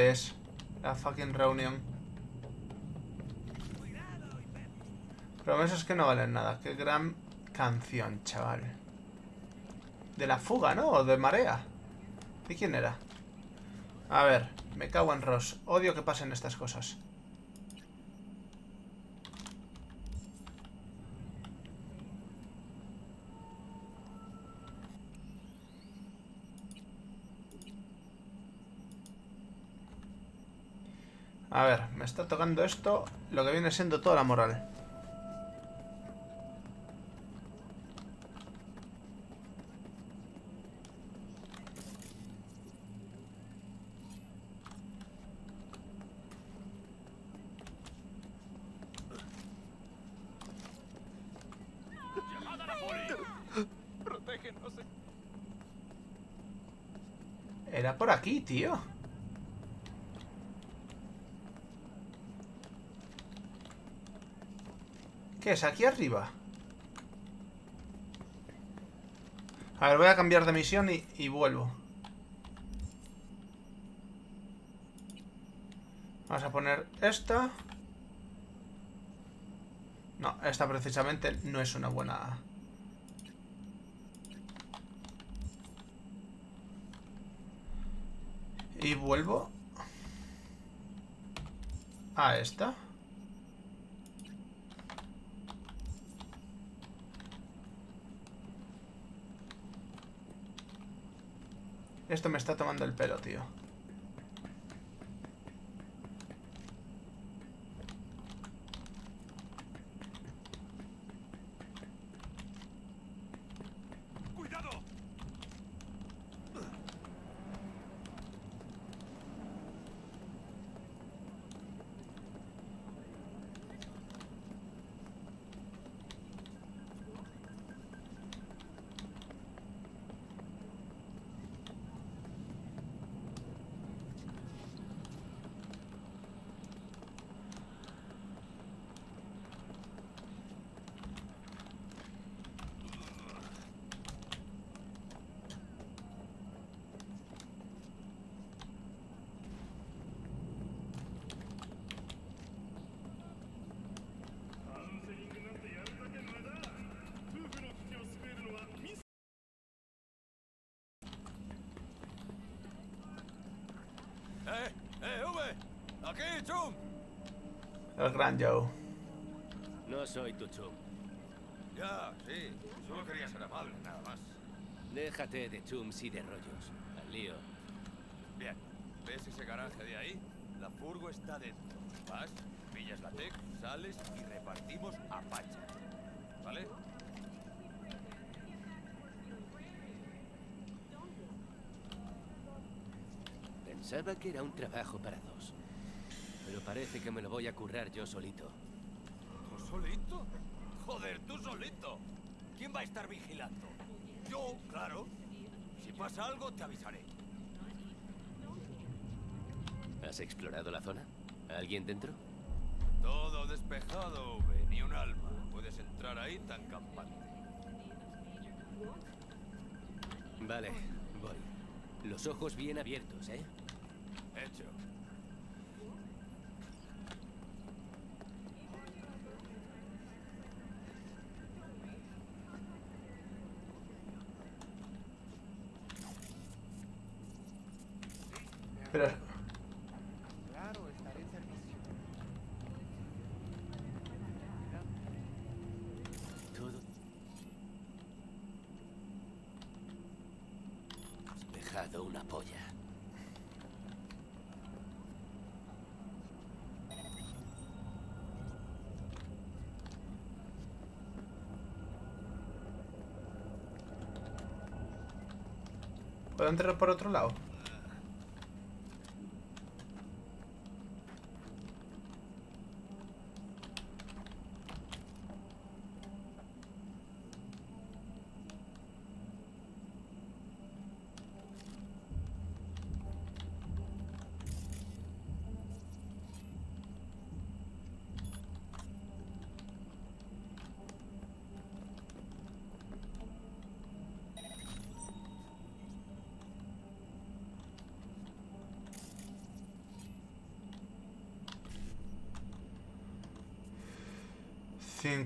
¿Dónde es la fucking reunión? Promesas que no valen nada. Qué gran canción, chaval. De la fuga, ¿no? O de marea. ¿De quién era? A ver, me cago en Ross. Odio que pasen estas cosas. A ver, me está tocando esto, lo que viene siendo toda la moral. Era por aquí, tío. ¿Qué es? ¿Aquí arriba? A ver, voy a cambiar de misión y, vuelvo. Vamos a poner esta. No, esta precisamente no es una buena... Y vuelvo a esta. Esto me está tomando el pelo, tío. ¡Cuidado! ¡Eh, V! ¡Aquí, Chum! El gran Joe. No soy tu chum. Ya, sí. Solo quería ser amable, nada más. Déjate de chums y de rollos. Al lío. Bien. ¿Ves ese garaje de ahí? La furgo está dentro. Vas, pillas la tech, sales y repartimos a Pacha. ¿Vale? Pensaba que era un trabajo para dos. Parece que me lo voy a currar yo solito. ¿Tú solito? Joder, tú solito. ¿Quién va a estar vigilando? Yo, claro. Si pasa algo, te avisaré. ¿Has explorado la zona? ¿Alguien dentro? Todo despejado, V. Ni un alma. Puedes entrar ahí tan campante. Vale, voy. Los ojos bien abiertos, ¿eh? Hecho. Pero... Claro, estaré en servicio. Todo. Despejado una polla. ¿Puedo entrar por otro lado?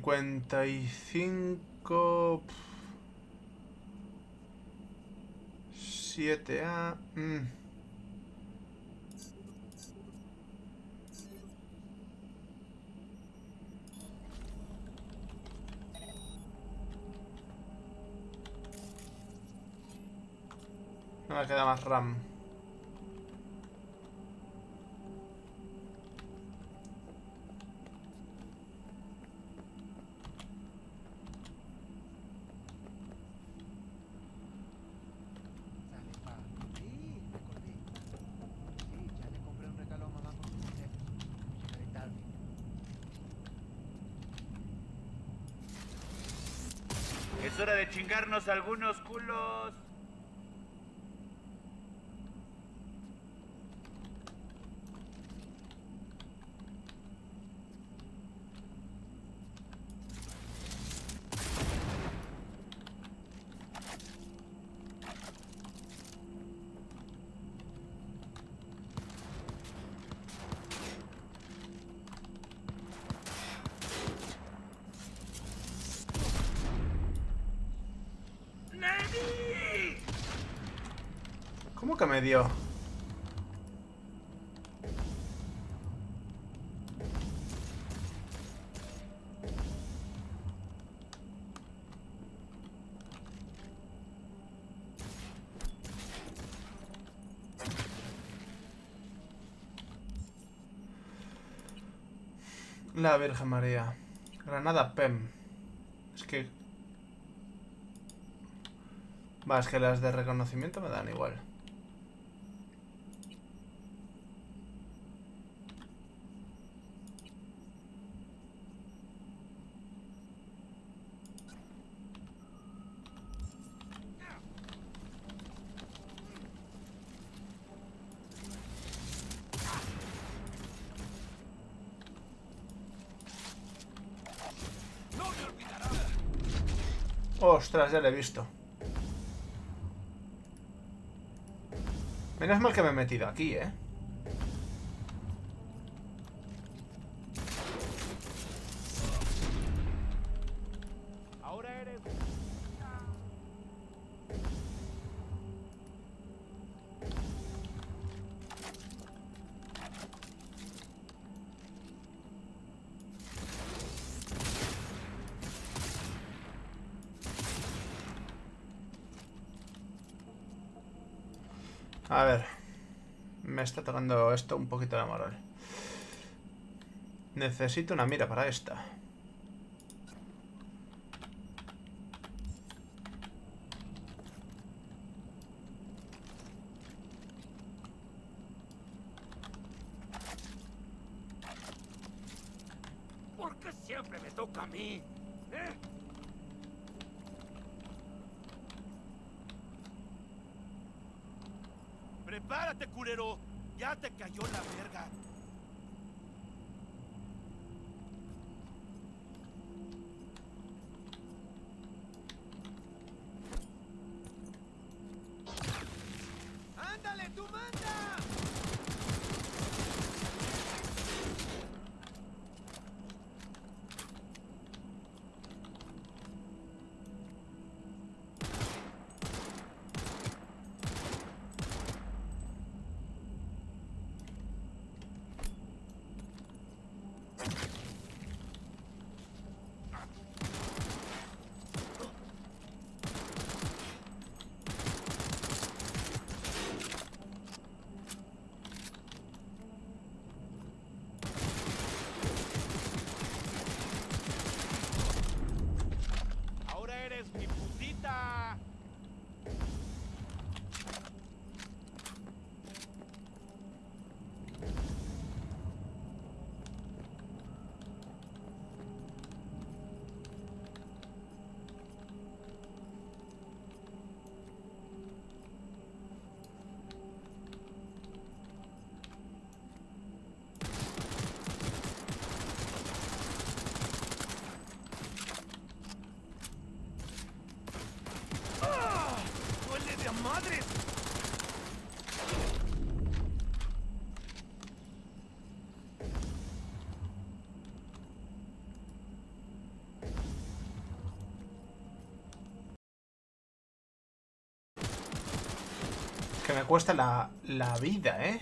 Cincuenta y cinco... Siete A... mm. No me queda más RAM. Sale pa. Sí, recordé. Sí, ya le compré un regalo a mamá por su cumpleaños. Llegaré tarde. Es hora de chingarnos algunos culos. ¿Cómo que me dio? La Virgen María. Granada PEM. Es que... Va, es que las de reconocimiento me dan igual. Ostras, ya lo he visto. Menos mal que me he metido aquí, ¿eh? Está tocando esto un poquito la moral. Necesito una mira para esta. Me cuesta la, la vida, ¿eh?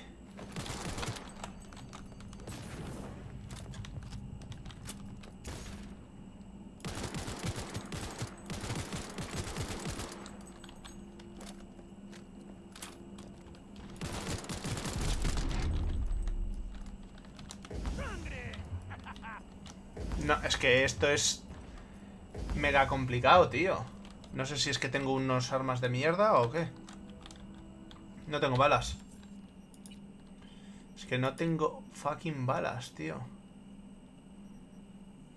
No, es que esto es mega complicado, tío. No sé si es que tengo unos armas de mierda o qué. No tengo balas. Es que no tengo fucking balas, tío.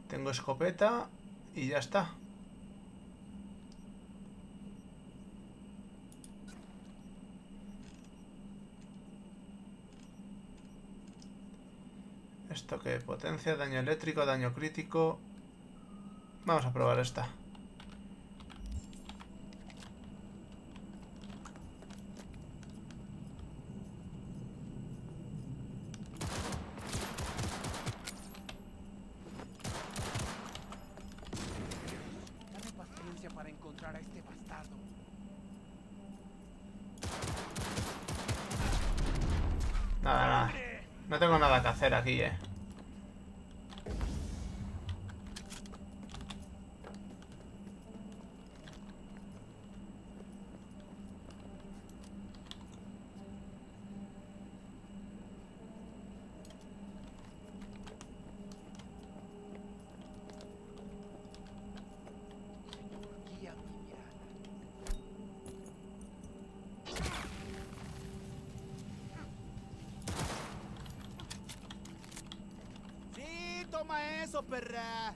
Tengo escopeta y ya está. ¿Esto qué? Potencia, daño eléctrico, daño crítico. Vamos a probar esta. Dame paciencia para encontrar a este bastardo. Nada, nada. No tengo nada que hacer aquí, eh. Guía mi mirada. ¡Sí, eso, perra!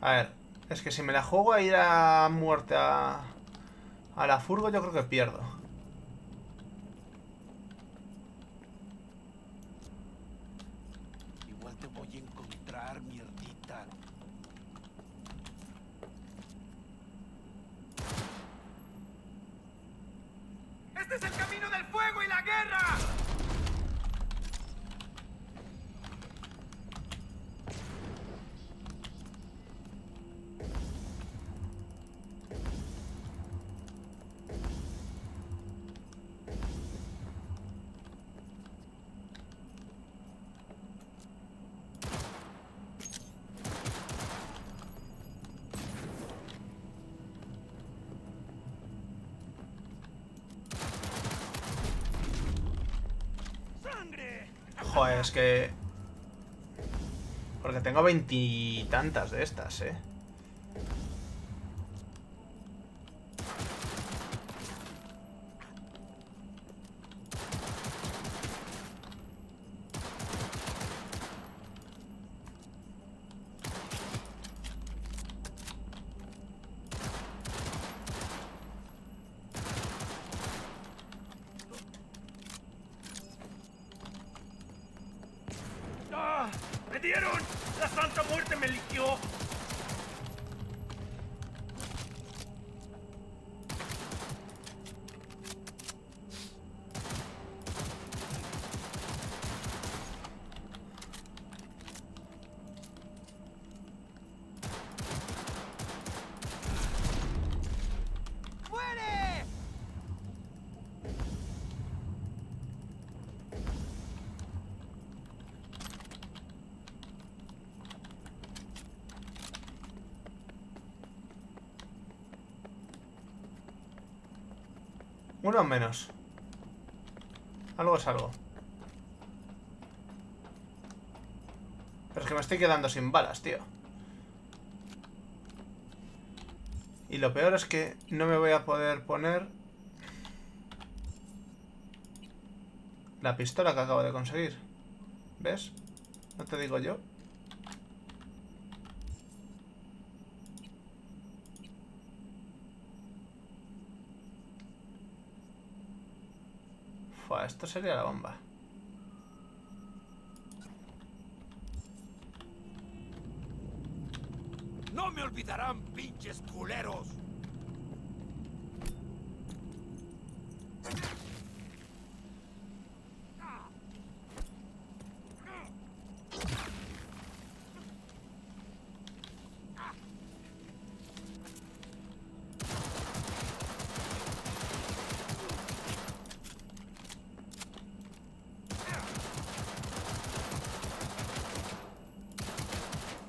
A ver, es que si me la juego a ir a muerte a, a la furgo, yo creo que pierdo. Es que... Porque tengo veintitantas de estas, ¿eh? ¡Ah! ¡Me dieron! ¡La Santa Muerte me eligió! ¡Muere! Uno menos. Algo es algo. Pero es que me estoy quedando sin balas, tío. Y lo peor es que no me voy a poder poner... La pistola que acabo de conseguir. ¿Ves? No te digo yo. Fua, esto sería la bomba. ¡No me olvidarán, pinches culeros!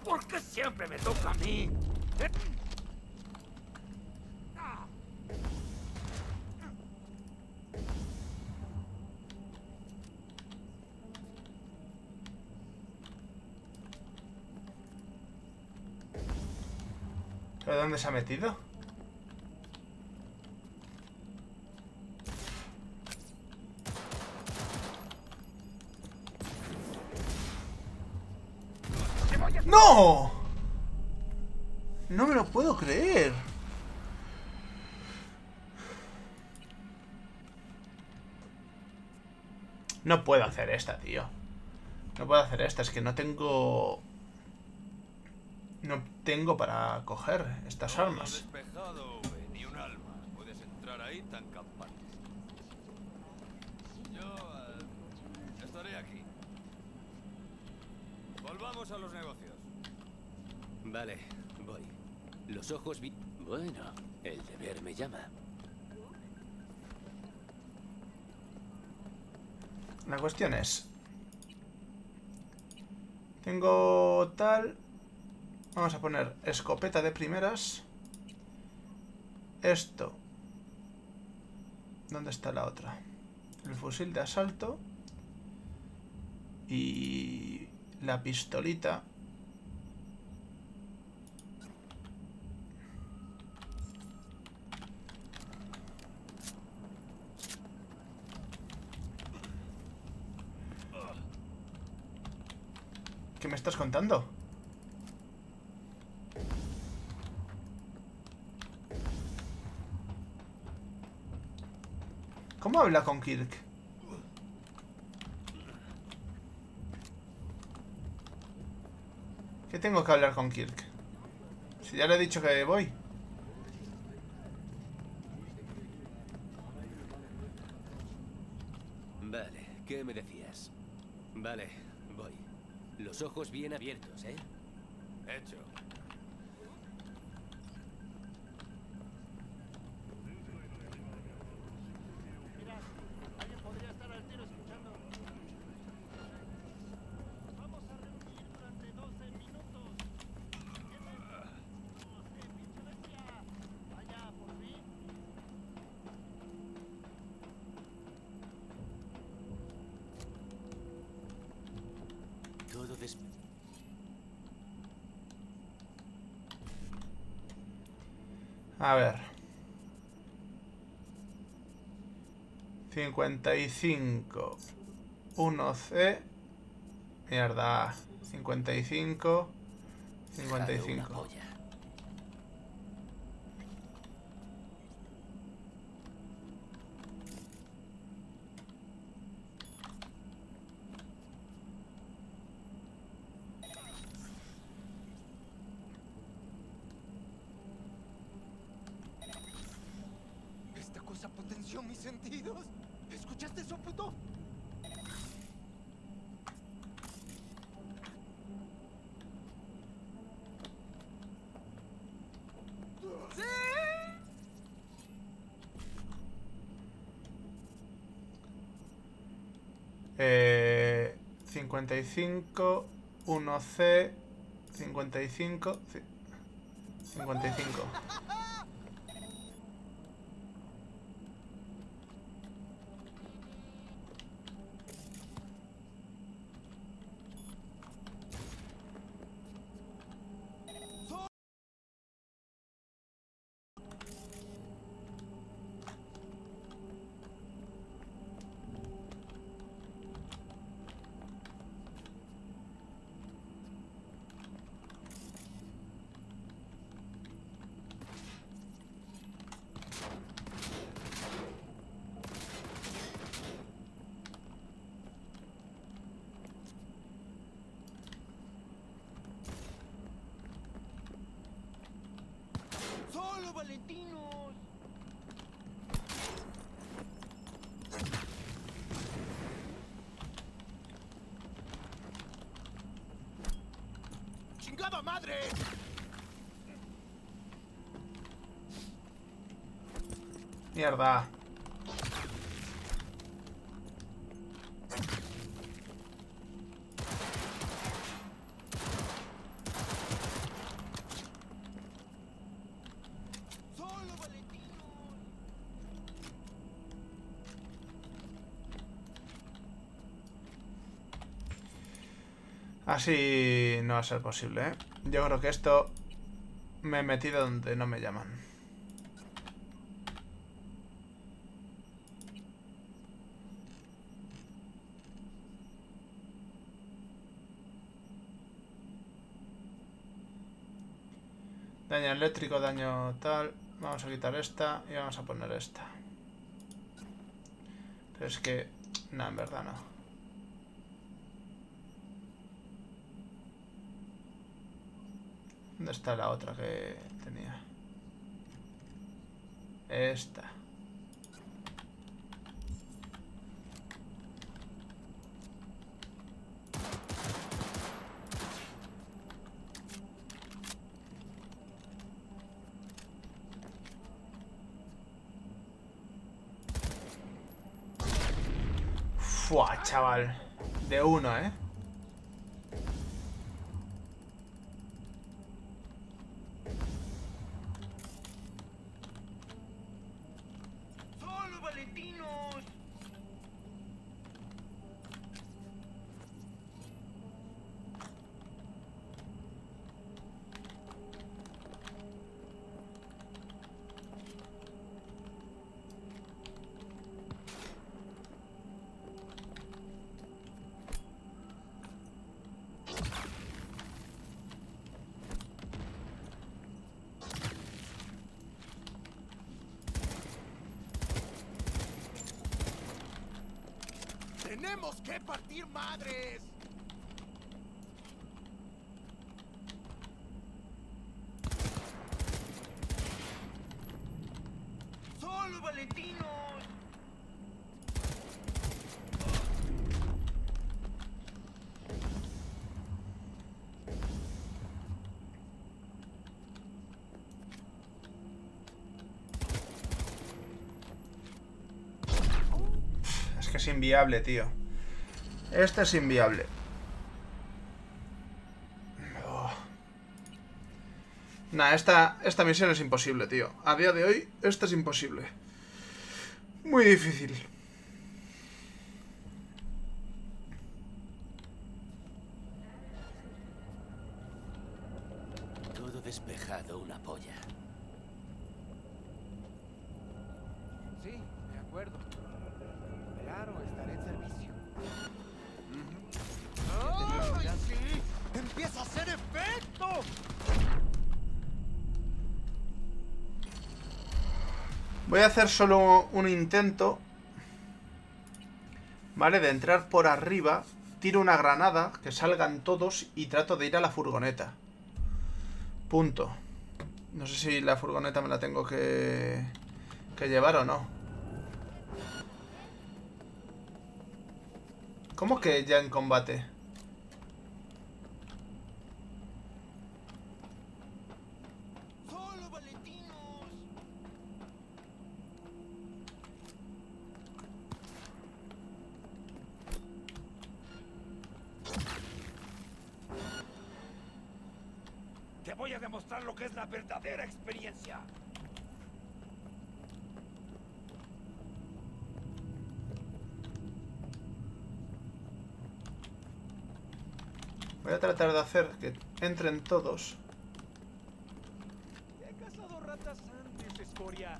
¿Por qué siempre me toca a mí? ¿Eh? ¿Pero dónde se ha metido? ¡No! No me lo puedo creer. No puedo hacer esta, tío. No puedo hacer esta, es que no tengo... Tengo para coger estas armas. despejado, V, ni un alma. Puedes entrar ahí tan campante. Yo eh, estaré aquí. Volvamos a los negocios. Vale, voy. Los ojos vi... Bueno, el deber me llama. La cuestión es... Tengo tal... Vamos a poner escopeta de primeras. Esto. ¿Dónde está la otra? El fusil de asalto. Y... La pistolita. ¿Qué me estás contando? ¿Cómo habla con Kirk? ¿Qué tengo que hablar con Kirk? Si ya le he dicho que voy. Vale, ¿qué me decías? Vale, voy. Los ojos bien abiertos, ¿eh? Hecho. Alguien podría estar al tiro escuchando. Vamos a reunir durante 12 minutos. Vaya, por fin. des... A ver. 55. 1C. Mierda. 55. 55. Esta cosa potenció mis sentidos. ¿Escuchaste eso, puto? Eh, 55, 1C, 55, ci- 55. ¡Solo Valentinos! ¡Chingada madre! Mierda. ¡Solo Valentinos! Así no va a ser posible, ¿eh? Yo creo que esto me he metido donde no me llaman. Daño eléctrico, daño tal. Vamos a quitar esta y vamos a poner esta. Pero es que... No, en verdad no. ¿Dónde está la otra que tenía? Esta. Fua, chaval. De uno, ¿eh? ¡Solo Valentinos! ¡Tenemos que partir madres! ¡Solo Valentinos! Es que es inviable, tío. Este es inviable. Oh. Nah, esta, esta misión es imposible, tío. A día de hoy, esta es imposible. Muy difícil. Todo despejado, una polla. Sí, de acuerdo. Voy a hacer solo un intento. Vale, de entrar por arriba. Tiro una granada, que salgan todos y trato de ir a la furgoneta. Punto. No sé si la furgoneta me la tengo que, que llevar o no. ¿Cómo que ya en combate? Demostrar lo que es la verdadera experiencia. Voy a tratar de hacer que entren todos. He cazado ratas antes, escoria.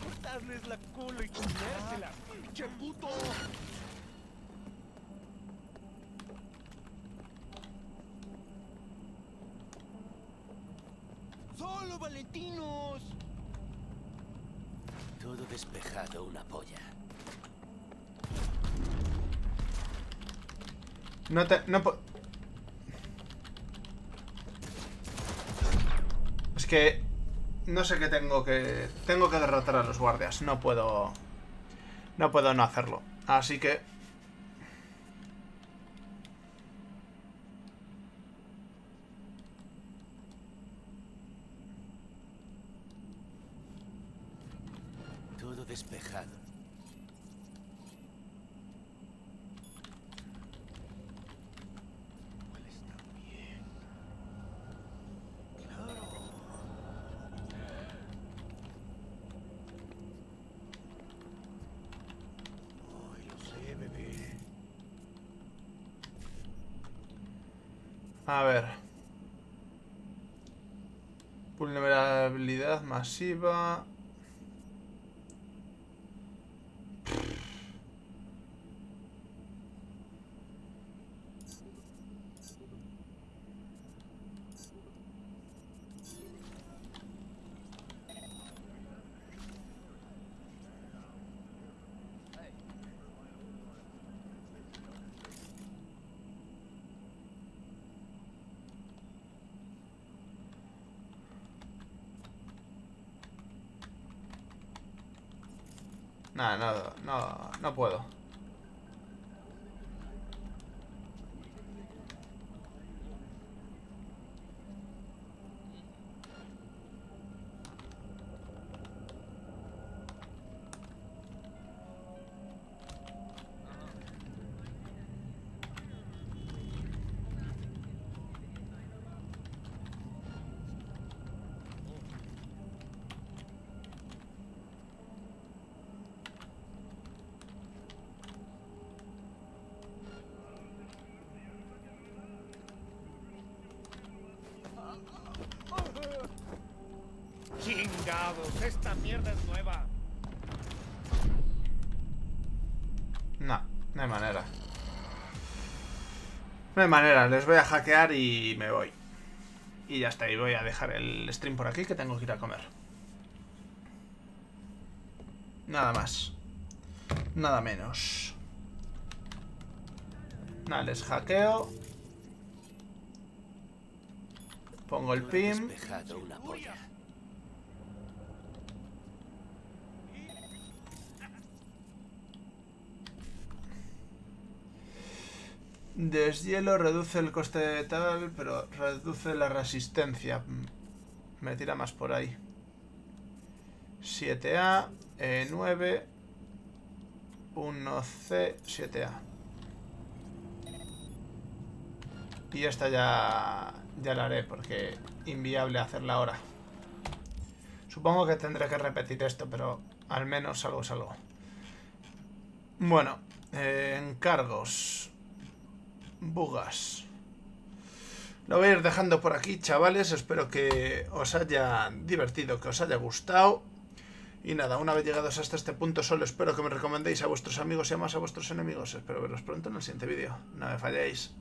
Cortarles la cola y comérselas. ¡Che puto! ¡Solo Valentinos! Todo despejado, una polla. No te... No po- Es que... No sé qué tengo que... Tengo que derrotar a los guardias. No puedo... No puedo no hacerlo. Así que... Todo despejado. Ay, lo sé, bebé. A ver. Vulnerabilidad masiva. Nada, no, no, no puedo. No hay manera, les voy a hackear y me voy. Y ya está, y voy a dejar el stream por aquí que tengo que ir a comer. Nada más. Nada menos. Nada, les hackeo. Pongo el pin. Despejado, una polla. Deshielo reduce el coste de tal, pero reduce la resistencia. Me tira más por ahí. 7A, E9, 1C, 7A. Y esta ya, ya la haré porque inviable hacerla ahora. Supongo que tendré que repetir esto, pero al menos algo es algo. Bueno, eh, encargos. Bugas. Lo voy a ir dejando por aquí, chavales. Espero que os haya divertido, que os haya gustado. Y nada, una vez llegados hasta este punto, solo espero que me recomendéis a vuestros amigos y a más a vuestros enemigos. Espero veros pronto en el siguiente vídeo. No me falléis.